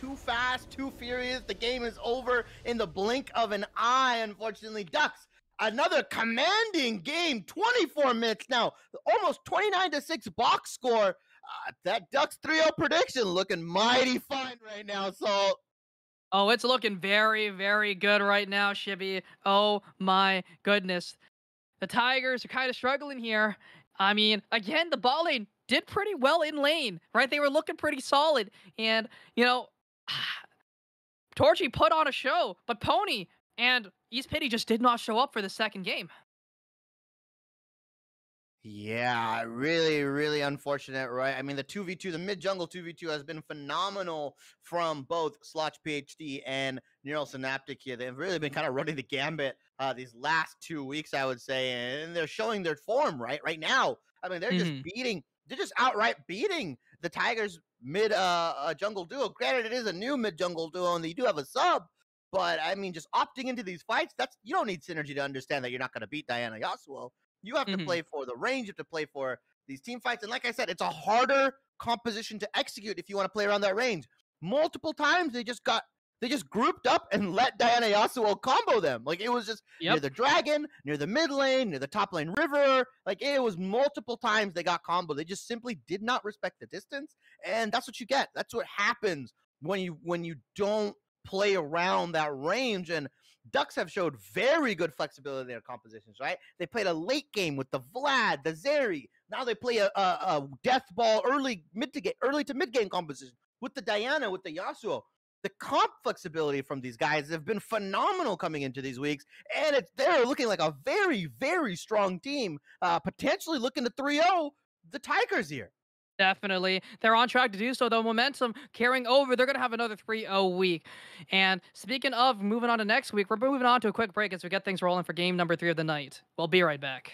Too fast, too furious. The game is over in the blink of an eye, unfortunately. Ducks, another commanding game. 24 minutes now. Almost 29 to 6 box score. Uh, that Ducks 3-0 prediction looking mighty fine right now, so Oh, it's looking very, very good right now, Shibby. Oh my goodness. The Tigers are kind of struggling here. I mean, again, the ball lane did pretty well in lane, right? They were looking pretty solid. And, you know, Torchy put on a show, but Pony and East Pity just did not show up for the second game. Yeah, really, really unfortunate, right? I mean, the 2v2, the mid jungle 2v2 has been phenomenal from both Sloth PhD and Neural Synaptic here. They've really been kind of running the gambit uh, these last two weeks, I would say, and they're showing their form right right now. I mean, they're Mhm. just beating, they're just outright beating the Tigers mid uh, jungle duo. Granted, it is a new mid jungle duo, and they do have a sub. But I mean, just opting into these fights, that's you don't need synergy to understand that you're not going to beat Diana Yasuo. You have to Mhm. play for the range, you have to play for these team fights. And like I said, it's a harder composition to execute if you want to play around that range. Multiple times they just got they just grouped up and let Diana Yasuo combo them. Like it was just near the dragon, near the mid lane, near the top lane river. Like it was multiple times they got combo. They just simply did not respect the distance, and that's what you get. That's what happens when you when you don't play around that range. And Ducks have showed very good flexibility in their compositions. Right? They played a late game with the Vlad, the Zeri. Now they play a, a, a death ball early mid to get early to mid game composition with the Diana with the Yasuo the comp flexibility from these guys have been phenomenal coming into these weeks, and it's they're looking like a very, very strong team, uh, potentially looking to 3-0 the Tigers here. Definitely. They're on track to do so, though. Momentum carrying over. They're going to have another 3 0 week. And speaking of moving on to next week, we're moving on to a quick break as we get things rolling for game number three of the night. We'll be right back.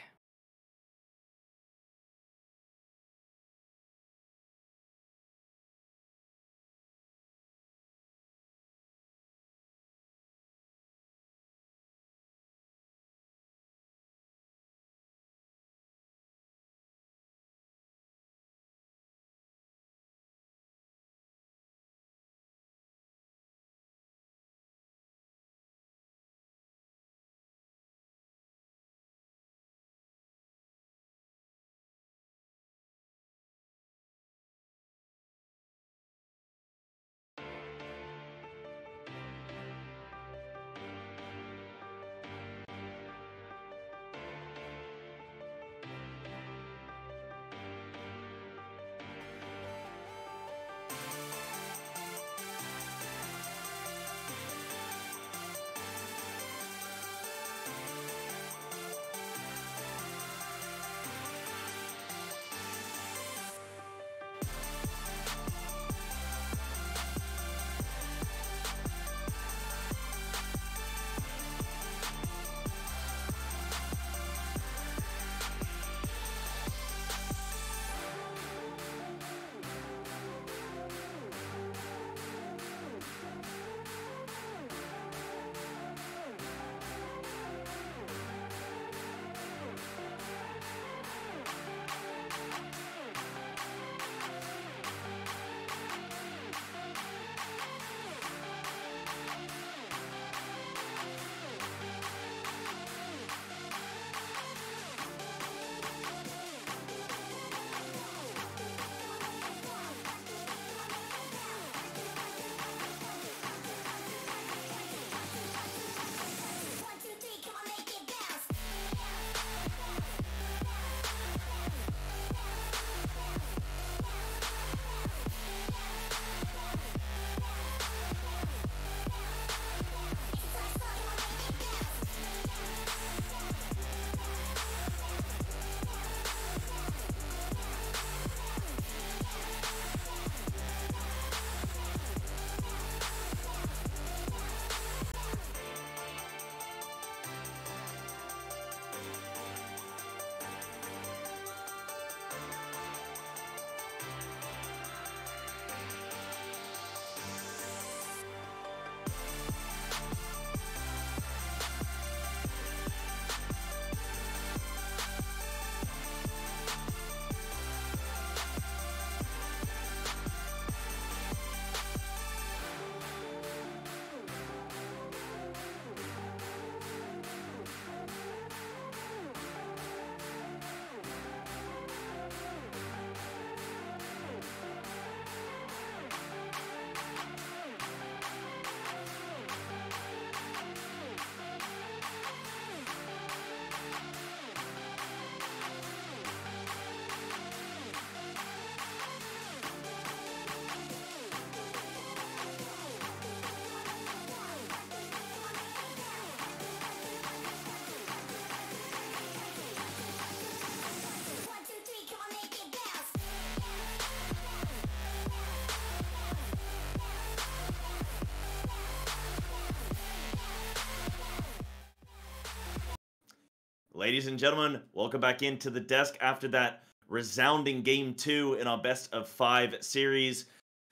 Ladies and gentlemen, welcome back into the desk after that resounding game two in our best of five series.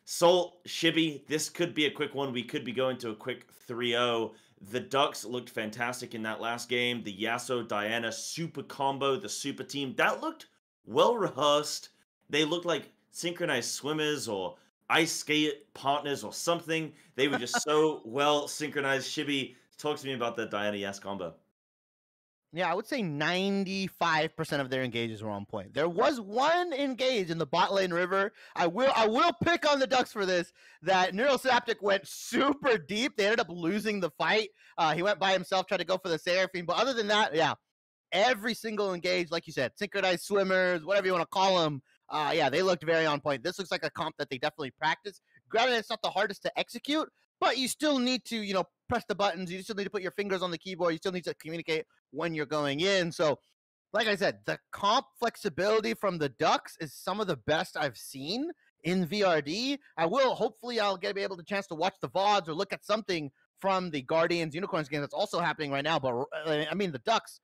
Salt, Shibby, this could be a quick one. We could be going to a quick 3 0. The Ducks looked fantastic in that last game. The Yasuo Diana super combo, the super team, that looked well rehearsed. They looked like synchronized swimmers or ice skate partners or something. They were just so well synchronized. Shibby, talk to me about the Diana Yas combo. Yeah, I would say 95% of their engages were on point. There was one engage in the bot lane river. I will I will pick on the Ducks for this. That Neurosynaptic went super deep. They ended up losing the fight. Uh, he went by himself, tried to go for the Seraphine. But other than that, yeah, every single engage, like you said, synchronized swimmers, whatever you want to call them. Uh, yeah, they looked very on point. This looks like a comp that they definitely practice. Granted, it's not the hardest to execute, but you still need to, you know, press the buttons. You still need to put your fingers on the keyboard. You still need to communicate when you're going in. So, like I said, the comp flexibility from the Ducks is some of the best I've seen in VRD. I will hopefully I'll get be able to chance to watch the VODs or look at something from the Guardians Unicorns game that's also happening right now. But I mean, the Ducks,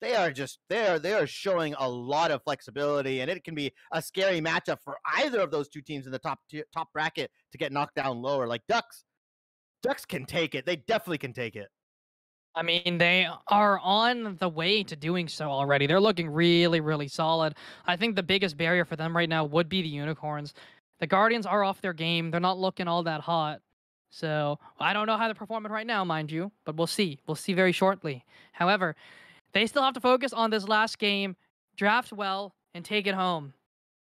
they are just they are they are showing a lot of flexibility, and it can be a scary matchup for either of those two teams in the top tier, top bracket to get knocked down lower. Like Ducks, Ducks can take it. They definitely can take it. I mean, they are on the way to doing so already. They're looking really, really solid. I think the biggest barrier for them right now would be the unicorns. The Guardians are off their game. They're not looking all that hot. So I don't know how they're performing right now, mind you, but we'll see. We'll see very shortly. However, they still have to focus on this last game, draft well, and take it home.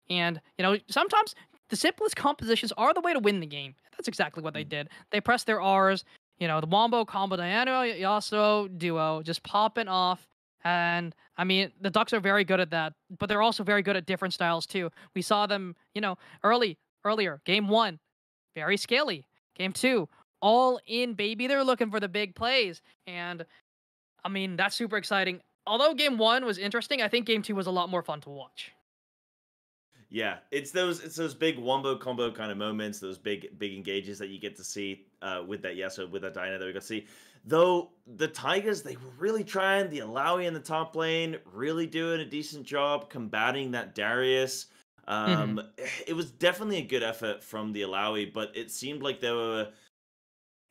And, you know, sometimes the simplest compositions are the way to win the game. That's exactly what they mm. did. They pressed their R's, you know, the Wombo combo Diana Yasuo duo just popping off. And I mean, the Ducks are very good at that, but they're also very good at different styles too. We saw them, you know, early, earlier, game one, very scaly. Game two, all in, baby. They're looking for the big plays. And I mean, that's super exciting. Although game one was interesting, I think game two was a lot more fun to watch. Yeah, it's those it's those big wombo combo kind of moments, those big big engages that you get to see uh, with that Yasuo, with that Diana that we got to see. Though the Tigers, they were really trying. The Illaoi in the top lane really doing a decent job combating that Darius. Um, It was definitely a good effort from the Illaoi, but it seemed like there were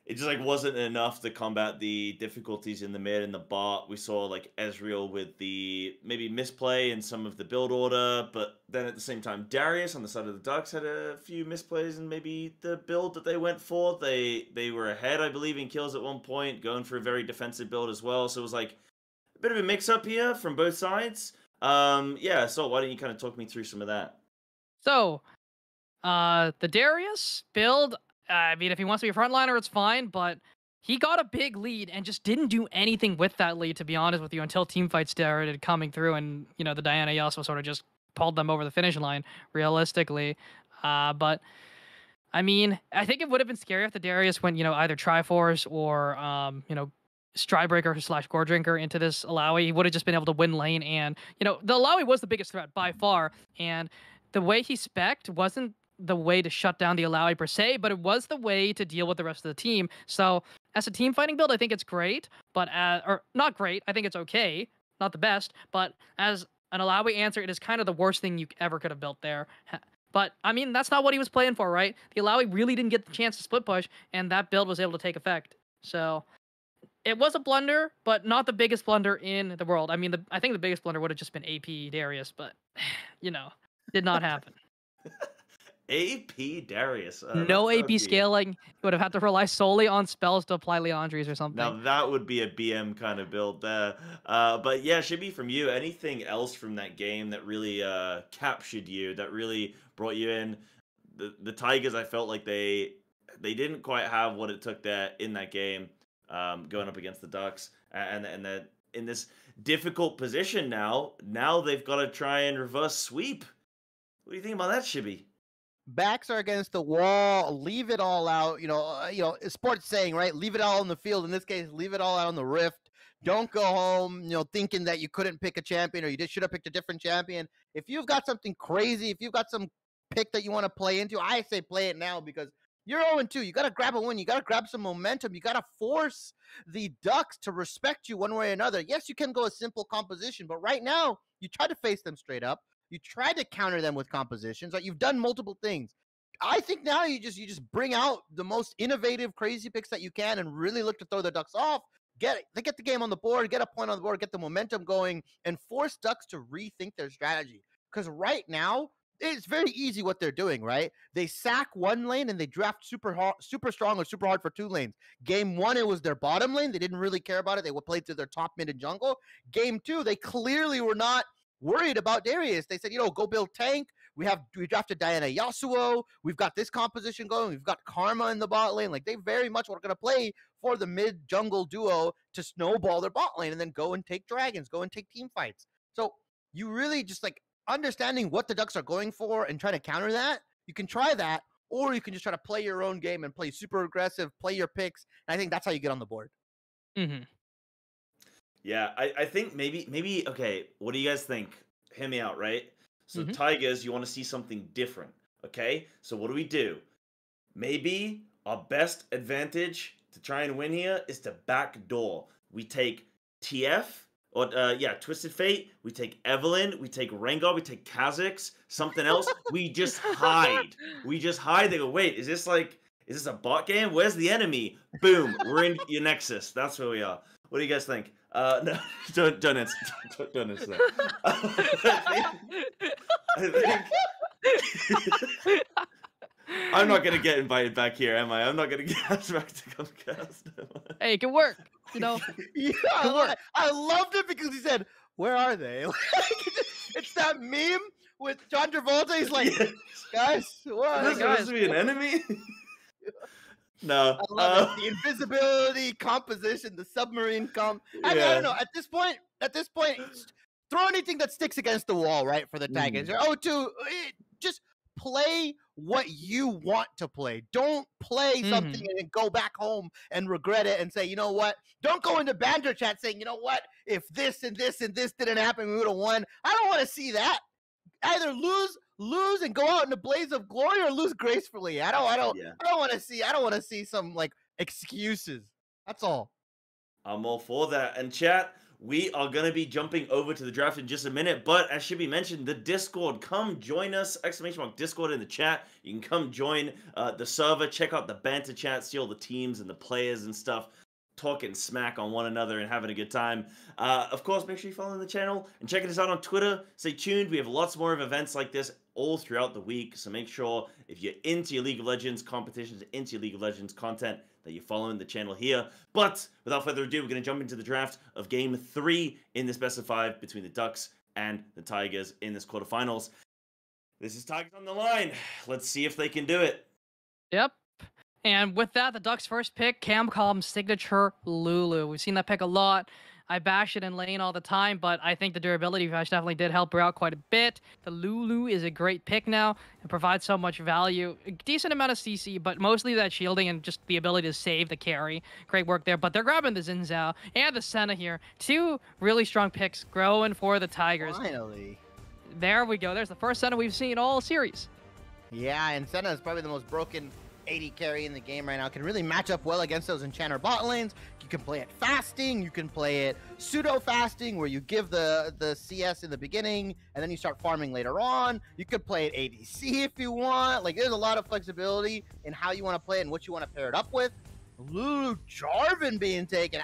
it just like wasn't enough to combat the difficulties in the mid and the bot. We saw like Ezreal with the maybe misplay in some of the build order, but then at the same time, Darius on the side of the Ducks had a few misplays and maybe the build that they went for. They they were ahead, I believe, in kills at one point, going for a very defensive build as well. So it was like a bit of a mix up here from both sides. Um, yeah. So why don't you kind of talk me through some of that? So, uh, the Darius build, I mean, if he wants to be a frontliner, it's fine, but he got a big lead and just didn't do anything with that lead, to be honest with you, until team fights started coming through and, you know, the Diana Yasuo sort of just pulled them over the finish line, realistically. Uh, but, I mean, I think it would have been scary if the Darius went, you know, either Triforce or, um, you know, Stridebreaker slash Goredrinker into this Illaoi. He would have just been able to win lane. And, you know, the Illaoi was the biggest threat by far. And the way he specced wasn't the way to shut down the Illaoi per se, but it was the way to deal with the rest of the team. So as a team fighting build, I think it's great, but uh, or not great. I think it's okay, not the best, but as an Illaoi answer, it is kind of the worst thing you ever could have built there. But I mean, that's not what he was playing for, right? The Illaoi really didn't get the chance to split push, and that build was able to take effect. So it was a blunder, but not the biggest blunder in the world. I mean, the, I think the biggest blunder would have just been AP Darius, but you know, did not happen. AP Darius. uh, no AP be- scaling. You would have had to rely solely on spells to apply Liandry's or something. Now that would be a BM kind of build there. Uh, but yeah, should be from you. Anything else from that game that really uh, captured you, that really brought you in? The the Tigers, I felt like they they didn't quite have what it took there in that game, um, going up against the Ducks, and and that in this difficult position now. Now they've got to try and reverse sweep. What do you think about that, Shibby? Backs are against the wall. Leave it all out. You know, uh, you know, sports saying, right? Leave it all on the field. In this case, leave it all out on the rift. Don't go home, you know, thinking that you couldn't pick a champion or you just should have picked a different champion. If you've got something crazy, if you've got some pick that you want to play into, I say play it now because you're 0 2. You got to grab a win. You got to grab some momentum. You got to force the Ducks to respect you one way or another. Yes, you can go a simple composition, but right now, you try to face them straight up. You try to counter them with compositions. Like you've done multiple things. I think now you just you just bring out the most innovative, crazy picks that you can, and really look to throw the Ducks off. Get they get the game on the board, get a point on the board, get the momentum going, and force Ducks to rethink their strategy. Because right now it's very easy what they're doing, right? They sack one lane and they draft super hard, super strong or super hard for two lanes. Game one, it was their bottom lane. They didn't really care about it. They would play to their top mid and jungle. Game two, they clearly were not worried about Darius. They said, you know, go build tank. We have we drafted Diana Yasuo. We've got this composition going. We've got Karma in the bot lane. Like they very much were gonna play for the mid jungle duo to snowball their bot lane and then go and take dragons, go and take team fights. So you really just like understanding what the Ducks are going for and trying to counter that. You can try that, or you can just try to play your own game and play super aggressive, play your picks. And I think that's how you get on the board. hmm Yeah, I, I think maybe maybe okay. What do you guys think? Hear me out, right? So Mhm. Tigers, you want to see something different, okay? So what do we do? Maybe our best advantage to try and win here is to backdoor. We take TF or uh, yeah, Twisted Fate. We take Evelynn. We take Rengar. We take Kha'Zix. Something else. we just hide. We just hide. They go, wait, is this like is this a bot game? Where's the enemy? Boom, we're in your Nexus. That's where we are. What do you guys think? Uh, no, don't don't answer. Don't, don't answer that. I think, I'm not gonna get invited back here, am I? I'm not gonna get asked back to come cast. am I? hey, it can work. You know, Yeah, I, Good work. lo- I loved it because he said, "Where are they?" Like, it's that meme with John Travolta. He's like. "Guys, are Is they?" this guys. supposed to be an enemy? No. I love uh, it. The invisibility composition, the submarine comp. I, mean, I don't know. At this point, at this point, throw anything that sticks against the wall, right? For the Tigers. Mm. Oh, two. Eh, just play what you want to play. Don't play something mm-hmm. and then go back home and regret it and say, you know what? Don't go into banter chat saying, you know what? If this and this and this didn't happen, we would have won. I don't want to see that. Either lose, lose, and go out in a blaze of glory, or lose gracefully. I don't. I don't. Yeah. I don't want to see. I don't want to see some like excuses. That's all. I'm all for that. And chat, we are going to be jumping over to the draft in just a minute. But as should be mentioned, the Discord, come join us! Exclamation mark Discord in the chat. You can come join uh, the server, check out the banter chat, see all the teams and the players and stuff. Talking smack on one another and having a good time. Uh, of course, make sure you follow the channel and checking us out on Twitter. Stay tuned. We have lots more of events like this all throughout the week. So make sure if you're into your League of Legends competitions, into your League of Legends content, that you're following the channel here. But without further ado, we're going to jump into the draft of game three in this best of five between the Ducks and the Tigers in this quarterfinals. This is Tigers on the line. Let's see if they can do it. Yep. And with that, the Ducks' first pick, Camcom's signature Lulu. We've seen that pick a lot. I bash it in lane all the time, but I think the durability patch definitely did help her out quite a bit. The Lulu is a great pick now and provides so much value. A decent amount of CC, but mostly that shielding and just the ability to save the carry. Great work there. But they're grabbing the Xin Zhao and the Senna here. Two really strong picks growing for the Tigers. Finally. There we go. There's the first Senna we've seen all series. Yeah, and Senna is probably the most broken AD carry in the game right now. Can really match up well against those enchanter bot lanes. You can play it fasting. You can play it pseudo fasting, where you give the the CS in the beginning and then you start farming later on. You could play it ADC if you want. Like there's a lot of flexibility in how you want to play it and what you want to pair it up with. Lulu Jarvan being taken.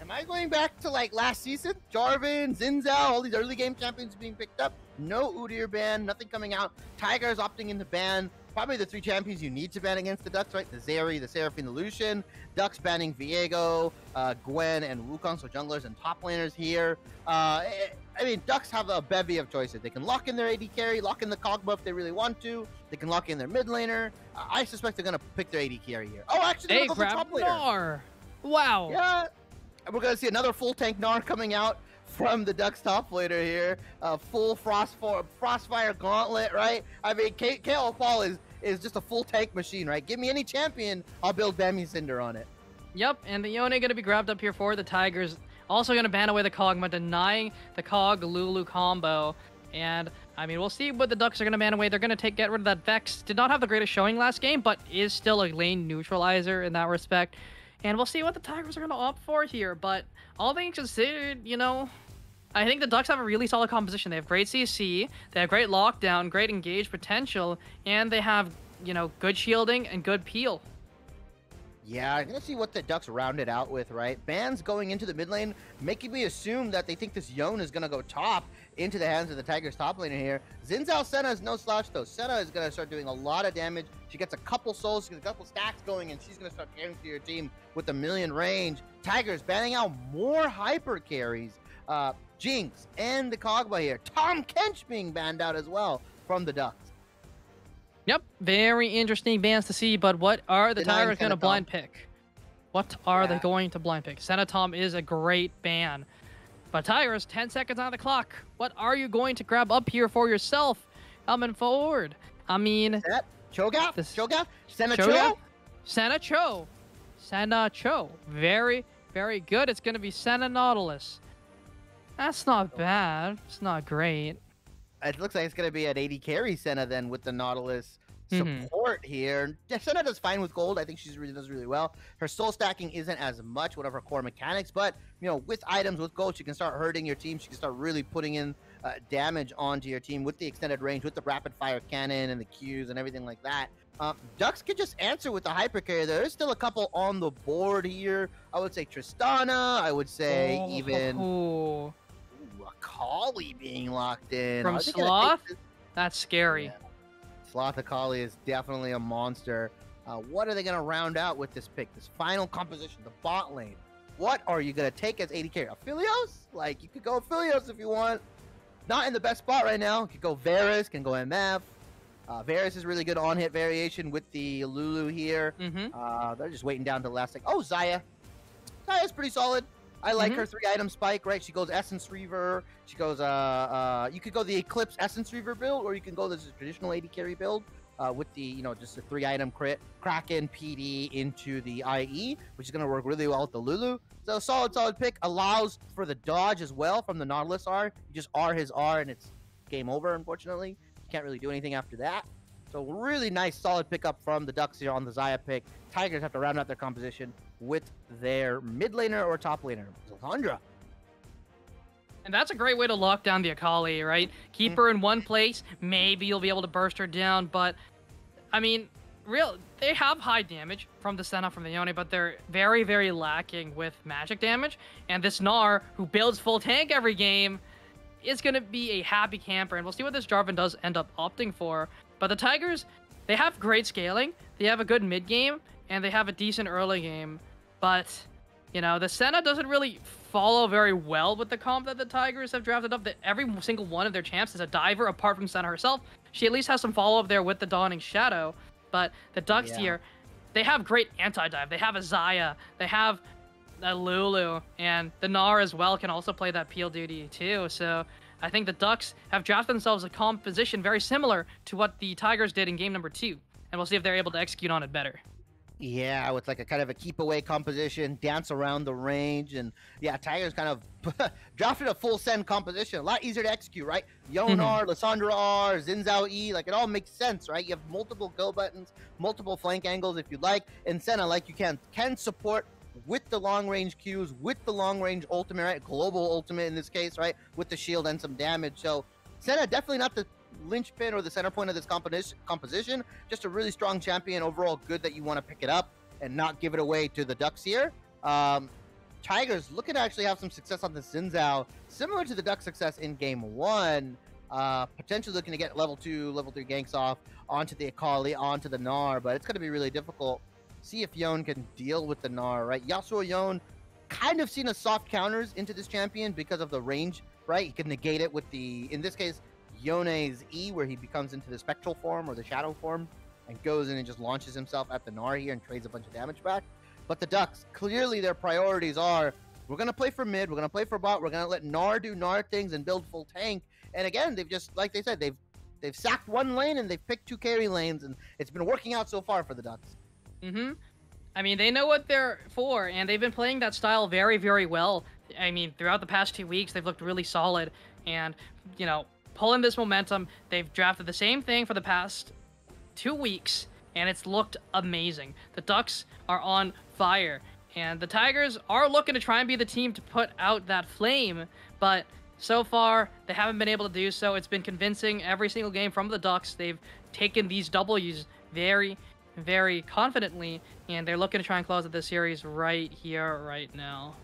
Am I going back to like last season? Jarvan, Xin Zhao, all these early game champions being picked up. No Udyr ban, nothing coming out. Tigers opting in to ban probably the three champions you need to ban against the Ducks, right? The Zeri, the Seraphine, the Lucian. Ducks banning Viego, uh, Gwen, and Wukong, so junglers and top laners here. Uh, eh, I mean, Ducks have a bevy of choices. They can lock in their AD carry, lock in the Kog'Maw if they really want to. They can lock in their mid laner. Uh, I suspect they're going to pick their AD carry here. Oh, actually, they're They gonna go for grab top laner. Gnar. Wow. Yeah. And we're gonna see another full tank Gnar coming out from the Ducks top laner here. Uh, full frost for, frostfire gauntlet, right? I mean, K- KO Fall is is just a full tank machine, right? Give me any champion, I'll build Bami Cinder on it. Yep, and the Yone going to be grabbed up here for the Tigers. Also going to ban away the Kog'Maw, denying the Kog Lulu combo. And I mean, we'll see what the Ducks are going to ban away. They're going to take get rid of that Vex. Did not have the greatest showing last game, but is still a lane neutralizer in that respect. And we'll see what the Tigers are going to opt for here. But all things considered, you know, I think the Ducks have a really solid composition. They have great CC, they have great lockdown, great engage potential, and they have, you know, good shielding and good peel. Yeah, I'm gonna see what the Ducks rounded out with, right? Ban's going into the mid lane, making me assume that they think this Yone is gonna go top into the hands of the Tigers top laner here. Xin Zhao Senna is no slouch though. Senna is gonna start doing a lot of damage. She gets a couple souls, she gets a couple stacks going, and she's gonna start carrying through your team with a million range. Tigers banning out more hyper carries. Uh, Jinx and the Kog'Maw here. Tahm Kench being banned out as well from the Ducks. Yep, very interesting bans to see. But what are the Tigers going to blind pick? What are they going to blind pick? Senna Tahm is a great ban. But Tigers, 10 seconds on the clock. What are you going to grab up here for yourself? Coming forward. I mean, Cho'Gath? This- Cho'Gath? Senna Cho'Gath? Cho? Senna Cho. Senna Cho. Very, very good. It's going to be Senna Nautilus. That's not bad. It's not great. It looks like it's going to be an AD carry Senna then with the Nautilus Mhm. support here. Yeah, Senna does fine with gold. I think she's really does really well. Her soul stacking isn't as much one of her core mechanics, but you know, with items with gold, she can start hurting your team. She can start really putting in uh, damage onto your team with the extended range, with the rapid fire cannon and the Qs and everything like that. Um, Ducks could just answer with the hyper carry. There's still a couple on the board here. I would say Tristana. I would say even Oh, Ooh, Akali being locked in. From Are they gonna take Sloth? that's scary. Yeah. Sloth Akali is definitely a monster. Uh, what are they going to round out with this pick? This final composition, the bot lane. What are you going to take as AD carry? Aphelios? Like, you could go Aphelios if you want. Not in the best spot right now. You could go Varus, can go MF. Uh, Varus is really good on hit variation with the Lulu here. Mm-hmm. Uh, they're just waiting down to the last like, oh, Xayah. Xayah's pretty solid. I like Mhm. her three item spike, right? She goes Essence Reaver. She goes, uh, uh, you could go the Eclipse Essence Reaver build, or you can go this traditional AD carry build uh, with the, you know, just a three item crit, Kraken PD into the IE, which is going to work really well with the Lulu. So solid, solid pick. Allows for the dodge as well from the Nautilus R. You just R his R and it's game over, unfortunately. You can't really do anything after that. So really nice, solid pickup from the Ducks here on the Xayah pick. Tigers have to round out their composition with their mid laner or top laner, Lissandra. And that's a great way to lock down the Akali, right? Keep mm-hmm. her in one place. Maybe you'll be able to burst her down, but I mean, real they have high damage from the Senna from the Yone, but they're very, very lacking with magic damage. And this Gnar, who builds full tank every game, is gonna be a happy camper, and we'll see what this Jarvan does end up opting for. But the Tigers, they have great scaling, they have a good mid game, and they have a decent early game. But you know, the Senna doesn't really follow very well with the comp that the Tigers have drafted up. That every single one of their champs is a diver, apart from Senna herself. She at least has some follow up there with the Dawning Shadow. But the Ducks Yeah. here, they have great anti dive. They have a Xayah. They have a Lulu, and the Gnar as well can also play that peel duty too. So I think the Ducks have drafted themselves a composition very similar to what the Tigers did in game number two, and we'll see if they're able to execute on it better. Yeah, with like a kind of a keep away composition, dance around the range, and yeah, Tigers kind of drafted a full send composition. A lot easier to execute, right? Yon Mhm. R, Lissandra R, Xin Zhao E, like it all makes sense, right? You have multiple go buttons, multiple flank angles if you like, and Senna, like you can, can support with the long range Qs, with the long range ultimate, right? Global ultimate in this case, right? With the shield and some damage. So Senna definitely not the linchpin or the center point of this composition. Composition, just a really strong champion overall. Good that you want to pick it up and not give it away to the Ducks here. Um, Tigers looking to actually have some success on the Xin Zhao, similar to the Duck success in game one. Uh, potentially looking to get level two, level three ganks off onto the Akali, onto the Gnar, but it's going to be really difficult. See if Yon can deal with the Gnar, right? Yasuo Yon kind of seen a soft counters into this champion because of the range, right? He can negate it with the, in this case, Yone's E, where he becomes into the spectral form or the shadow form and goes in and just launches himself at the Gnar here and trades a bunch of damage back. But the Ducks, clearly their priorities are we're going to play for mid, we're going to play for bot, we're going to let Gnar do Gnar things and build full tank. And again, they've just, like they said, they've they've sacked one lane and they've picked two carry lanes, and it's been working out so far for the Ducks. Mm-hmm. I mean, they know what they're for, and they've been playing that style very, very well. I mean, throughout the past two weeks, they've looked really solid, and you know, pulling this momentum. They've drafted the same thing for the past two weeks, and it's looked amazing. The Ducks are on fire, and the Tigers are looking to try and be the team to put out that flame, but so far they haven't been able to do so. It's been convincing every single game from the Ducks. They've taken these W's very, very confidently, and they're looking to try and close out the series right here, right now.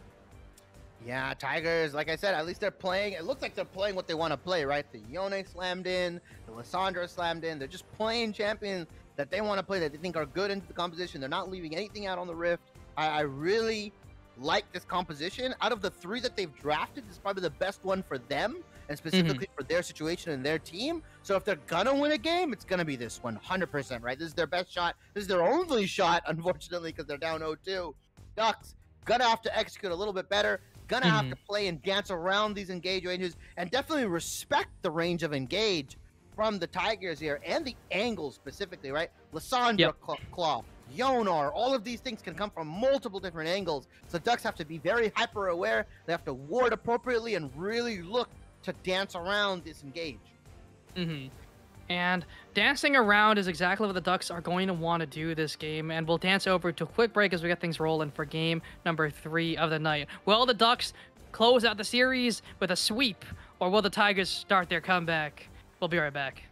Yeah, Tigers, like I said, at least they're playing. It looks like they're playing what they want to play, right? The Yone slammed in, the Lissandra slammed in. They're just playing champions that they want to play that they think are good into the composition. They're not leaving anything out on the Rift. I, I really like this composition. Out of the three that they've drafted, this is probably the best one for them and specifically for their situation and their team. So if they're gonna win a game, it's gonna be this 100%, right? This is their best shot. This is their only shot, unfortunately, because they're down 0-2. Ducks gonna have to execute a little bit better. Gonna have Mhm. to play and dance around these engage ranges and definitely respect the range of engage from the Tigers here and the angles specifically, right? Lissandra Yep. Claw, Yonar, all of these things can come from multiple different angles. So Ducks have to be very hyper aware. They have to ward appropriately and really look to dance around this engage. hmm And dancing around is exactly what the Ducks are going to want to do this game. And we'll dance over to a quick break as we get things rolling for game number three of the night. Will the Ducks close out the series with a sweep, or will the Tigers start their comeback? We'll be right back.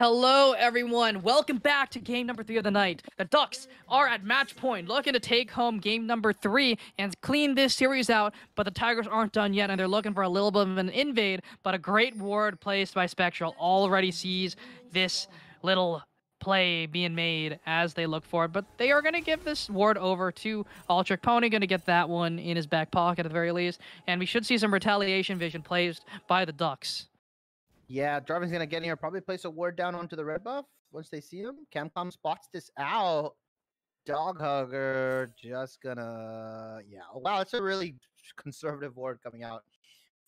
Hello, everyone. Welcome back to game number three of the night. The Ducks are at match point, looking to take home game number three and clean this series out. But the Tigers aren't done yet, and they're looking for a little bit of an invade. But a great ward placed by Spectral already sees this little play being made as they look forward. But they are going to give this ward over to Ultric Pony, going to get that one in his back pocket at the very least. And we should see some retaliation vision placed by the Ducks. Yeah, Jarvan's gonna get in here, probably place a ward down onto the red buff once they see him. Camcom spots this out. Dog hugger just gonna yeah. Wow, it's a really conservative ward coming out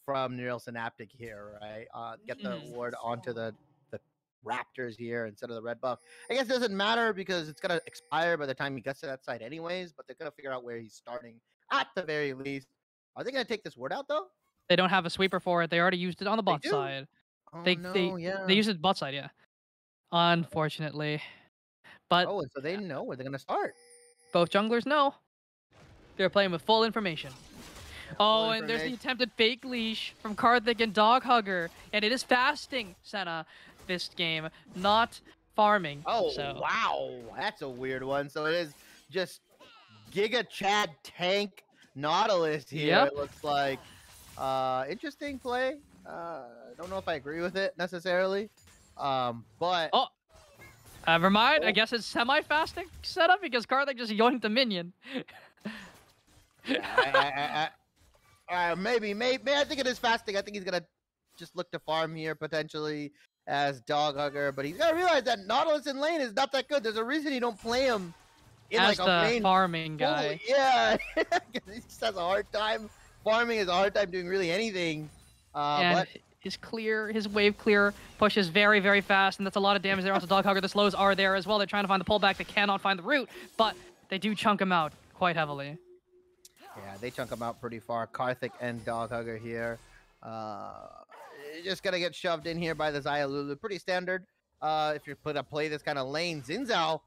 from Neural Synaptic here, right? Uh get the Mhm. ward onto the the Raptors here instead of the red buff. I guess it doesn't matter because it's gonna expire by the time he gets to that side anyways, but they're gonna figure out where he's starting at the very least. Are they gonna take this ward out though? They don't have a sweeper for it. They already used it on the bot side. Oh They- no, they- yeah. They used it bot side, yeah. Unfortunately. But oh, and so they know where they're gonna start. both junglers know. They're playing with full information. Oh, and there's the attempted fake leash from Karthik and Dog Hugger. And it is fasting, Senna, this game, not farming. Oh so. wow, that's a weird one. So it is just Giga Chad Tank Nautilus here. Yep. It looks like uh, interesting play. Uh, I don't know if I agree with it necessarily, um, but Oh. Never mind. I Oh. guess it's semi-fasting setup because Karthik just yoinked the minion. I, I, I, I, uh, maybe, maybe I think it is fasting. I think he's gonna just look to farm here potentially as Dog Hugger, but he's gotta realize that Nautilus in lane is not that good. There's a reason you don't play him in As like a main farming guy. yeah, 'cause he just has a hard time farming. Has a hard time doing really anything. Uh, and but his clear, his wave clear pushes very, very fast, and that's a lot of damage there. Also, Dog Hugger, the slows are there as well. They're trying to find the pullback. They cannot find the root, but they do chunk him out quite heavily. yeah, they chunk him out pretty far. Karthik and Dog Hugger here. Uh, just gonna get shoved in here by the Lulu. Pretty standard. Uh, if you're put a play this kind of lane, Xin Zhao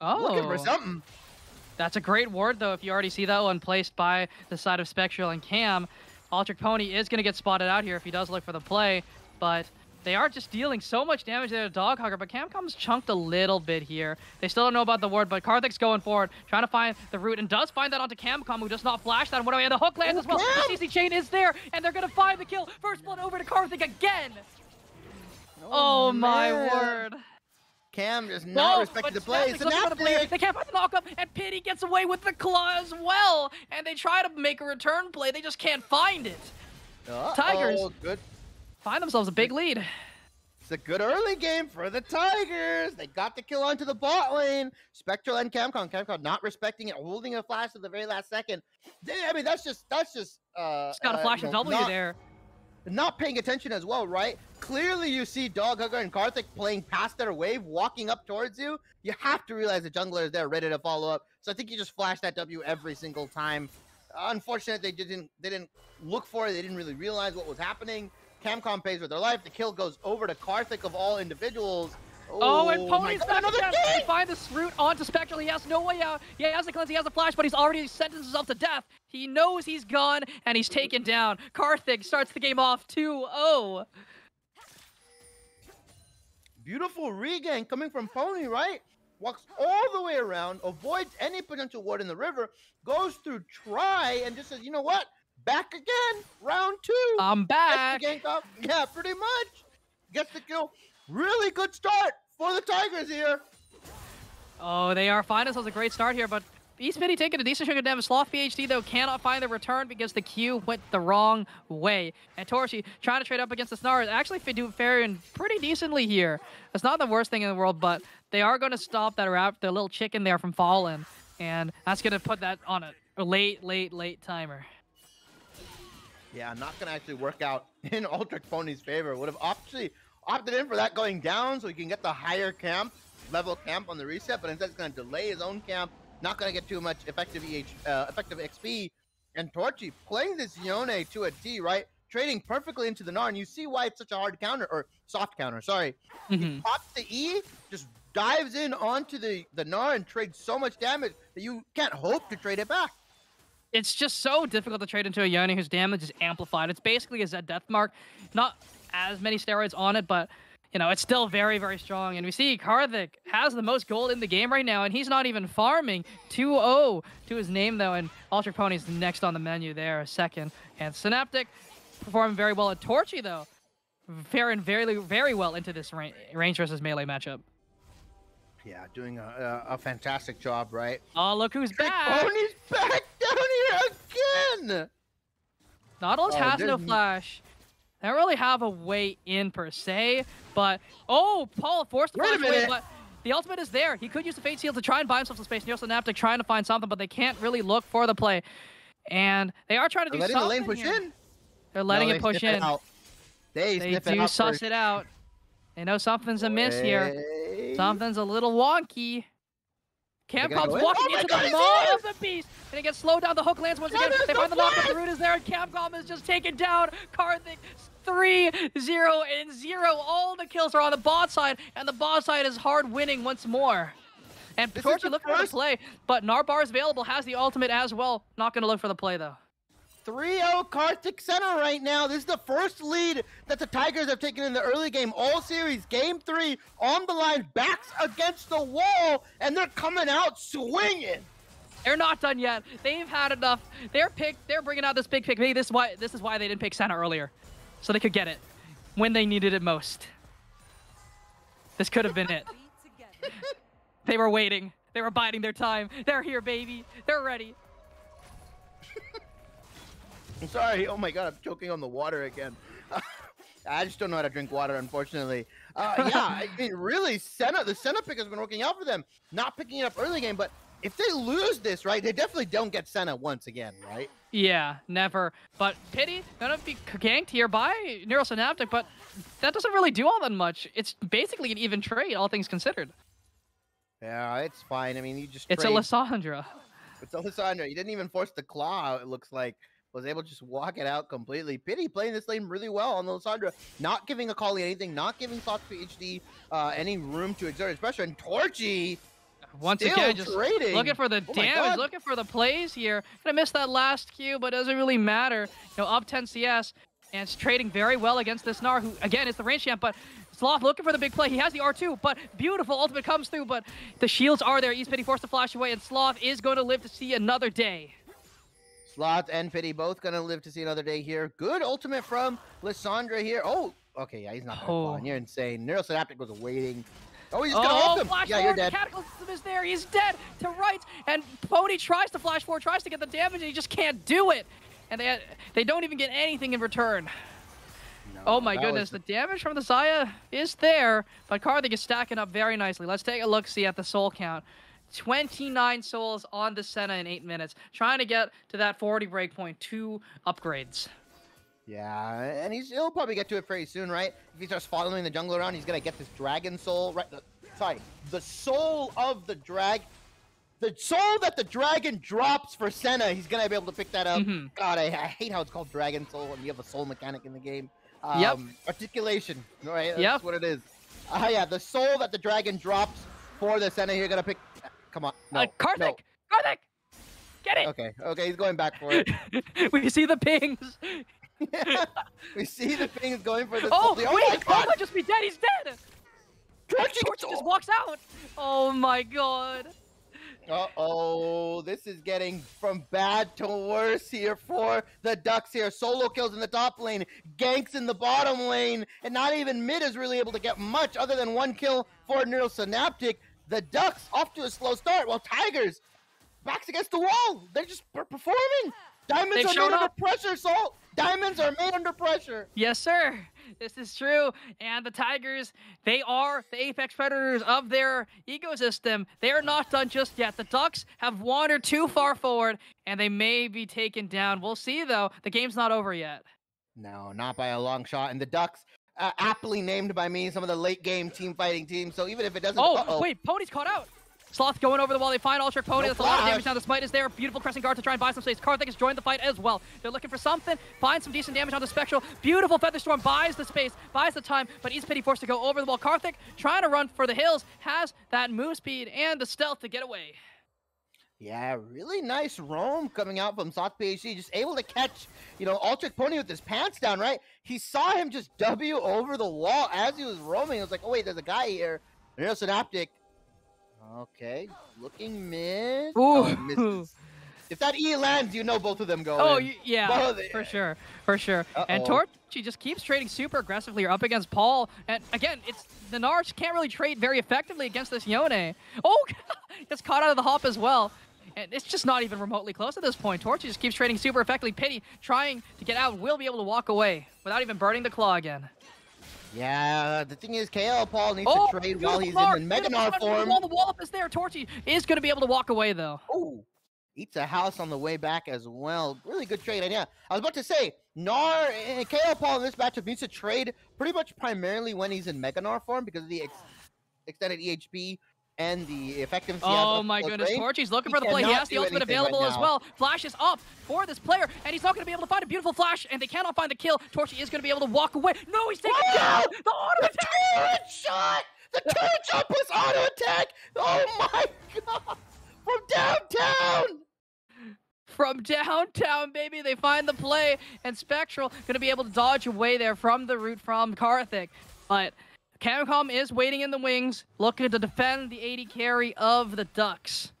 looking for Oh, something. that's a great ward though. If you already see that one placed by the side of Spectral and Cam, Altric Pony is gonna get spotted out here if he does look for the play, but. They are just dealing so much damage there to Dog Hugger, but Camcom's chunked a little bit here. They still don't know about the ward, but Karthik's going forward, trying to find the root, and does find that onto Camcom, who does not flash that one away, and the hook lands Oh, as well. Cam! The CC chain is there, and they're gonna find the kill. First blood over to Karthik again. Oh, oh my man. word. Cam just not No, respecting the play. Spastic's looking for play. They can't find the knockup, and Pity gets away with the claw as well. And they try to make a return play, they just can't find it. Tigers. Uh-oh, Good. Find themselves a big lead. It's a good early game for the Tigers. They got the kill onto the bot lane. Spectral and Camcom. Camcom not respecting it, holding a flash at the very last second. I mean, that's just that's just uh, Just got a uh, flash you of know, W there. Not paying attention as well, right? Clearly, you see Dog Hugger and Karthik playing past their wave, walking up towards you. You have to realize the jungler is there, ready to follow up. So I think you just flash that W every single time. Unfortunately, they didn't they didn't look for it. They didn't really realize what was happening. Camcom pays with their life. The kill goes over to Karthik of all individuals. Oh, and oh my Pony's back another again. They game! find this route onto Spectral. He has no way out. He has the cleanse, he has the flash, but he's already sentenced himself to death. He knows he's gone, and he's taken down. Karthik starts the game off oh. 2-0. Beautiful regain coming from Pony, right? Walks all the way around, avoids any potential ward in the river, goes through try, and just says, you know what? Back again, round two. I'm back. Gets the gank off. Yeah, pretty much. Gets the kill. Really good start for the Tigers here. Oh, they are finding themselves a great start here, but East Midi taking a decent chunk of damage. Sloth PhD, though, cannot find the return because the Q went the wrong way. And Torchy trying to trade up against the Snars. Actually, fa- do faring pretty decently here. It's not the worst thing in the world, but they are going to stop that rap, the little chicken there from falling. And that's going to put that on a late, late, late timer. Yeah, not gonna actually work out in Ultric Pony's favor. Would have actually opted in for that going down so he can get the higher camp, level camp on the reset, but instead it's gonna delay his own camp. Not gonna get too much effective EH, uh, effective XP. And Torchy playing this Yone to a T, right? Trading perfectly into the Gnar. You see why it's such a hard counter or soft counter. Sorry, Mhm. pops the E, just dives in onto the the Gnar and trades so much damage that you can't hope to trade it back. It's just so difficult to trade into a Yone whose damage is amplified. It's basically a Zed death mark. Not as many steroids on it, but you know, it's still very, very strong. And we see Karthik has the most gold in the game right now, and he's not even farming 2-0 to his name, though. And Ultra Pony's next on the menu there, second. And Synaptic performing very well at Torchy, though. Faring very, very well into this ra- range versus melee matchup. Yeah, doing a, a, a fantastic job, right? Oh, look who's back! Pony's back down here again. Nautilus Oh, has no there's- flash. They don't really have a way in per se, but oh, Paul forced to Wait a flash away, minute. but the ultimate is there. He could use the Fate Seal to try and buy himself some space. Neural Synaptic trying to find something, but they can't really look for the play. And they are trying to They're do letting the lane push here. in. They're letting No, it push in. out. They, They it do out suss first. it out. They know something's amiss here. Something's a little wonky. go in? walking Oh into God, the maw of the beast, and it gets slowed down. The hook lands once No, again. They no find the knock, but the root is there, and Camcom is just taken down. Karthik 3 0 and 0. All the kills are on the bot side, and the bot side is hard winning once more. And This Torchy looking for the play, but Narbar is available, has the ultimate as well. Not going to look for the play, though. 3-0 Karthik Center right now. This is the first lead that the Tigers have taken in the early game all series. Game three on the line, backs against the wall, and they're coming out swinging. They're not done yet. They've had enough. They're pick. They're bringing out this big pick. Maybe this is why. This is why they didn't pick Santa earlier, so they could get it when they needed it most. This could have been it. They were waiting. They were biding their time. They're here, baby. They're ready. I'm sorry. Oh my god, I'm choking on the water again. I just don't know how to drink water, unfortunately. Uh, yeah, I mean, really, Senna, the Senna pick has been working out for them. Not picking it up early game, but if they lose this, right, they definitely don't get Senna once again, right? Yeah, never. But pity gonna be ganked here by Neural Synaptic, but that doesn't really do all that much. It's basically an even trade, all things considered. Yeah, it's fine. I mean, you just It's a trade- Lissandra. It's Alessandro. He didn't even force the claw. It looks like was able to just walk it out completely. Pity playing this lane really well on Alessandro, not giving Akali anything, not giving Fox PhD uh, any room to exert his pressure. And Torchy, Once Still again, just trading. looking for the Oh damage, looking for the plays here. Gonna miss that last Q, but doesn't really matter. You know, up 10 CS, and it's trading very well against this Gnar, who again is the range champ, but Sloth looking for the big play. He has the R2, but beautiful ultimate comes through, but the shields are there. East Pity forced to flash away, and Sloth is going to live to see another day. Sloth, and Pity both gonna live to see another day here. Good ultimate from Lissandra here. Oh, okay, yeah, he's not gonna Oh. fall. on. You're insane. Neural Synaptic was waiting. Oh, he's gonna Oh, him. flash Yeah, you're forward, dead. Cataclysm is there, he's dead to right, and Pony tries to flash forward, tries to get the damage, and he just can't do it. And they they don't even get anything in return. Oh my goodness, the damage from the Xayah is there, but Karthik is stacking up very nicely. Let's take a look, see at the soul count. 29 souls on the Senna in 8 minutes, trying to get to that 40 breakpoint, two upgrades. Yeah, and he's, he'll probably get to it pretty soon, right? If he starts following the jungle around, he's gonna get this dragon soul, right? The, sorry, the soul of the drag, the soul that the dragon drops for Senna. He's gonna be able to pick that up. Mhm. God, I, I hate how it's called dragon soul when you have a soul mechanic in the game. Um, Yep. Articulation, right? That's Yep. what it is. Ah, yeah, the soul that the dragon drops for the Senna. You're gonna pick. Come on, no, uh, Karthik! no. Karthik! Get it! Okay, okay, he's going back for it. we see the pings. we see the things going for the. Oh, wait, my God! Just be dead, he's dead! Just walks out! Oh my god. Uh oh, this is getting from bad to worse here for the Ducks here. Solo kills in the top lane, ganks in the bottom lane, and not even mid is really able to get much other than one kill for Neural Synaptic. The Ducks off to a slow start, while Tigers backs against the wall. They're just per- performing. Diamonds They've are shown made under pressure, Salt. Diamonds are made under pressure. Yes, sir. This is true. And the Tigers, they are the apex predators of their ecosystem. They are not done just yet. The Ducks have wandered too far forward, and they may be taken down. We'll see, though. The game's not over yet. No, not by a long shot. And the Ducks, uh, aptly named by me, some of the late game team fighting teams. So even if it doesn't, Oh, uh-oh. wait, Pony's caught out. Sloth going over the wall. They find Ultra Pony. No That's a lot of damage now. The smite is there. Beautiful crescent guard to try and buy some space. Karthik has joined the fight as well. They're looking for something. Find some decent damage on the Spectral. Beautiful Featherstorm buys the space, buys the time, but East Pity forced to go over the wall. Karthik trying to run for the hills, has that move speed and the stealth to get away. Yeah, really nice roam coming out from Sock PhD, just able to catch, you know, Ultric Pony with his pants down, right? He saw him just W over the wall as he was roaming. It was like, oh wait, there's a guy here. Neural Synaptic. Okay, looking mid. Oh, Ooh. misses. If that E lands, you know both of them go Oh, in. yeah, for sure, for sure. And Uh-oh. Torchy just keeps trading super aggressively up against Paul. And again, it's the Narch can't really trade very effectively against this Yone. Oh, gets caught out of the hop as well. And it's just not even remotely close at this point. Torchy just keeps trading super effectively. Pity trying to get out will be able to walk away without even burning the claw again. Yeah, the thing is, KL Paul needs Oh, to trade while he's in the Mega Gnar form. The wall, the wall up is there. Torchy is going to be able to walk away though. Oh, eats a house on the way back as well. Really good trade idea. I was about to say, Gnar eh, and KO Paul in this matchup needs to trade pretty much primarily when he's in Mega Gnar form because of the ex- extended EHP and the effectiveness. Oh my goodness, range. Torchy's looking for the play. He has the ultimate anything right available as well. Flash is up for this player, and he's not going to be able to find a beautiful flash, and they cannot find the kill. Torchy is going to be able to walk away. No, he's taken Whoa! down. The auto The attack. turret shot! The turret jump was auto attack! Oh my god! From downtown! From downtown, baby, they find the play, and Spectral going to be able to dodge away there from the route from Karthik. But Camcom is waiting in the wings, looking to defend the AD carry of the Ducks.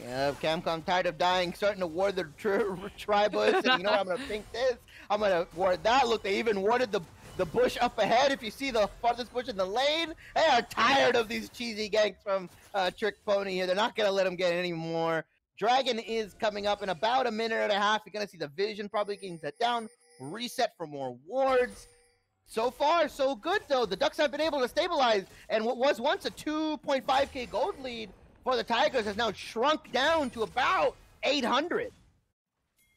Yeah, Camcom tired of dying, starting to ward the tri- tribush. and you know what? I'm gonna think this. I'm gonna ward that. Look, they even warded the the bush up ahead. If you see the farthest bush in the lane, they are tired of these cheesy ganks from uh, Trick Pony here. They're not gonna let them get any more. Dragon is coming up in about a minute and a half. You're gonna see the vision probably getting set down, reset for more wards. So far, so good though. The Ducks have been able to stabilize, and what was once a 2.5k gold lead for the Tigers has now shrunk down to about 800.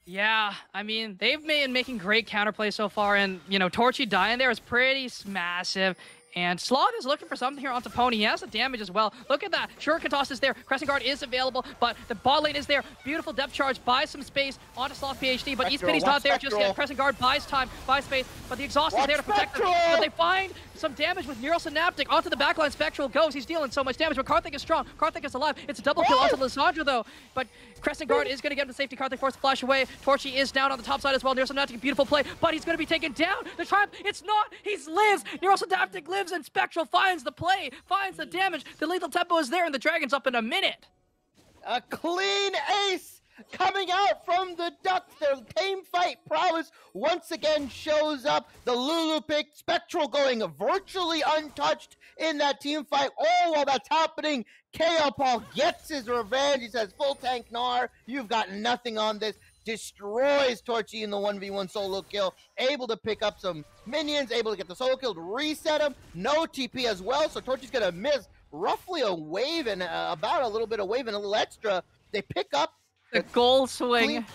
Yeah, I mean, they've been making great counterplay so far, and, you know, Torchy dying there is pretty massive. And Sloth is looking for something here onto Pony. He has the damage as well. Look at that. Shuriken toss is there. Crescent Guard is available, but the bot lane is there. Beautiful depth charge. Buys some space onto Sloth PhD, but East Spectral, Pity's not there just yet. Crescent Guard buys time, buys space, but the exhaust is there to protect them. But they find some damage with Neural Synaptic onto the backline. Spectral goes. He's dealing so much damage, but Karthik is strong. Karthik is alive. It's a double kill onto Lissandra, though. But Crescent Guard is going to get him to safety. Karthik forced flash away. Torchy is down on the top side as well. Neural Synaptic, beautiful play, but he's going to be taken down. The triumph, it's not. He lives. Neural Synaptic lives, and Spectral finds the play, finds the damage. The lethal tempo is there, and the Dragon's up in a minute. A clean ace coming out from the Ducks. Their team fight prowess once again shows up. The Lulu pick, Spectral going virtually untouched in that team fight. Oh, while that's happening, KO Paul gets his revenge. He says, Full tank Gnar, you've got nothing on this. Destroys Torchy in the 1v1 solo kill. Able to pick up some minions, able to get the solo kill to reset him. No TP as well, so Torchy's gonna miss roughly a wave and uh, about a little bit of wave and a little extra. They pick up The goal swing. Clean-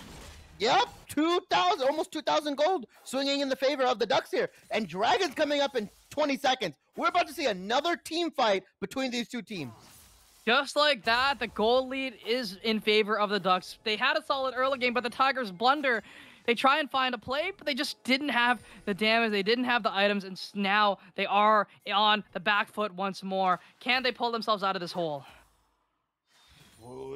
Yep, 2,000, almost 2,000 gold swinging in the favor of the Ducks here. And Dragon's coming up in 20 seconds. We're about to see another team fight between these two teams. Just like that, the goal lead is in favor of the Ducks. They had a solid early game, but the Tigers blunder. They try and find a play, but they just didn't have the damage. They didn't have the items, and now they are on the back foot once more. Can they pull themselves out of this hole?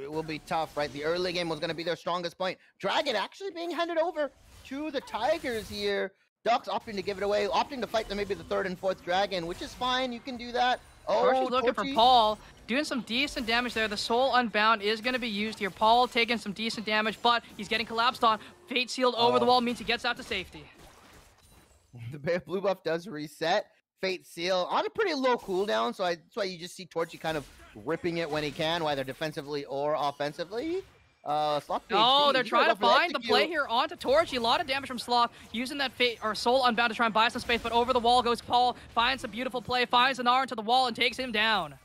It will be tough, right? The early game was going to be their strongest point. Dragon actually being handed over to the Tigers here. Ducks opting to give it away, opting to fight the maybe the third and fourth Dragon, which is fine. You can do that. Oh, Torchy's looking for Torchy- Paul, doing some decent damage there. The Soul Unbound is going to be used here. Paul taking some decent damage, but he's getting collapsed on. Fate sealed over the Oh. wall means he gets out to safety. The blue buff does reset. Fate Seal on a pretty low cooldown, so I, that's why you just see Torchy kind of ripping it when he can, whether defensively or offensively. Uh, Sloth Oh, they're trying to find the play here onto Torchy. A lot of damage from Sloth, using that fate or Soul Unbound to try and buy some space, but over the wall goes Paul, finds a beautiful play, finds an R into the wall and takes him down.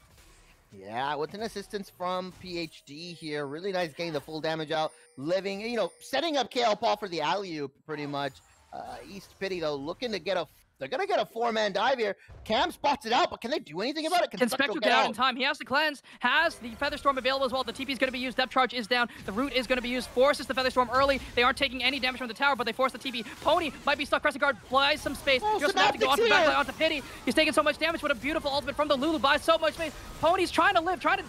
Yeah, with an assistance from PhD here. Really nice getting the full damage out. Living, you know, setting up KL Paul for the alley oop pretty much. Uh, East Pity, though, looking to get a. They're going to get a four man dive here. Cam spots it out, but can they do anything about it? Can Spectral Spectral get out in time? He has the cleanse, has the Featherstorm available as well. The TP is going to be used, depth charge is down, the root is going to be used, forces the Featherstorm early. They aren't taking any damage from the tower, but they force the TP. Pony might be stuck, Crescent Guard buys some space. Oh, Just have to go onto the backline, onto Pity. He's taking so much damage, What a beautiful ultimate from the Lulu buys so much space. Pony's trying to live, trying to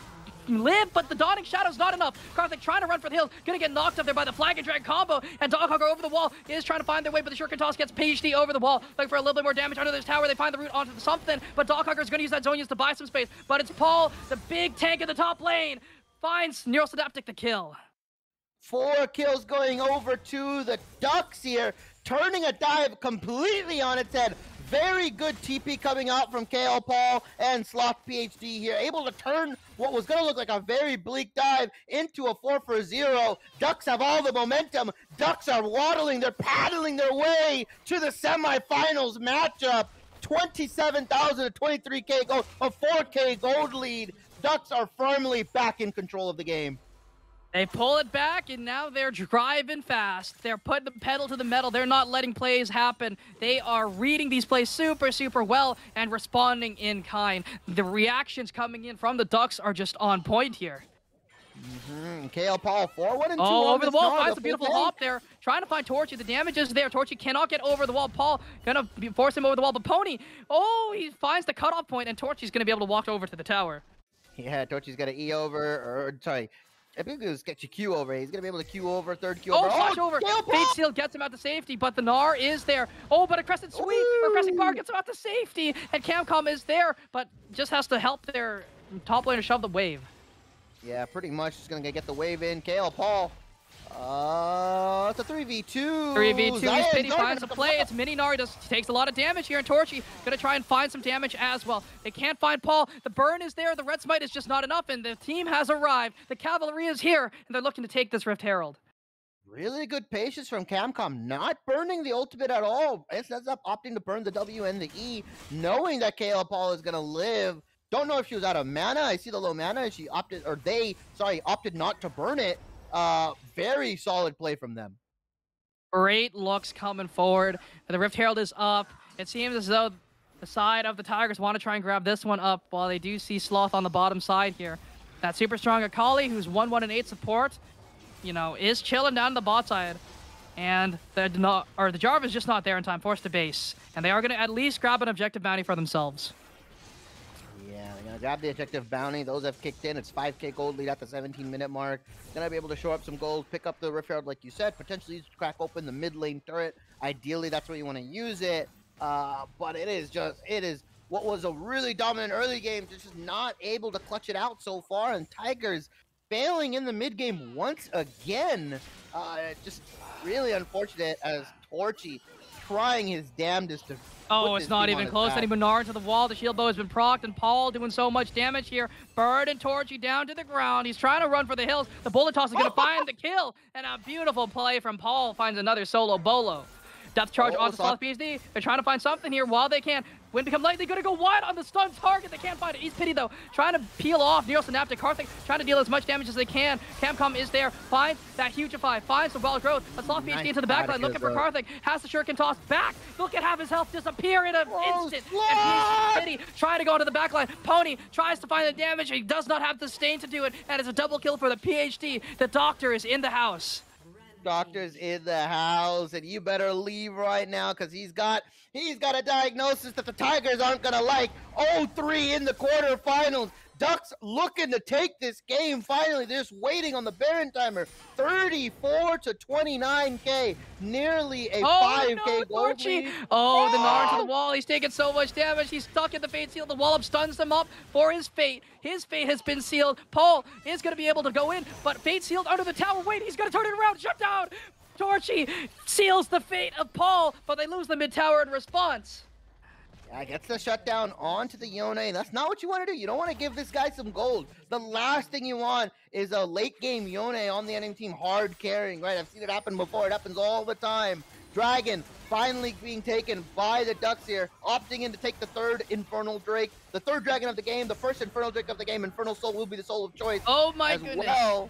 live, but the Dawning Shadow's not enough. Karthik trying to run for the hills, gonna get knocked up there by the Flag and Drag combo, and Doghugger over the wall is trying to find their way, but the Shuriken Toss gets PhD over the wall, looking for a little bit more damage under this tower. They find the route onto something, but Doghugger's gonna use that Zhonya's to buy some space, but it's Paul, the big tank in the top lane, finds Neural Synaptic to kill. Four kills going over to the Ducks here, turning a dive completely on its head. Very good TP coming out from KL Paul and Sloth PhD here, able to turn what was going to look like a very bleak dive into a 4 for 0. Ducks have all the momentum. Ducks are waddling, they're paddling their way to the semifinals matchup. 27,000 to 23k gold, a 4k gold lead. Ducks are firmly back in control of the game. They pull it back, and now they're driving fast. They're putting the pedal to the metal. They're not letting plays happen. They are reading these plays super, super well and responding in kind. The reactions coming in from the Ducks are just on point here. Mm, KL Paul, 4 1 and 2. Oh, over the wall, finds a beautiful hop there. Trying to find Torchy. The damage is there. Torchy cannot get over the wall. Paul gonna be- force him over the wall, but Pony, oh, he finds the cutoff point, and Torchy's gonna be able to walk over to the tower. Yeah, Torchy's got an E over, or sorry, I think it was get your Q over. He's gonna be able to Q over, third Q Oh, oh over. flash over. KL Fate! Seal gets him out to safety, but the Gnar is there. Oh, but a Crescent Sweep or Crescent Guard gets him out to safety, and Camcom is there, but just has to help their top laner shove the wave. Yeah, pretty much just gonna get the wave in. KL Paul. Uh, it's a 3v2. 3v2 Zion finds a play. It's Mini Nari does takes a lot of damage here, and Torchy gonna try and find some damage as well. They can't find Paul. The burn is there. The red smite is just not enough, and the team has arrived. The cavalry is here, and they're looking to take this Rift Herald. Really good patience from Camcom, not burning the ultimate at all. It ends up opting to burn the W and the E, knowing that Kayla Paul is gonna live. Don't know if she was out of mana. I see the low mana. She opted, or they, sorry, opted not to burn it. Uh, very solid play from them. Great looks coming forward. The Rift Herald is up. It seems as though the side of the Tigers want to try and grab this one up while they do see Sloth on the bottom side here. That super strong Akali, who's 1 1 and 8 support, you know, is chilling down the bot side. And the not, or the Jarvan is just not there in time, forced to base. And they are going to at least grab an objective bounty for themselves. They're grab the objective bounty. Those have kicked in. It's 5k gold lead at the 17 minute mark. Gonna be able to show up some gold, pick up the Rift like you said, potentially crack open the mid lane turret. Ideally, that's where you want to use it. Uh, but it is just, it is what was a really dominant early game, just not able to clutch it out so far. And Tigers failing in the mid game once again. Uh, just really unfortunate as Torchy trying his damnedest to. Oh, it's not even close. Any Menard to the wall. The shield bow has been procced, and Paul doing so much damage here. Bird and Torchy down to the ground. He's trying to run for the hills. The bullet toss is going to find the kill, and a beautiful play from Paul finds another solo bolo. Depth charge Oh, onto Sloth- PSD. They're trying to find something here while they can. When become light, they're going to go wide on the stun target. They can't find it. East Pity, though, trying to peel off Neural Synaptic. Karthik trying to deal as much damage as they can. Camcom is there. Finds that Hugify. Finds the wild growth. A Sloth Nice PSD into the backline looking for. Karthik. Has the Shuriken toss back. Look at half his health disappear in an Oh, instant. Sloth! And Pity trying to go to the backline. Pony tries to find the damage. He does not have the stain to do it. And it's a double kill for the PhD. The doctor is in the house. Doctor's in the house and you better leave right now because he's got he's got a diagnosis that the tigers aren't gonna like. 0-3 in the quarterfinals ducks looking to take this game finally they're just waiting on the baron timer 34 to 29k nearly a Oh 5k no, Torchy! lead. Oh, the Gnar to the wall. He's taking so much damage. He's stuck in the fate seal. The wallop stuns him up for his fate. His fate has been sealed. Paul is going to be able to go in, but fate sealed under the tower. Wait, he's going to turn it around. Shut down. Torchy seals the fate of Paul, but they lose the mid tower in response. Yeah, gets the shutdown onto the Yone. That's not what you want to do. You don't want to give this guy some gold. The last thing you want is a late game Yone on the enemy team hard carrying, right? I've seen it happen before. It happens all the time. Dragon finally being taken by the Ducks here, opting in to take the third Infernal Drake, the third Dragon of the game, the first Infernal Drake of the game. Infernal Soul will be the soul of choice Oh my as goodness. well.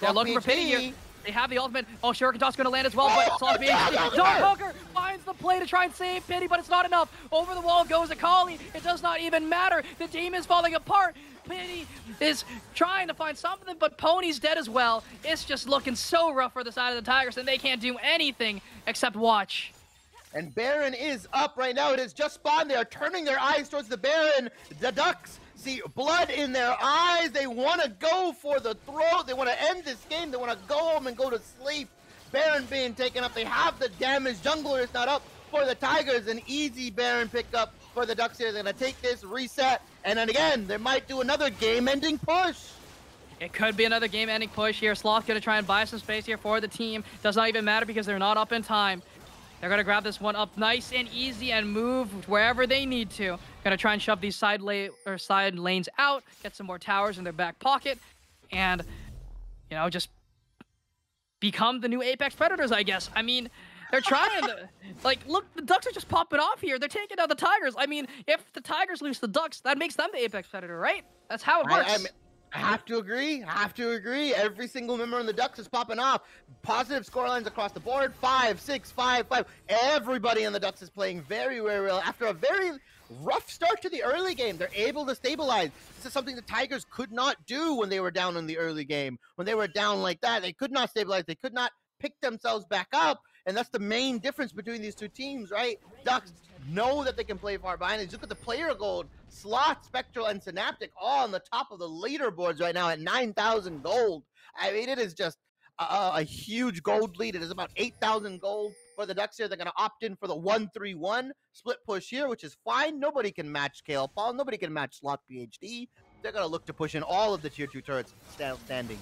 They're looking for pity here. They have the ultimate. Oh, Shuriken Toss going to land as well, but Sloth Dog PhD. Hugger! Finds the play to try and save Pity, but it's not enough. Over the wall goes Akali. It does not even matter. The team is falling apart. Pity is trying to find something, but Pony's dead as well. It's just looking so rough for the side of the Tigers, and they can't do anything except watch. And Baron is up right now. It has just spawned. They are turning their eyes towards the Baron. The Ducks see blood in their eyes. They want to go for the throat. They want to end this game. They want to go home and go to sleep. Baron being taken up. They have the damage. Jungler is not up for the Tigers. An easy Baron pickup for the Ducks here. They're going to take this, reset, and then again, they might do another game-ending push. It could be another game-ending push here. Sloth gonna try and buy some space here for the team. Does not even matter because they're not up in time. They're gonna grab this one up nice and easy and move wherever they need to. Gonna try and shove these side lane or side lanes out, get some more towers in their back pocket, and you know just become the new Apex Predators, I guess. I mean, they're trying to like look. The Ducks are just popping off here. They're taking out the Tigers. I mean, if the Tigers lose the Ducks, that makes them the Apex Predator, right? That's how it works. I'm- I have to agree. I have to agree. Every single member in the Ducks is popping off. Positive score lines across the board. Five, six, five, five. Everybody in the Ducks is playing very, very well. After a very rough start to the early game, they're able to stabilize. This is something the Tigers could not do when they were down in the early game. When they were down like that, they could not stabilize. They could not pick themselves back up. And that's the main difference between these two teams, right? Ducks know that they can play far behind. And look at the player gold. Sloth, Spectral, and Synaptic all on the top of the leaderboards right now at 9,000 gold. I mean, it is just a, a a huge gold lead. It is about 8,000 gold for the Ducks here. They're going to opt in for the 1 3 1 split push here, which is fine. Nobody can match Kale Paul. Nobody can match Sloth PhD. They're going to look to push in all of the tier 2 turrets standing.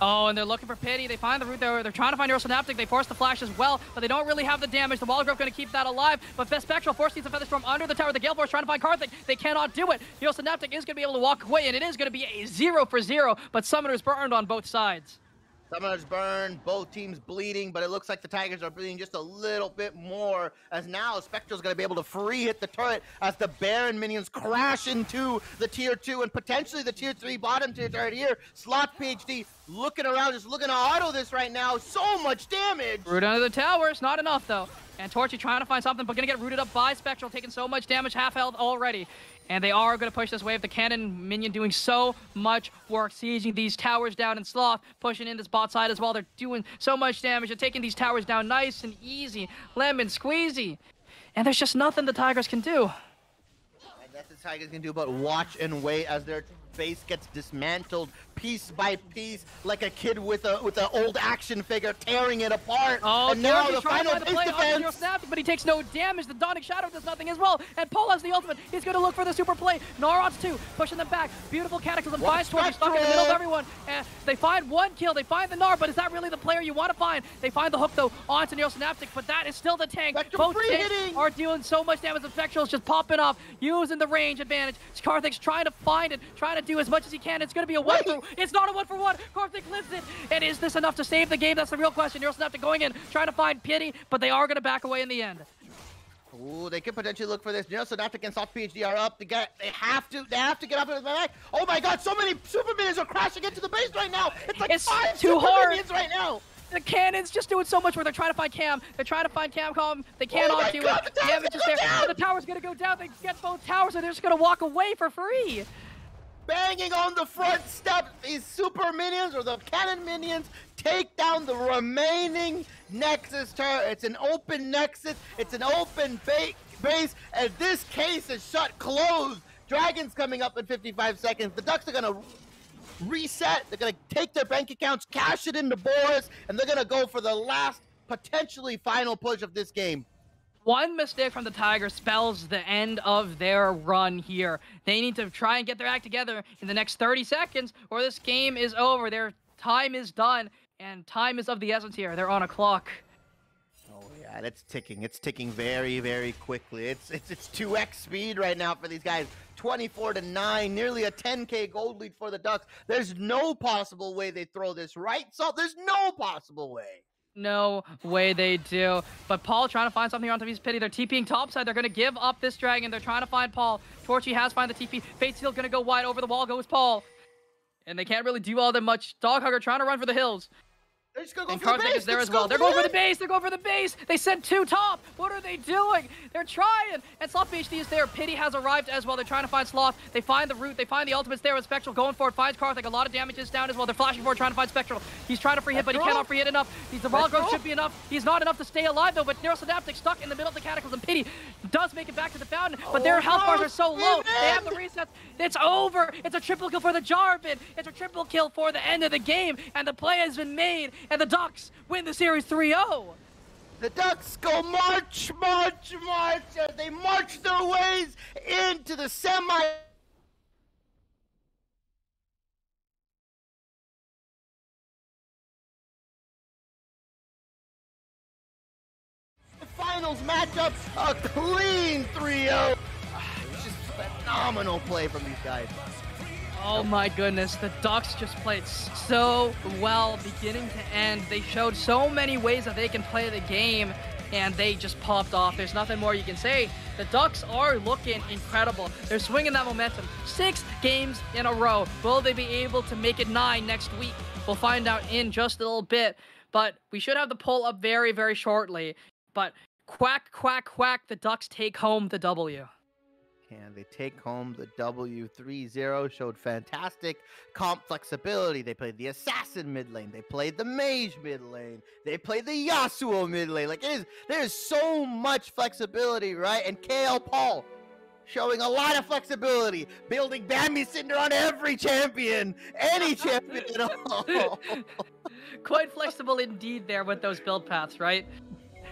Oh, and they're looking for pity. They find the root there. They're trying to find Neural Synaptic. They force the flash as well, but they don't really have the damage. The wild growth going to keep that alive, but Best Spectral force needs a feather under the tower. The Gale Force trying to find Karthik. They cannot do it. Neural Synaptic is going to be able to walk away, and it is going to be a zero for zero, but Summoner's burned on both sides. Summoners burn, both teams bleeding, but it looks like the Tigers are bleeding just a little bit more. As now Spectral's gonna be able to free hit the turret as the Baron minions crash into the tier two and potentially the tier three bottom tier turret here. Sloth PhD looking around, just looking to auto this right now. So much damage. Root under the towers, not enough though. And Torchy trying to find something, but gonna get rooted up by Spectral, taking so much damage, half health already. And they are gonna push this wave. The cannon minion doing so much work, sieging these towers down in Sloth pushing in this bot side as well. They're doing so much damage. They're taking these towers down nice and easy, lemon squeezy. And there's just nothing the Tigers can do. And that's the Tigers can do but watch and wait as their base gets dismantled piece by piece like a kid with a with an old action figure tearing it apart. Oh, and now the final base play defense. Snap, but he takes no damage. The Dawning Shadow does nothing as well. And Paul has the ultimate. He's going to look for the super play. Narots too, pushing them back. Beautiful Cataclysm What finds Torchy stuck in the middle of everyone. And they find one kill. They find the Gnar, but is that really the player you want to find? They find the hook though onto Neural Synaptic, but that is still the tank. Both tanks hitting! are dealing so much damage. The Spectral's just popping off, using the range advantage. Karthik's trying to find it, trying to do as much as he can. It's going to be a one for. It's not a one for one. Karthik lives it. And is this enough to save the game? That's the real question. Neural Synaptic going in, trying to find pity, but they are going to back away in the end. Ooh, they could potentially look for this. You know, Synaptic and Sloth PhD are up. They get, they have to, they have to get up in the back. Oh my God! So many super minions are crashing into the base right now. It's like It's five too super hard. minions right now. The cannon's just doing so much where they're trying to find Cam. They're trying to find Camcom. They cannot oh my do God, it. the tower's Damage is gonna there. down! The tower's going to go down. They get both towers, and they're just going to walk away for free. Banging on the front steps, these super minions or the cannon minions take down the remaining Nexus turret. It's an open Nexus. It's an open ba- base, and this case is shut closed. Dragons coming up in 55 seconds. The Ducks are gonna reset. They're gonna take their bank accounts, cash it into Boris, and they're gonna go for the last, potentially final push of this game. One mistake from the Tigers spells the end of their run here. They need to try and get their act together in the next 30 seconds, or this game is over. Their time is done, and time is of the essence here. They're on a clock. That's ticking. It's ticking very, very quickly. It's it's it's 2x speed right now for these guys. 24 to 9, nearly a 10k gold lead for the Ducks. There's no possible way they throw this, right? So there's no possible way. No way they do. But Paul trying to find something on his pity. They're TPing topside. They're going to give up this dragon. They're trying to find Paul. Torchy has found the TP. Fate still going to go wide. Over the wall goes Paul. And they can't really do all that much. Dog Hugger trying to run for the hills. They're just gonna go And for the base. is there Let's as well. They're going for the base. base. They're going for the base. They sent two top. What are they doing? They're trying. And Sloth PhD is there. Pity has arrived as well. They're trying to find Sloth. They find the root. They find the ultimates there with Spectral going for it. Finds Karthik. A lot of damage is down as well. They're flashing for it, trying to find Spectral. He's trying to free hit, but he cannot free hit enough. He's the raw growth should be enough. He's not enough to stay alive though. But Neural Synaptic stuck in the middle of the Cataclysm. Pity does make it back to the fountain, but their Oh, health bars are so low. They have the in! resets. It's over. It's a triple kill for the Jarvan. It's a triple kill for the end of the game. And the play has been made. And the Ducks win the series oh. 3-0. The Ducks go march, march, march as they march their ways into the semi. The finals matchup, a clean 3-0. Ah, It was just phenomenal play from these guys. Oh my goodness, the Ducks just played so well beginning to end. They showed so many ways that they can play the game and they just popped off. There's nothing more you can say. The Ducks are looking incredible. They're swinging that momentum. Six games in a row. Will they be able to make it nine next week? We'll find out in just a little bit. But we should have the poll up very, very shortly. But quack, quack, quack, the Ducks take home the W. And they take home the W 3 0. Showed fantastic comp flexibility. They played the Assassin mid lane. They played the Mage mid lane. They played the Yasuo mid lane. Like, it is, there's so much flexibility, right? And KL Paul showing a lot of flexibility, building Bami Cinder on every champion, any champion at all. Quite flexible indeed there with those build paths, right?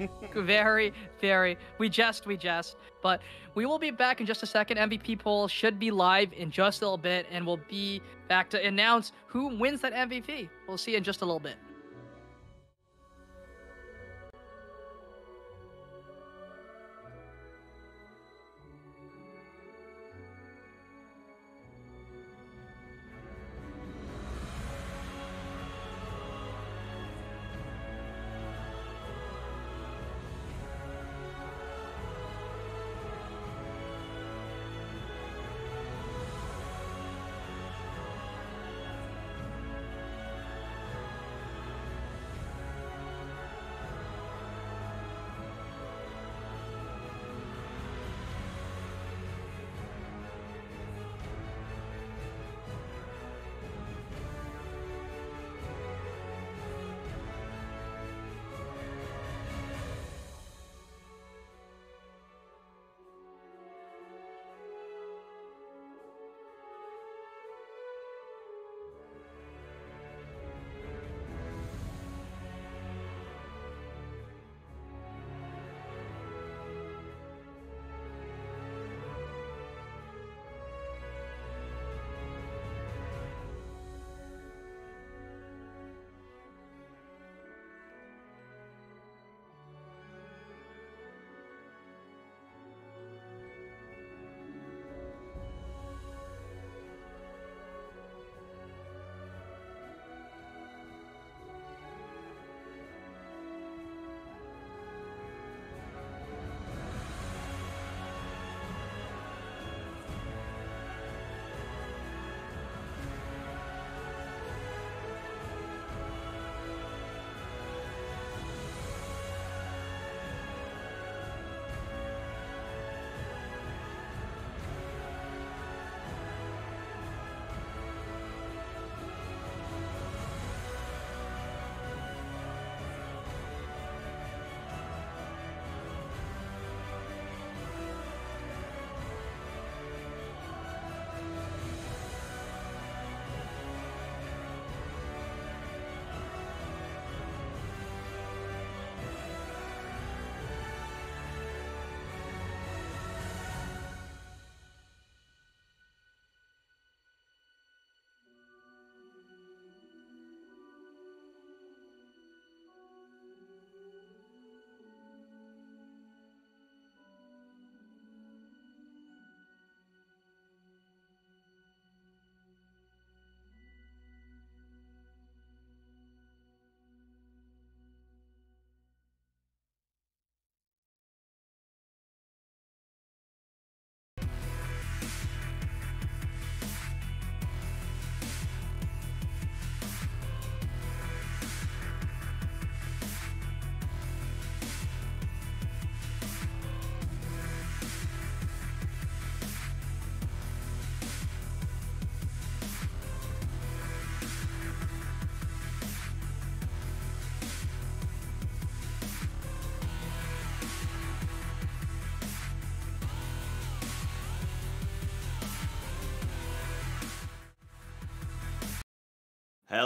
very, very. We jest, we jest. But we will be back in just a second. MVP poll should be live in just a little bit, and we'll be back to announce who wins that MVP. We'll see in just a little bit.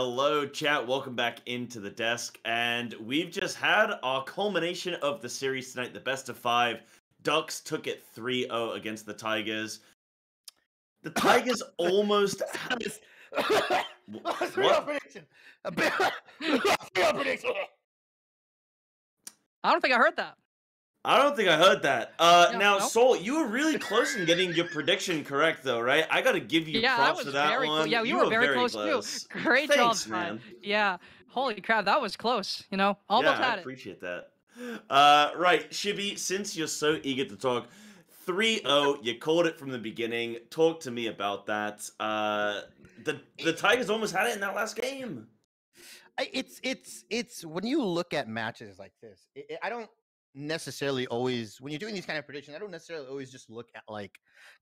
Hello, chat. Welcome back into the desk. And we've just had our culmination of the series tonight, the best of five. Ducks took it 3 0 against the Tigers. The Tigers almost. Three What? prediction. A big three prediction. I don't think I heard that. I don't think I heard that. Uh, No, now, no. Soul, you were really close in getting your prediction correct, though, right? I got to give you yeah, that props was for that very one. close. Yeah, you, were, very, close, close. too. Great Thanks, job, man. man. Yeah, holy crap, that was close. You know, almost yeah, I had it. appreciate that. Uh, right, Shibby, since you're so eager to talk, 3 0, you called it from the beginning. Talk to me about that. Uh, the, the Tigers almost had it in that last game. It's it's it's when you look at matches like this i i I don't necessarily always when you're doing these kind of predictions i don't necessarily always just look at like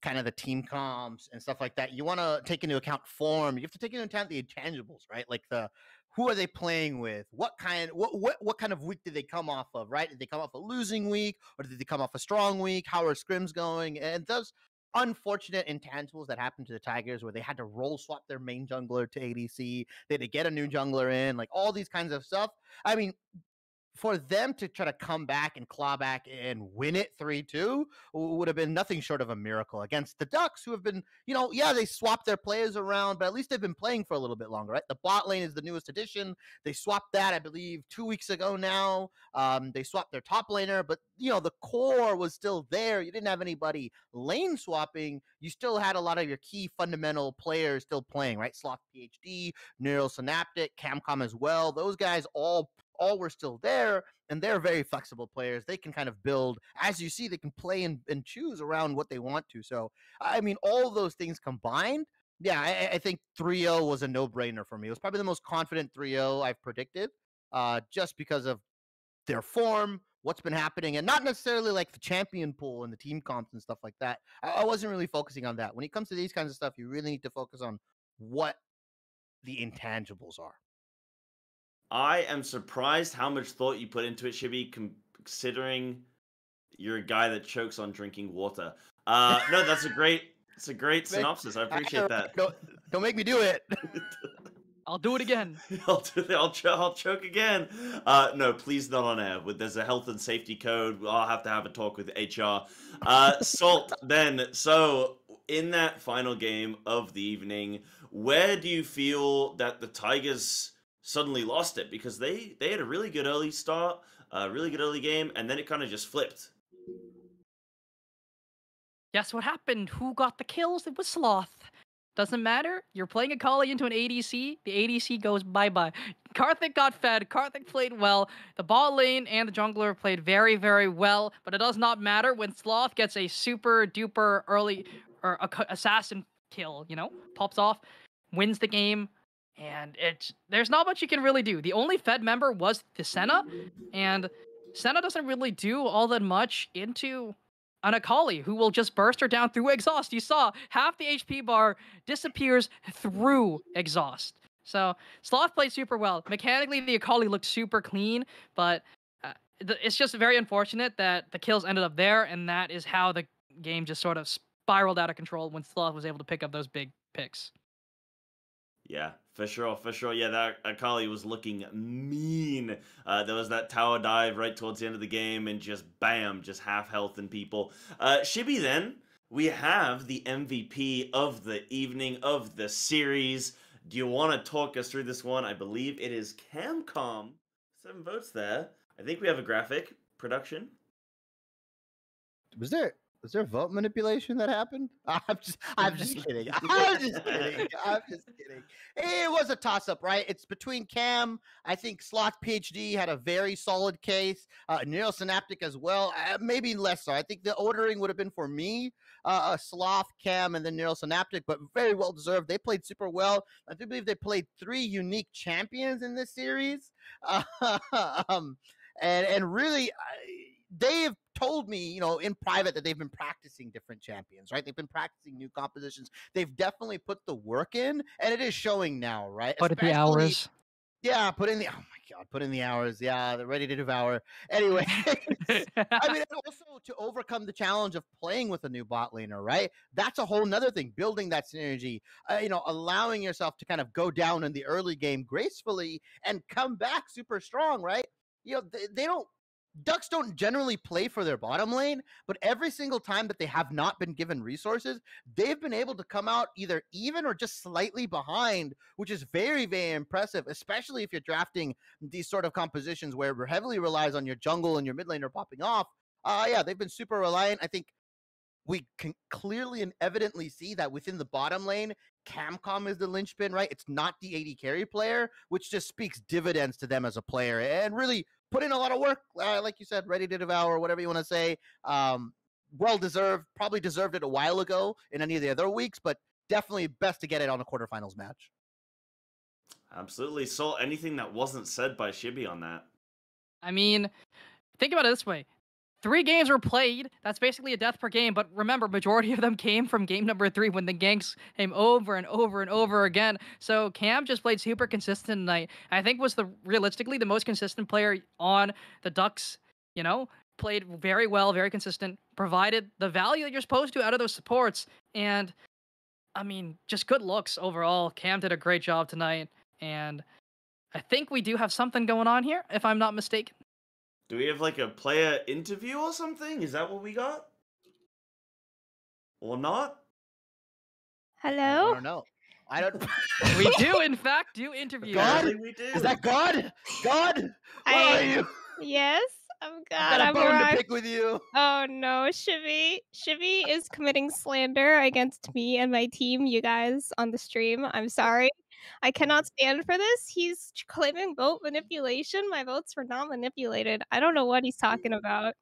kind of the team comps and stuff like that. You want to take into account form you have to take into account the intangibles right? Like the who are they playing with? What kind what what, what kind of week did they come off of right? Did they come off a losing week or did they come off a strong week? How are scrims going? And those unfortunate intangibles that happened to the tigers where they had to roll swap their main jungler to adc they had to get a new jungler in, like all these kinds of stuff. I mean, for them to try to come back and claw back and win it 3 2 would have been nothing short of a miracle against the Ducks, who have been, you know, yeah, they swapped their players around, but at least they've been playing for a little bit longer, right? The bot lane is the newest addition. They swapped that, I believe, two weeks ago now. Um, they swapped their top laner, but, you know, the core was still there. You didn't have anybody lane swapping. You still had a lot of your key fundamental players still playing, right? Sloth PhD, Neural Synaptic, Camcom as well. Those guys all all were still there, and they're very flexible players. They can kind of build, as you see, they can play and, and choose around what they want to. So, I mean, all those things combined, yeah, I, I- think 3 0 was a no brainer for me. It was probably the most confident 3 0 I've predicted, uh, just because of their form, what's been happening, and not necessarily like the champion pool and the team comps and stuff like that. I, I wasn't really focusing on that. When it comes to these kinds of stuff, you really need to focus on what the intangibles are. I am surprised how much thought you put into it, Shibby, considering you're a guy that chokes on drinking water. Uh, no, that's a great, it's a great synopsis. I I appreciate that. Don't, don't make me do it. I'll do it again. I'll do that. I'll, cho- I'll choke again. Uh, no, please not on air. There's a health and safety code. I'll have to have a talk with HR. Uh, Salt. then, so in that final game of the evening, where do you feel that the Tigers suddenly lost it? Because they they had a really good early start, a really good early game, and then it kind of just flipped. Guess what happened? Who got the kills? It was Sloth. Doesn't matter. You're playing a into an ADC. The ADC goes bye bye. Karthik got fed. Karthik played well. The bot lane and the jungler played very, very well. But it does not matter when Sloth gets a super duper early or assassin kill. You know, pops off, wins the game, and it's there's not much you can really do. The only Fed member was the Senna, and Senna doesn't really do all that much into an Akali who will just burst her down through exhaust. You saw half the HP bar disappears through exhaust. So Sloth played super well. Mechanically, the Akali looked super clean, but uh, it's just very unfortunate that the kills ended up there, and that is how the game just sort of spiraled out of control when Sloth was able to pick up those big picks. Yeah, for sure, for sure. Yeah, that Akali was looking mean. Uh, there was that tower dive right towards the end of the game, and just bam, just half health and people. Uh, Shibby, then we have the MVP of the evening of the series. Do you want to talk us through this one? I believe it is Camcom. Seven votes there. I think we have a graphic production. Was there was there vote manipulation that happened? I'm just I'm just kidding. I'm just kidding. I'm just kidding. It was a toss up, right? It's between Cam. I think Sloth PhD had a very solid case. Uh, Neural Synaptic as well. Uh, maybe less so. I think the ordering would have been for me, uh, uh, Sloth, Cam, and then Neural Synaptic, but very well deserved. They played super well. I do believe they played three unique champions in this series. um, and and really, I- they have told me, you know, in private that they've been practicing different champions, right? They've been practicing new compositions. They've definitely put the work in, and it is showing now, right? Put it the hours. Yeah, put in the. Oh my god, put in the hours. Yeah, they're ready to devour. Anyway, I mean, and also to overcome the challenge of playing with a new bot laner, right? That's a whole nother thing. Building that synergy, uh, you know, allowing yourself to kind of go down in the early game gracefully and come back super strong, right? You know, they, they don't. Ducks don't generally play for their bottom lane, but every single time that they have not been given resources, they've been able to come out either even or just slightly behind, which is very, very impressive, especially if you're drafting these sort of compositions where it heavily relies on your jungle and your mid laner popping off. Uh, yeah, they've been super reliant. I think we can clearly and evidently see that within the bottom lane, Camcom is the linchpin, right? It's not the AD carry player, which just speaks dividends to them as a player and really put in a lot of work, uh, like you said, ready to devour, whatever you want to say. Um, well deserved, probably deserved it a while ago in any of the other weeks, but definitely best to get it on a quarterfinals match. Absolutely. So anything that wasn't said by Shibby on that. I mean, think about it this way. Three games were played. That's basically a death per game. But remember, majority of them came from game number three when the ganks came over and over and over again. So Cam just played super consistent tonight. I think was the realistically the most consistent player on the Ducks. You know, played very well, very consistent, provided the value that you're supposed to out of those supports. And I mean, just good looks overall. Cam did a great job tonight. And I think we do have something going on here, if I'm not mistaken. Do we have like a player interview or something? Is that what we got? Or not? Hello? I don't know. I don't. We do, in fact, do interviews. God? We do. Is that God? God? Where I- are you? Yes, I'm God. I've got a I've bone to arrived. pick with you. Oh no, Shibby. Shibby is committing slander against me and my team, you guys, on the stream. I'm sorry. I cannot stand for this. He's claiming vote manipulation. My votes were not manipulated. I don't know what he's talking about.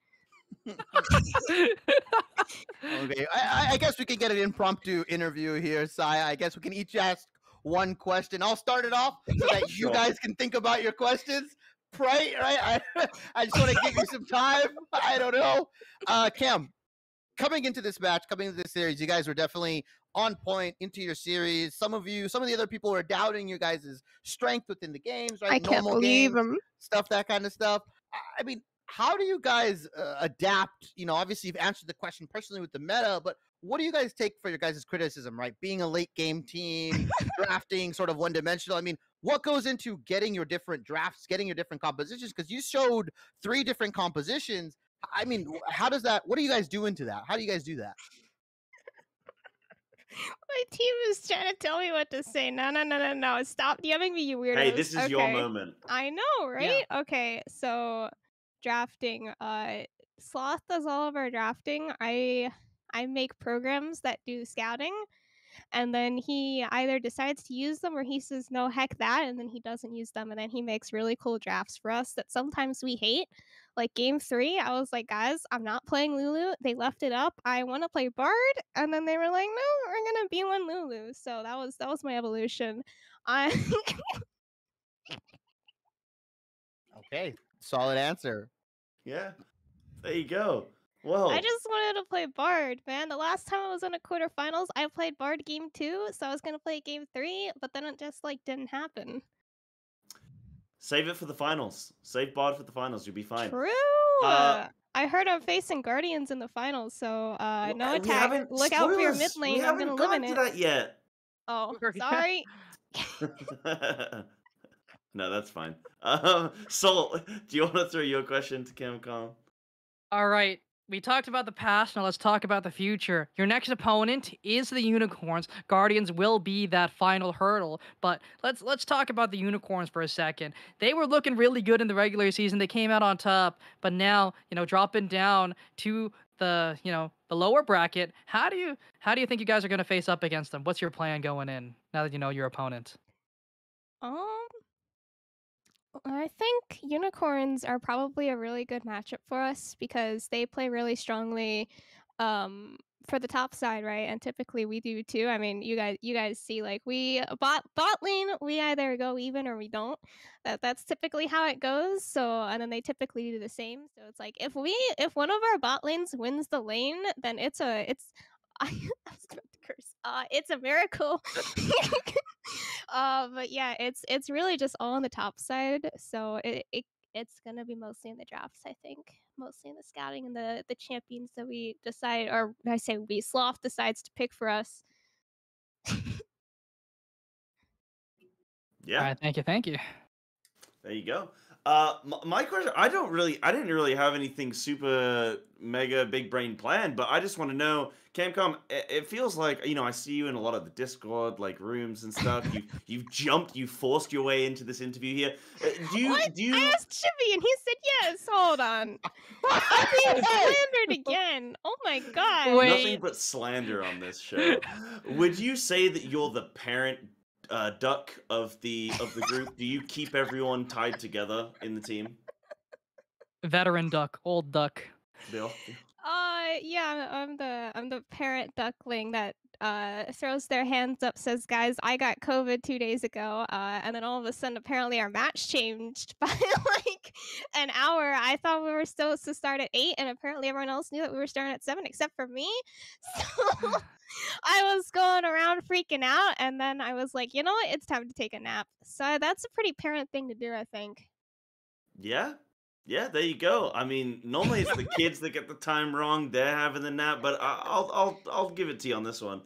Okay, I, I- I guess we can get an impromptu interview here, Sai. I guess we can each ask one question. I'll start it off so that you Sure. guys can think about your questions. Right, right. I, I just want to give you some time. I don't know. Uh, Cam, coming into this match, coming into this series, you guys were definitely on point into your series. Some of you, some of the other people were doubting you guys' strength within the games, right? I can't Normal believe games him. stuff, that kind of stuff. I- I mean, how do you guys uh, adapt? You know, obviously you've answered the question personally with the meta, but what do you guys take for your guys' criticism, right? Being a late game team, drafting sort of one dimensional. I mean, what goes into getting your different drafts, getting your different compositions? Because you showed three different compositions. I mean, how does that? What do you guys do into that? How do you guys do that? My team is trying to tell me what to say. No, no, no, no, no. Stop DMing me, you weirdos. Hey, this is your moment. I know, right? Okay, so drafting. Uh, Sloth does all of our drafting. I I make programs that do scouting, and then he either decides to use them or he says no, heck that, and then he doesn't use them, and then he makes really cool drafts for us that sometimes we hate. Like game three, I was like, guys, I'm not playing Lulu. They left it up. I want to play Bard, and then they were like, no, we're gonna be one Lulu. So that was that was my evolution. I Okay, solid answer. Yeah. There you go. Whoa. I just wanted to play Bard, man. The last time I was in a quarterfinals, I played Bard game two, so I was gonna play game three, but then it just like didn't happen. Save it for the finals. Save Bard for the finals. You'll be fine. True. Uh, I heard I'm facing Guardians in the finals, so uh, Well, no uh, attack. haven't- Look out for your mid spoilers, we lane. I'm gonna haven't live in gotten it. to that yet. Oh, sorry. no, that's fine. Um, Sol, do you want to throw your question to Camcom? All right. We talked about the past, now let's talk about the future. Your next opponent is the Unicorns. Guardians will be that final hurdle, but let's let's talk about the Unicorns for a second. They were looking really good in the regular season. They came out on top, but now, you know, dropping down to the, you know, the lower bracket. How do you how do you think you guys are going to face up against them? What's your plan going in now that you know your opponent? Um, I think unicorns are probably a really good matchup for us because they play really strongly um for the top side, right? And typically we do too. I mean, you guys you guys see like we uh, bot bot lane, we either go even or we don't. That that's typically how it goes. So and then they typically do the same. So it's like if we if one of our bot lanes wins the lane, then it's a it's I was about to curse. Uh, it's a miracle. uh, but yeah, it's it's really just all on the top side. So it, it it's gonna be mostly in the drafts, I think. Mostly in the scouting and the the champions that we decide, or I say we Sloth decides to pick for us. Yeah. All right, thank you, thank you. There you go. Uh, my question, I don't really, I didn't really have anything super mega big brain planned, but I just want to know, Camcom, it, it feels like, you know, I see you in a lot of the Discord like rooms and stuff. You, you've jumped, you forced your way into this interview here. Uh, do you, what? do you, I asked Chippy and he said yes. Hold on. I'm being slandered again. Oh my god. Wait. nothing but slander on this show. Would you say that you're the parent uh, duck of the of the group? Do you keep everyone tied together in the team? Veteran duck, old duck. Bill? Uh, yeah, I'm I'm the I'm the parent duckling that uh throws their hands up, says, "Guys, I got COVID two days ago," uh, and then all of a sudden, apparently, our match changed by like an hour. I thought we were supposed to start at eight, and apparently, everyone else knew that we were starting at seven, except for me. So I was going around freaking out, and then I was like, you know what? It's time to take a nap. So that's a pretty parent thing to do, I think. Yeah. Yeah, there you go. I mean, normally it's the kids that get the time wrong. They're having the nap, but I- I'll I'll I'll give it to you on this one.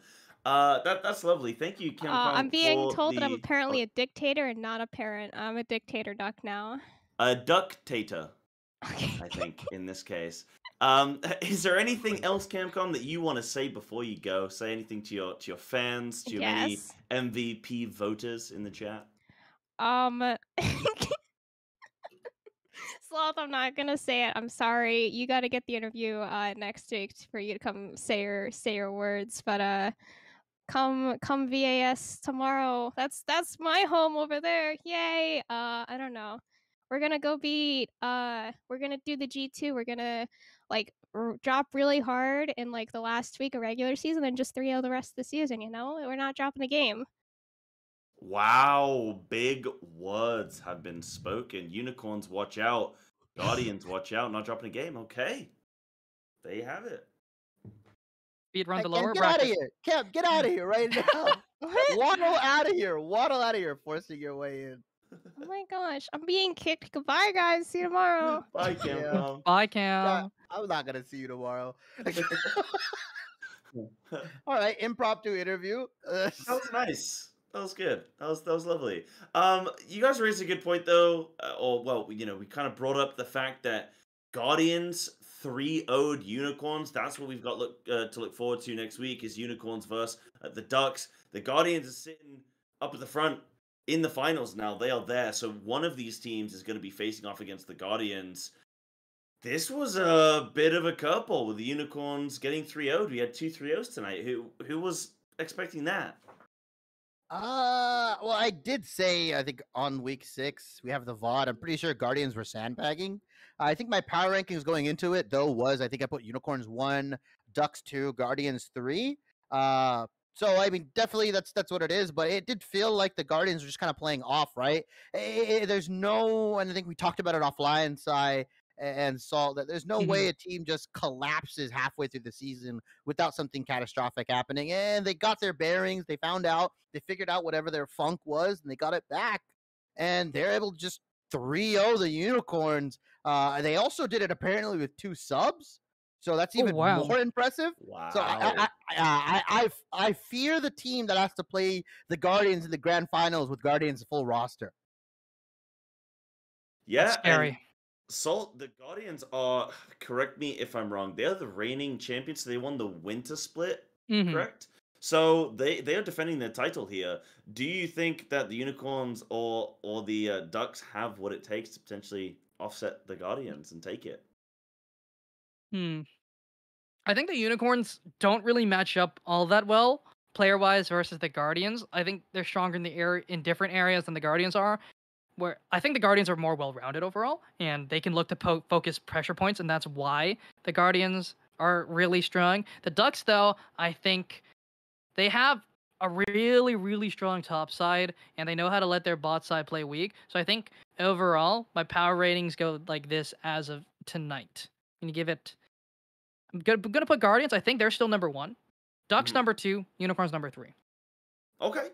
Uh, that that's lovely. Thank you, Kim. Uh, I'm being told that I'm the- apparently a dictator and not a parent. I'm a dictator duck now. a ductator, Okay. I think, in this case. Um, is there anything else, Camcom, that you want to say before you go? Say anything to your to your fans, to your many Yes. MVP voters in the chat. Um. Sloth, I'm not gonna say it. I'm sorry. You got to get the interview uh, next week for you to come say your say your words. But uh, come come VAS tomorrow. That's that's my home over there. Yay! Uh, I don't know. We're gonna go beat. Uh, we're gonna do the G two. We're gonna like r- drop really hard in like the last week of regular season, and just three of the rest of the season. You know, we're not dropping a game. Wow, big words have been spoken. Unicorns, watch out. Guardians, watch out. Not dropping a game. Okay. There you have it. Speed run Hey, the Cam, lower get out of here. Cam, get out of here right now. Waddle out of here. Waddle out of here, forcing your way in. Oh my gosh, I'm being kicked. Goodbye, guys. See you tomorrow. Bye, Camcom. Bye, Yeah, Cam. I'm not gonna see you tomorrow. All right, impromptu interview. Uh, That was nice. That was good. That was that was lovely. Um, you guys raised a good point though. Uh, or well, you know, we kind of brought up the fact that Guardians three owed Unicorns. That's what we've got look uh, to look forward to next week. Is Unicorns versus uh, the Ducks. The Guardians are sitting up at the front in the finals now. They are there. So one of these teams is going to be facing off against the Guardians. This was a bit of a couple with the Unicorns getting 3 0 We had two 3 0s tonight. Who who was expecting that? Uh, well, I did say I think on week six we have the VOD. I'm pretty sure Guardians were sandbagging. I think my power rankings going into it though was I think I put Unicorns one, Ducks two, Guardians three. Uh, so I mean definitely that's that's what it is. But it did feel like the Guardians were just kind of playing off, right? Eh, eh, there's no, and I think we talked about it offline, Sai and saw that there's no Mhm. way a team just collapses halfway through the season without something catastrophic happening. And they got their bearings. They found out. They figured out whatever their funk was, and they got it back. And they're able to just 3-0 the unicorns. Uh, they also did it apparently with two subs. So that's Oh, even wow. more impressive. Wow. So I, I, I, I, I, I fear the team that has to play the Guardians in the grand finals with Guardians full roster. yeah, That's scary. Salt, the Guardians are, correct me if I'm wrong, they're the reigning champions. So they won the winter split, Mhm. correct? So they, they are defending their title here. Do you think that the Unicorns or or the uh, Ducks have what it takes to potentially offset the Guardians and take it? Hmm. I think the unicorns don't really match up all that well player wise versus the guardians. I think they're stronger in the air in different areas than the guardians are. Where I think the guardians are more well rounded overall, and they can look to po- focus pressure points, and that's why the guardians are really strong. The ducks, though, I think they have a really, really strong top side, and they know how to let their bot side play weak. So I think overall, my power ratings go like this as of tonight. Can you give it? I'm gonna, I'm gonna put Guardians. I think they're still number one. Ducks Mhm. number two, Unicorns number three. Okay.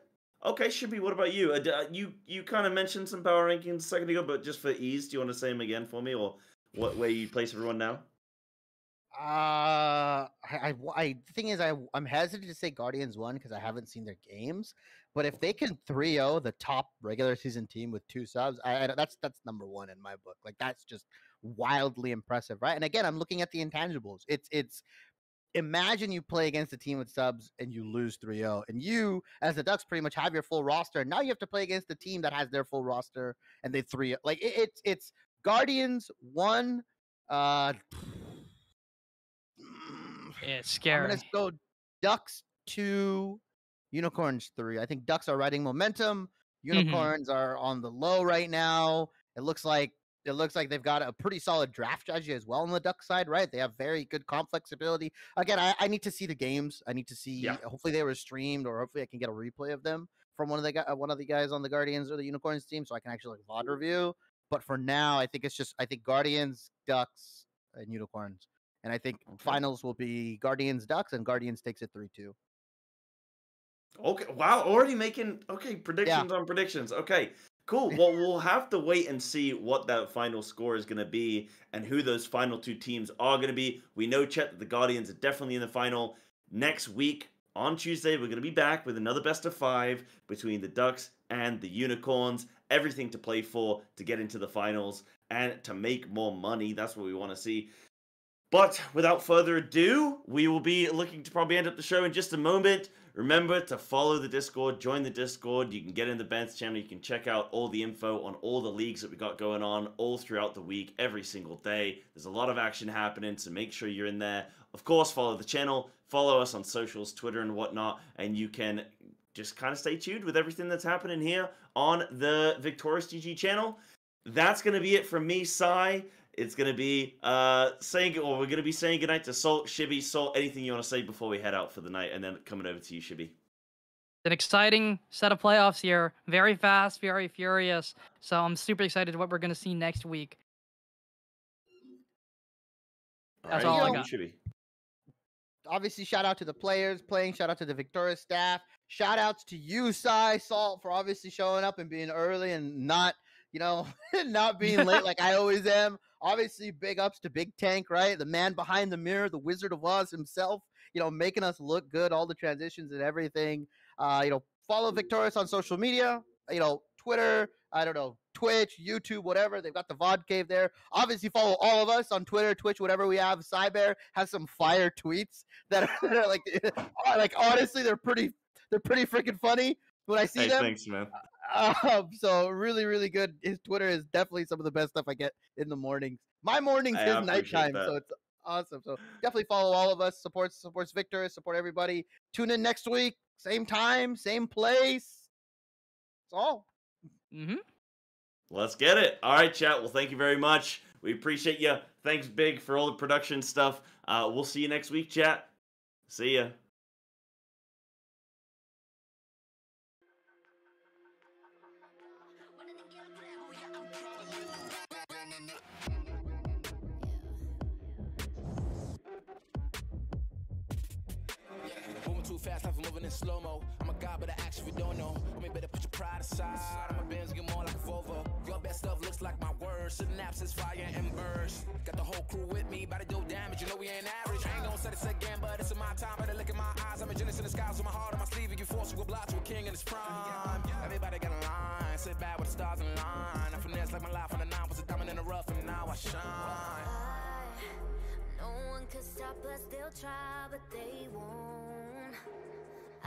Okay, Shibby, what about you? Uh, uh, you you kind of mentioned some power rankings a second ago, but just for ease, do you want to say them again for me, or what way you place everyone now? Uh, I, I, I- the thing is, I, I'm hesitant to say Guardians won because I haven't seen their games. But if they can 3-0 the top regular season team with two subs, I, I, that's that's number one in my book. Like that's just wildly impressive, right? And again, I'm looking at the intangibles. It's it's imagine you play against a team with subs and you lose 3-0 and you as the ducks pretty much have your full roster and now you have to play against a team that has their full roster and they 3 like it, it's it's guardians one uh yeah, It's I'm scary. gonna go Ducks two, Unicorns three. I think Ducks are riding momentum. Mm-hmm. Unicorns are on the low right now. It looks like it looks like they've got a pretty solid draft strategy as well on the Duck side, right? They have very good comp flexibility. Again, I, I need to see the games. I need to see. Yeah. Hopefully, they were streamed, or hopefully, I can get a replay of them from one of the uh, one of the guys on the Guardians or the Unicorns team, so I can actually like VOD review. But for now, I think it's just I think Guardians, Ducks, and Unicorns. And I think Okay. finals will be Guardians Ducks, and Guardians takes it three two. Okay. Wow. Already making okay predictions on predictions. Okay. Cool. Well, we'll have to wait and see what that final score is going to be and who those final two teams are going to be. We know, Chet, that the Guardians are definitely in the final next week. On Tuesday, we're going to be back with another best of five between the Ducks and the Unicorns. Everything to play for to get into the finals and to make more money. That's what we want to see. But without further ado, we will be looking to probably end up the show in just a moment. Remember to follow the Discord, join the Discord. You can get in the Ben's channel. You can check out all the info on all the leagues that we got going on all throughout the week, every single day. There's a lot of action happening, so make sure you're in there. Of course, follow the channel, follow us on socials, Twitter, and whatnot, and you can just kind of stay tuned with everything that's happening here on the Victoris GG channel. That's going to be it from me, Sai. It's going to be uh, saying, or we're going to be saying goodnight to Salt, Shibby, Salt. Anything you want to say before we head out for the night, and then coming over to you, Shibby. an exciting set of playoffs here. Very fast, very furious. So I'm super excited what we're going to see next week. That's Alright, all I got. Shibby. Obviously, shout out to the players playing. Shout out to the Victoris staff. Shout outs to you, Cy Salt, for obviously showing up and being early and not, you know, not being late like I always am. Obviously, big ups to Big Tank, right? The man behind the mirror, the Wizard of Oz himself. You know, making us look good, all the transitions and everything. Uh, you know, follow Victoris on social media. You know, Twitter. I don't know, Twitch, YouTube, whatever. They've got the VOD cave there. Obviously, follow all of us on Twitter, Twitch, whatever we have. Cybear has some fire tweets that are, that are like, like honestly, they're pretty, they're pretty freaking funny when I see Hey, them. thanks, man. Um, so really, really good. His Twitter is definitely some of the best stuff I get in the mornings. My mornings I is nighttime, that. so it's awesome. So definitely follow all of us. Supports supports Victor. Support everybody. Tune in next week, same time, same place. That's all. hmm Let's get it. All right, chat. Well, thank you very much. We appreciate you. Thanks, Big, for all the production stuff. Uh, we'll see you next week, chat. See ya. Fast, life is moving in slow mo. I'm a god, but I actually don't know. Homie, better put your pride aside. I'm a Benz, get more like a Volvo. Your best stuff looks like my words. Synapses, fire, and burst. Got the whole crew with me, about to do damage. You know we ain't average. I ain't gonna say this again, but it's in my time. Better look in my eyes. I'm a genius in the skies with my heart on my sleeve. You force you a block to a king in his prime. Everybody got a line. Sit back with the stars in line. I finesse like my life on the nine was a diamond in the rough, and now I shine. No one could stop us, they'll try, but they won't.